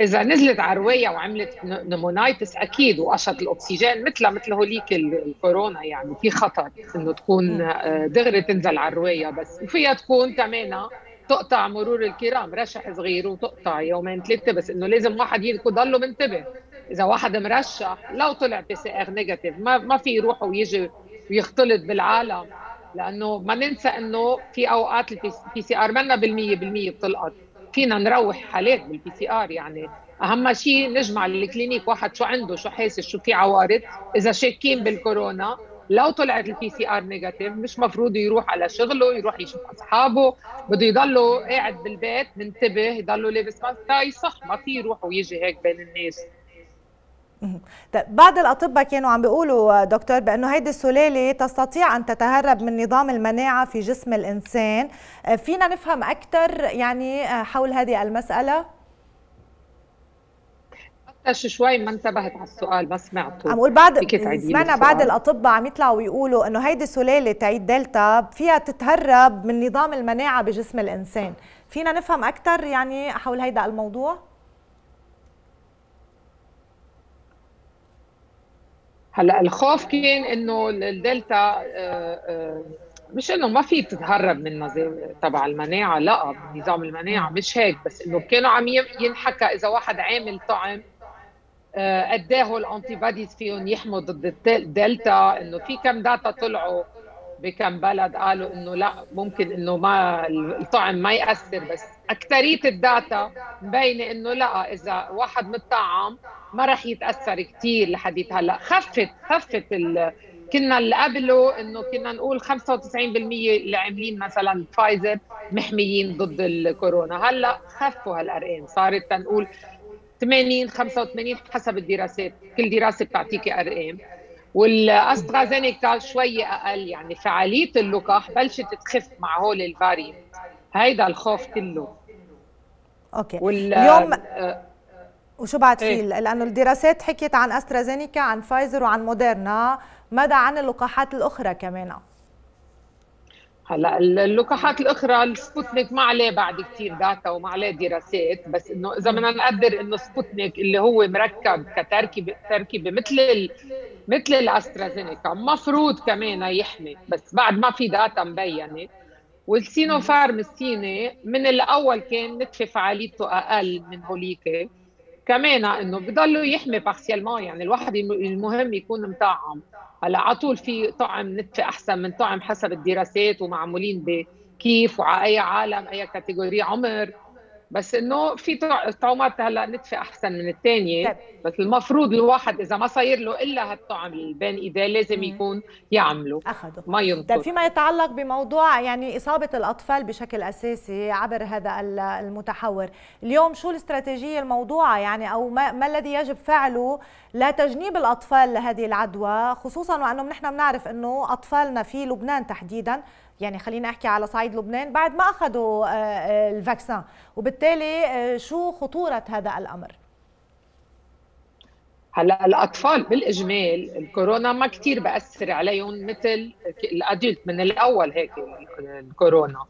D: إذا نزلت عالرواية وعملت pneumonitis أكيد وقشط الأكسجين مثلها مثل هوليك الكورونا يعني في خطر إنه تكون آه، دغري تنزل عالرواية بس. وفيها تكون كمان تقطع مرور الكرام رشح صغير وتقطع يومين ثلاثة بس إنه لازم واحد يكون ضله منتبه. إذا واحد مرشح لو طلع PCR négatif ما ما في يروح ويجي ويختلط بالعالم لأنه ما ننسى إنه في أوقات ال PCR منا بالمية بالمية بتلقط. فينا نروح حالات بال PCR يعني. أهم شيء نجمع ال clinique واحد شو عنده شو حاسس شو في عوارض. إذا شاكين بالكورونا لو طلعت ال PCR négatif مش مفروض يروح على شغله يروح يشوف أصحابه. بده يضله قاعد بالبيت منتبه يضله لابس ماسك صح ما في يروح ويجي هيك بين الناس.
A: بعض الأطباء كانوا عم بيقولوا دكتور بأنه هيدي السلالة تستطيع أن تتهرب من نظام المناعة في جسم الإنسان. فينا نفهم أكثر يعني حول هذه المسألة؟
D: شوي ما انتبهت على السؤال ما سمعته.
A: عم أقول بعد سمعنا بعض الأطباء عم يطلعوا ويقولوا إنه هيدي سلاله تعيد دلتا فيها تتهرب من نظام المناعة بجسم الإنسان. فينا نفهم أكثر يعني حول هيدا الموضوع؟
D: هلا الخوف كان إنه الدلتا آه، آه، مش إنه ما في تتهرب من تبع المناعة لا نظام المناعة مش هيك بس إنه كانوا عم ينحكى إذا واحد عامل طعم آه، قد إيه ال antibodies فيهم يحموا ضد الدلتا إنه في كم data طلعوا بكم بلد قالوا إنه لا ممكن إنه ما الطعم ما يأثر بس اكثريه ال data مبينة إنه لا إذا واحد متطعم ما راح يتأثر كثير لحديت هلأ. خفت خفت ال... كنا اللي قبله إنه كنا نقول 95% اللي عاملين مثلا فايزر محميين ضد الكورونا. هلأ خفوا هالأرقام صارت تنقول 80 85 حسب الدراسات. كل دراسة بتعطيكي أرقام. والاسترازينيكا شوي أقل يعني فعالية اللقاح بلشت تخف مع هول الفاريانت هيدا الخوف كله.
A: أوكي. اليوم آه وشو بعد في إيه؟ لأنه الدراسات حكيت عن أسترازينيكا عن فايزر وعن موديرنا ماذا عن اللقاحات الأخرى كمان.
D: هلا اللقاحات الأخرى السبوتنيك ما عليه بعد كثير data وما عليه دراسات بس إنه إذا بدنا نقدر إنه سبوتنيك اللي هو مركب كتركيبه تركيبة مثل مثل الأسترازينيكا مفروض كمان يحمي بس بعد ما في data مبينة. والسينو فارم الصيني من الأول كان نتفة فعاليته أقل من هوليكي. كمان إنه بضلوا يحمي partiellement يعني الواحد المهم يكون مطعم. هلأ على طول في طعم نتفة أحسن من طعم حسب الدراسات ومعمولين بكيف وعلى أي عالم أي catégorie عمر. بس إنه في طعومات هلأ نتفه أحسن من الثانية طيب. بس المفروض الواحد إذا ما صاير له إلا هالطعم اللي بين إيديه لازم يكون يعمله.
A: اخذه ما ينطر طيب فيما يتعلق بموضوع يعني إصابة الأطفال بشكل أساسي عبر هذا المتحور. اليوم شو الاستراتيجية الموضوعة؟ يعني أو ما, ما الذي يجب فعله لتجنيب الأطفال لهذه العدوى؟ خصوصا وأنه نحن بنعرف إنه أطفالنا في لبنان تحديدا يعني خلينا أحكي على صعيد لبنان بعد ما أخذوا آه، آه، الفاكسان وبالتالي آه، شو خطورة هذا الأمر؟
D: هلا الأطفال بالإجمال الكورونا ما كثير بأثر عليهم مثل الأدلت من الأول هيك الكورونا.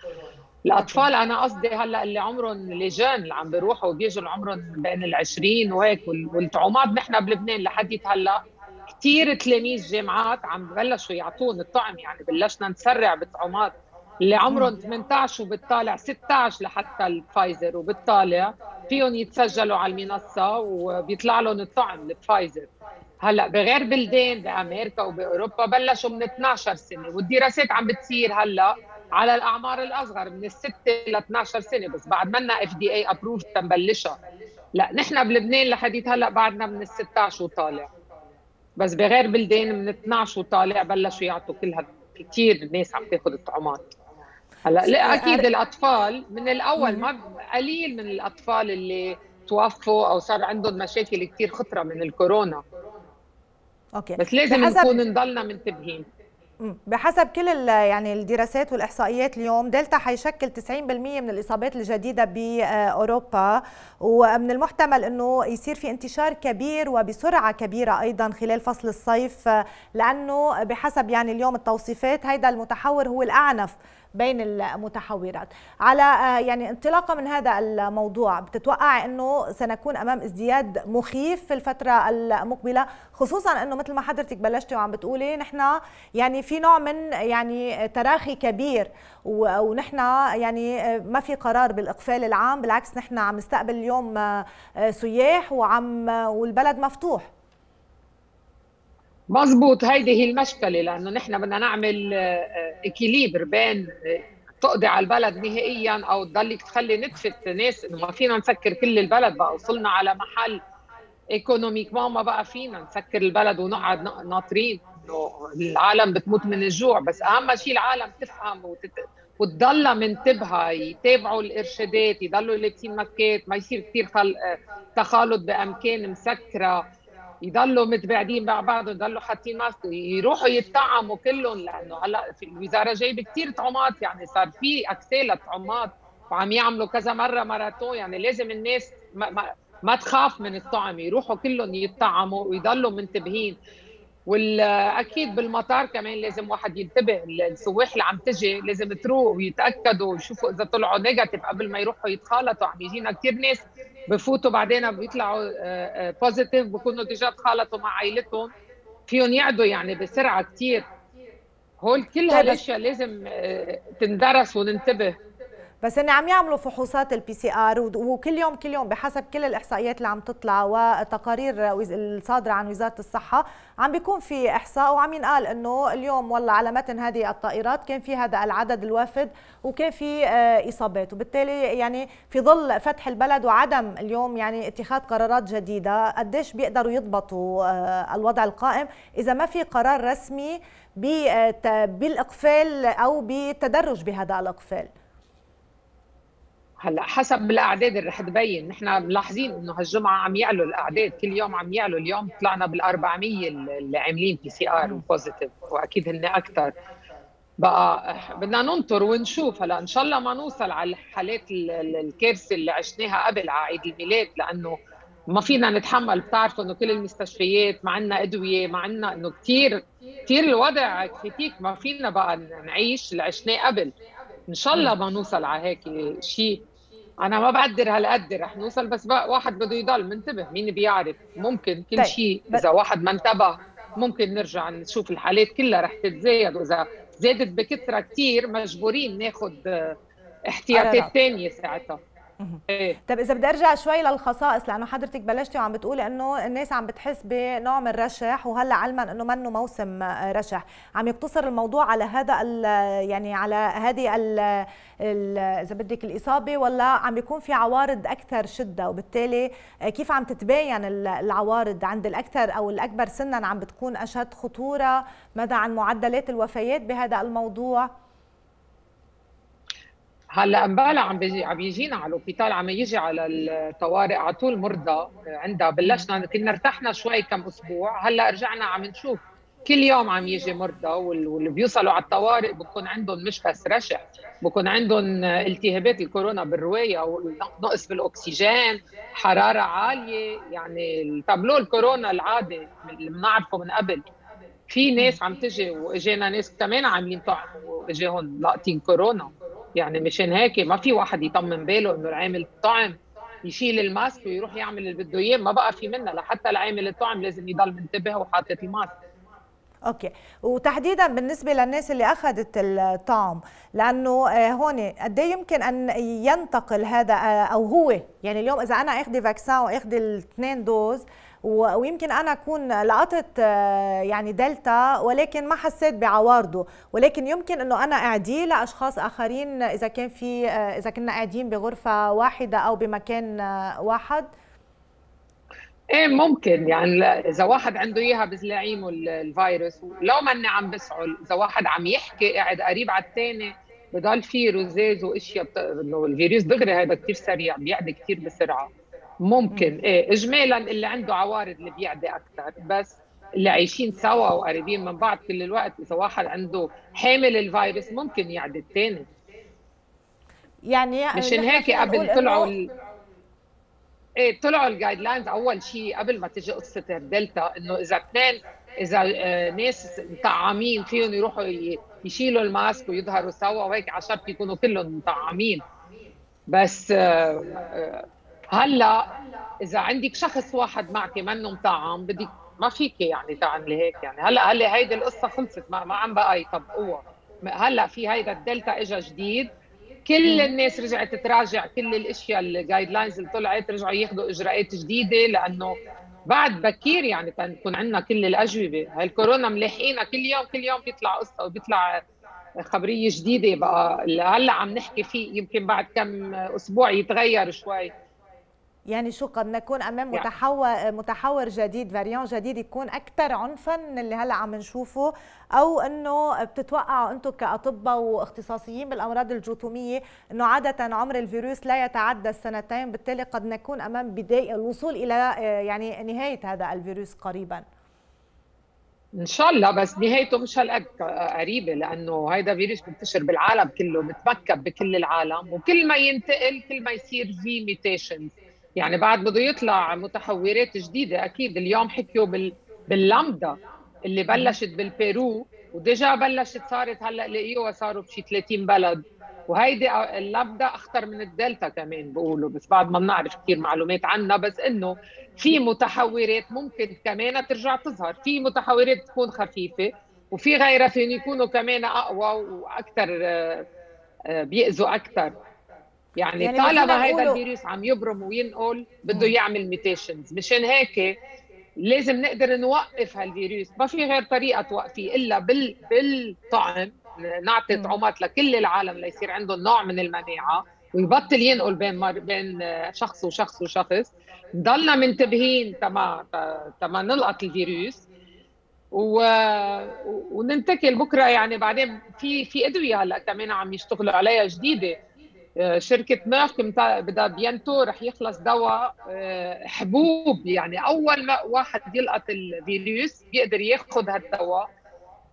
D: الأطفال أنا قصدي هلا اللي عمرهم لجان اللي عم بيروحوا وبيجوا عمرهم بين ال20 وهيك والطعومات نحن بلبنان لحد هلا كثير تلاميذ جامعات عم ببلشوا يعطون الطعم يعني بلشنا نسرع بالطعومات اللي عمرهم 18 وبالطالع 16 لحتى الفايزر وبالطالع فيهم يتسجلوا على المنصة وبيطلع لهم الطعم الفايزر. هلأ بغير بلدان بأمريكا وبأوروبا بلشوا من 12 سنة والدراسات عم بتصير هلأ على الأعمار الأصغر من الستة ل 12 سنة بس بعد منا FDA approved تنبلشها. لأ نحن بلبنان لحديت هلأ بعدنا من ال 16 وطالع. بس بغير بلدان من 12 وطالع بلشوا يعطوا كل كثير ناس عم تاخذ الطعومات هلا لا أكيد الأطفال من الأول ما قليل من الأطفال اللي توفوا أو صار عندهم مشاكل كثير خطرة من الكورونا.
A: أوكي.
D: بس لازم نكون نضلنا منتبهين.
A: بحسب كل يعني الدراسات والإحصائيات اليوم دلتا حيشكل 90% من الإصابات الجديدة بأوروبا. ومن المحتمل إنه يصير في انتشار كبير وبسرعة كبيرة أيضا خلال فصل الصيف لأنه بحسب يعني اليوم التوصيفات هيدا المتحور هو الأعنف. بين المتحورات. على آه، يعني انطلاقا من هذا الموضوع بتتوقع إنه سنكون أمام ازدياد مخيف في الفترة المقبلة؟ خصوصا إنه مثل ما حضرتك بلشتي وعم بتقولي نحن يعني في نوع من يعني تراخي كبير ونحن يعني آه، ما في قرار بالإقفال العام بالعكس نحن عم نستقبل اليوم آه، سياح وعم والبلد مفتوح.
D: مزبوط هيدي هي المشكلة لأنه نحن بدنا نعمل équilibre بين تقضي على البلد نهائيا أو تضلك تخلي نتفه ناس إنه ما فينا نسكر كل البلد بقى وصلنا على محل économique ما بقى فينا نسكر البلد ونقعد ناطرين إنه العالم بتموت من الجوع بس أهم شيء العالم تفهم وتت... وتضلها منتبهة يتابعوا الإرشادات يضلوا لابسين masqueات ما يصير كثير. تخالط باماكن مسكرة يضلوا متباعدين مع بعض يضلوا حاطين ماسك يروحوا يتطعموا كلهم لأنه هلأ في الوزارة جايبه كثير طعومات يعني صار في accès للطعومات وعم يعملوا كذا مرة ماراثون يعني لازم الناس ما, ما, ما تخاف من الطعم يروحوا كلهم يتطعموا ويضلوا منتبهين. والأكيد بالمطار كمان لازم واحد ينتبه السواح اللي عم تجي لازم تروح ويتأكدوا ويشوفوا إذا طلعوا négatif قبل ما يروحوا يتخالطوا. عم يجينا كثير ناس بفوتوا بعدين بيطلعوا positif بكونوا déjà تخالطوا مع عائلتهم. فيهم يعدوا يعني بسرعة كثير هول كل هالأشياء لازم آه، تندرس وننتبه.
A: بس هن عم يعملوا فحوصات ال PCR وكل يوم كل يوم بحسب كل الإحصائيات اللي عم تطلع والتقارير الصادرة عن وزارة الصحة عم بيكون في إحصاء وعم ينقال إنه اليوم والله على متن هذه الطائرات كان في هذا العدد الوافد وكان في آه، إصابات. وبالتالي يعني في ظل فتح البلد وعدم اليوم يعني اتخاذ قرارات جديدة قديش بيقدروا يضبطوا آه، الوضع القائم؟ إذا ما في قرار رسمي بالإقفال أو بالتدرج بهذا الإقفال.
D: هلأ حسب الأعداد اللي رح تبين. نحن ملاحظين إنه هالجمعة عم يعلوا الأعداد. كل يوم عم يعلوا اليوم طلعنا بال 400 اللي عاملين PCR positif وأكيد هن أكثر. بقى بدنا ننطر ونشوف. هلأ إن شاء الله ما نوصل على الحالات الكارثة اللي عشناها قبل على عيد الميلاد لأنه ما فينا نتحمل. بتعرفوا إنه كل المستشفيات ما عندنا أدوية ما عندنا إنه كثير كثير الوضع كريتيك ما فينا بقى نعيش اللي عشناه قبل. إن شاء الله ما نوصل على هيك شيء. أنا ما بقدر هالقد رح نوصل بس بقى واحد بده يضل منتبه مين بيعرف ممكن كل طيب. شيء إذا واحد ما انتبه ممكن نرجع نشوف الحالات كلها رح تتزايد وإذا زادت بكثرة كثير مجبورين ناخذ احتياطات ثانية ساعتها
A: إيه؟ طيب إذا بدي أرجع شوي للخصائص لأنه حضرتك بلشتي وعم بتقولي إنه الناس عم بتحس بنوع من الرشح وهلأ علما إنه منه موسم رشح. عم يقتصر الموضوع على هذا يعني على هذه إذا بدك الإصابة ولا عم يكون في عوارض أكثر شدة؟ وبالتالي كيف عم تتباين العوارض؟ عند الأكثر أو الأكبر سنا عم بتكون أشد خطورة؟ ماذا عن معدلات الوفيات بهذا الموضوع؟
D: هلا امبارح عم بيجي عم يجينا على الأوبيتال عم يجي على الطوارئ على طول مرضى عندها بلشنا كنا ارتحنا شوي كم أسبوع هلا رجعنا عم نشوف. كل يوم عم يجي مرضى واللي بيوصلوا على الطوارئ بكون عندهم مش بس رشح بكون عندهم التهابات الكورونا بالرواية ونقص بالأكسجين حرارة عالية. يعني التابلو الكورونا العادي اللي بنعرفه من قبل في ناس عم تجي وإجينا ناس كمان عاملين طعم واجاهم لاقطين كورونا. يعني مشان هيك ما في واحد يطمن باله إنه العامل الطعم يشيل الماسك ويروح يعمل اللي بده إياه ما بقى في منها لحتى العامل الطعم لازم يضل منتبه وحاطط الماسك.
A: أوكي. وتحديدا بالنسبة للناس اللي أخذت الطعم لأنه آه، هون قد إيه يمكن أن ينتقل هذا آه، أو هو يعني اليوم إذا أنا اخذ vaccin واخذ الاثنين doses ويمكن أنا أكون لقطت آه، يعني دلتا ولكن ما حسيت بعوارضه. ولكن يمكن إنه أنا أعديه لأشخاص آخرين إذا كان في آه، إذا كنا قاعدين بغرفة واحدة أو بمكان آه، واحد.
D: إيه ممكن. يعني إذا واحد عنده إياها بزلاعيمه الفيروس لو ماني عم بسعل إذا واحد عم يحكي قاعد قريب على الثاني بضل في رزاز وإشياء إنه الفيروس دغري هذا كثير سريع بيعدي كثير بسرعة. ممكن. إيه اجمالا اللي عنده عوارض اللي بيعدي أكثر. بس اللي عايشين سوا وقريبين من بعض كل الوقت إذا واحد عنده حامل الفيروس ممكن يعدي الثاني
A: يعني
D: مشان هيك قبل طلعوا ال... إيه طلعوا ال guidelines أول شيء قبل ما تجي قصة الدلتا إنه إذا اثنين إذا آه، ناس مطعمين فيهم يروحوا يشيلوا ال mask ويظهروا سوا وهيك على شرط يكونوا كلهم مطعمين. بس آه، آه، هلا إذا عندك شخص واحد معك منه مطعم بدك ما فيك يعني تعملي هيك يعني. هلا هلا هيدي القصة خلصت ما, ما عم بقى. يطبقوها هلا في هيدا الدلتا اجى جديد. كل الناس رجعت تراجع كل الأشياء ال guidelines اللي طلعت رجعوا ياخذوا إجراءات جديدة لأنه بعد بكير يعني تكون عندنا كل الأجوبة. هاي الكورونا ملاحقينا كل يوم كل يوم بيطلع قصة وبيطلع خبرية جديدة بقى. هلا عم نحكي فيه يمكن بعد كم أسبوع يتغير شوي.
A: يعني شو قد نكون أمام متحور متحور جديد فاريون جديد يكون أكثر عنفا من اللي هلأ عم نشوفه أو إنه بتتوقعوا أنتم كأطباء واختصاصيين بالأمراض الجرثوميه إنه عادة عمر الفيروس لا يتعدى السنتين بالتالي قد نكون أمام بداية الوصول إلى يعني نهاية هذا الفيروس قريبا.
D: إن شاء الله بس نهايته مش هالقد قريبة لأنه هيدا فيروس منتشر بالعالم كله متمكن بكل العالم وكل ما ينتقل كل ما يصير في mutations يعني بعد بده يطلع متحورات جديدة أكيد اليوم حكيوا بال باللامدا اللي بلشت بالبيرو و déjà بلشت صارت هلأ لقيوها صاروا بشي 30 بلد. وهيدي اللامدا أخطر من الدلتا كمان بقولوا بس بعد ما بنعرف كثير معلومات عنها بس إنه في متحورات ممكن كمان ترجع تظهر. في متحورات تكون خفيفة وفي غيرها فين يكونوا كمان أقوى وأكثر آه، آه، بيأذوا أكثر يعني, يعني طالما هذا الفيروس عم يبرم وينقل بده يعمل ميتيشنز مشان هيك لازم نقدر نوقف هالفيروس. ما في غير طريقة توقفيه إلا بال بالطعم. نعطي طعومات لكل العالم ليصير عندهم نوع من المناعة. ويبطل ينقل بين مر... بين شخص وشخص وشخص. نضلنا منتبهين تما تما نلقط الفيروس. و... وننتقل بكرة يعني بعدين في في أدوية هلا كمان عم يشتغلوا عليها جديدة. شركة ميرك بدها بيانتو رح يخلص دواء آه، حبوب. يعني أول ما واحد يلقط الفيروس بيقدر ياخذ هالدواء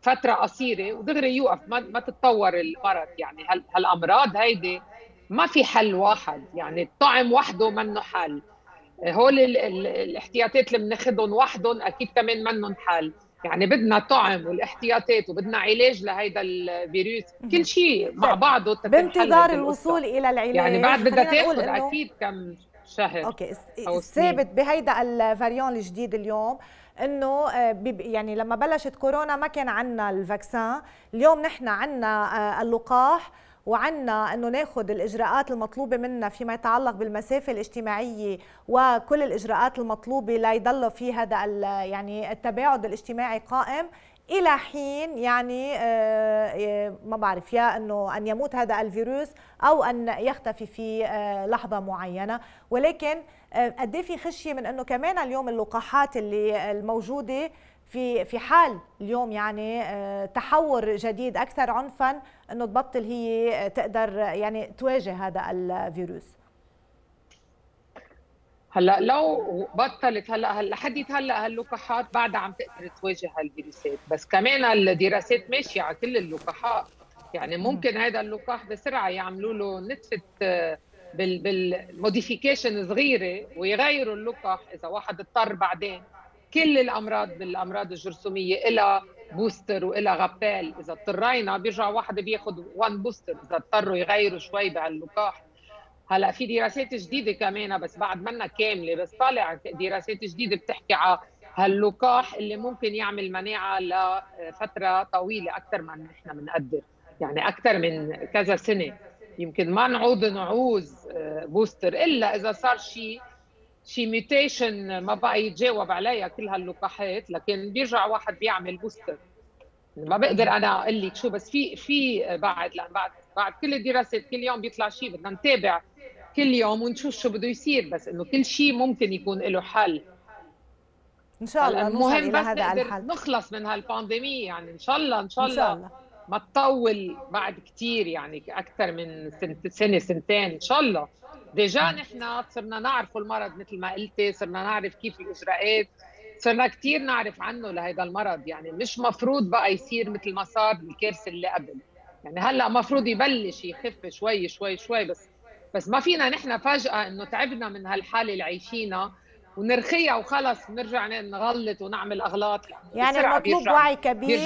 D: فترة قصيرة ودغري يوقف. ما, ما تتطور المرض. يعني هالأمراض هيدي ما في حل واحد. يعني الطعم وحده منه حل. هول الاحتياطات اللي بناخذهم وحدهم أكيد كمان منهم حل. يعني بدنا طعم والاحتياطات وبدنا علاج لهيدا الفيروس. كل شيء مع بعضه
A: بانتظار الوصول إلى العلاج.
D: يعني بعد بدها تاخذ أكيد كم شهر
A: أوكي الثابت بهيدا ال variant الجديد اليوم إنه آه، يعني لما بلشت كورونا ما كان عندنا ال vaccin. اليوم نحن عندنا آه، اللقاح. وعنا أنه ناخذ الإجراءات المطلوبة منا فيما يتعلق بالمسافة الاجتماعية وكل الإجراءات المطلوبة لا يضل في هذا يعني التباعد الاجتماعي قائم. إلى حين يعني آه، ما بعرف يا أنه أن يموت هذا الفيروس أو أن يختفي في آه، لحظة معينة. ولكن آه، قد إيه في خشية من أنه كمان اليوم اللقاحات اللي الموجودة في في حال اليوم يعني آه، تحور جديد أكثر عنفا إنه تبطل هي تقدر يعني تواجه هذا الفيروس.
D: هلأ لو بطلت هلأ هلأ لحد هلأ هاللقاحات بعدها عم تقدر تواجه هالفيروسات. بس كمان الدراسات ماشية على كل اللقاحات. يعني ممكن هذا اللقاح بسرعة يعملوا له نتفة آه، بالموديفيكيشن صغيرة ويغيروا اللقاح إذا واحد اضطر بعدين. كل الأمراض بالأمراض الجرثومية إلها booster وإلها rappel. إذا اضطرينا بيرجع واحد بياخذ one booster إذا اضطروا يغيروا شوي بهاللقاح هلأ في دراسات جديدة كمان بس بعد منا كاملة بس طالع دراسات جديدة بتحكي على هاللقاح اللي ممكن يعمل مناعة لفترة طويلة أكثر ما نحن بنقدر. يعني أكثر من كذا سنة. يمكن ما نعود نعوز booster إلا إذا صار شيء شي mutation ما بقى يتجاوب عليها كل هاللقاحات لكن بيرجع واحد بيعمل booster ما بقدر أنا أقول لك شو بس في في بعد لأن بعد بعد كل الدراسات كل يوم بيطلع شيء بدنا نتابع كل يوم ونشوف شو بده يصير بس إنه كل شيء ممكن يكون له حل.
A: إن شاء الله
D: المهم بس هذا الحل. نخلص من هال pandémie يعني إن شاء الله إن شاء الله, إن شاء الله. ما تطول بعد كثير يعني أكثر من سنة سنتين إن شاء الله. ديجا نحن صرنا نعرف المرض مثل ما قلتي صرنا نعرف كيف الإجراءات صرنا كثير نعرف عنه لهذا المرض. يعني مش مفروض بقى يصير مثل ما صار بالكارثه اللي قبل. يعني هلأ مفروض يبلش يخف شوي شوي شوي بس بس ما فينا نحن فجأة إنه تعبنا من هالحالة اللي عايشينها ونرخيها وخلص نرجع نغلط ونعمل أغلاط.
A: يعني المطلوب وعي كبير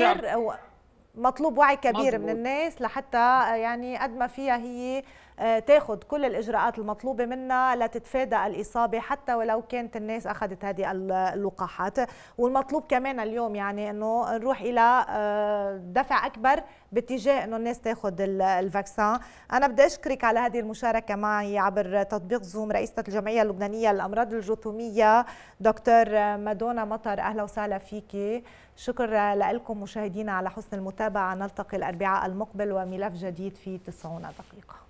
A: مطلوب وعي كبير مزبوط. من الناس لحتى يعني قد ما فيها هي تاخذ كل الإجراءات المطلوبة منها لتتفادى الإصابة حتى ولو كانت الناس أخذت هذه اللقاحات. والمطلوب كمان اليوم يعني إنه نروح إلى آه، دفع أكبر باتجاه إنه الناس تاخذ الفاكسان. أنا بدي أشكرك على هذه المشاركة معي عبر تطبيق زوم رئيسة الجمعية اللبنانية للأمراض الجرثوميه دكتور مادونا مطر. أهلا وسهلا فيكي شكرا لكم مشاهدينا على حسن المتابعة. نلتقي الأربعاء المقبل وملف جديد في 90 دقيقة.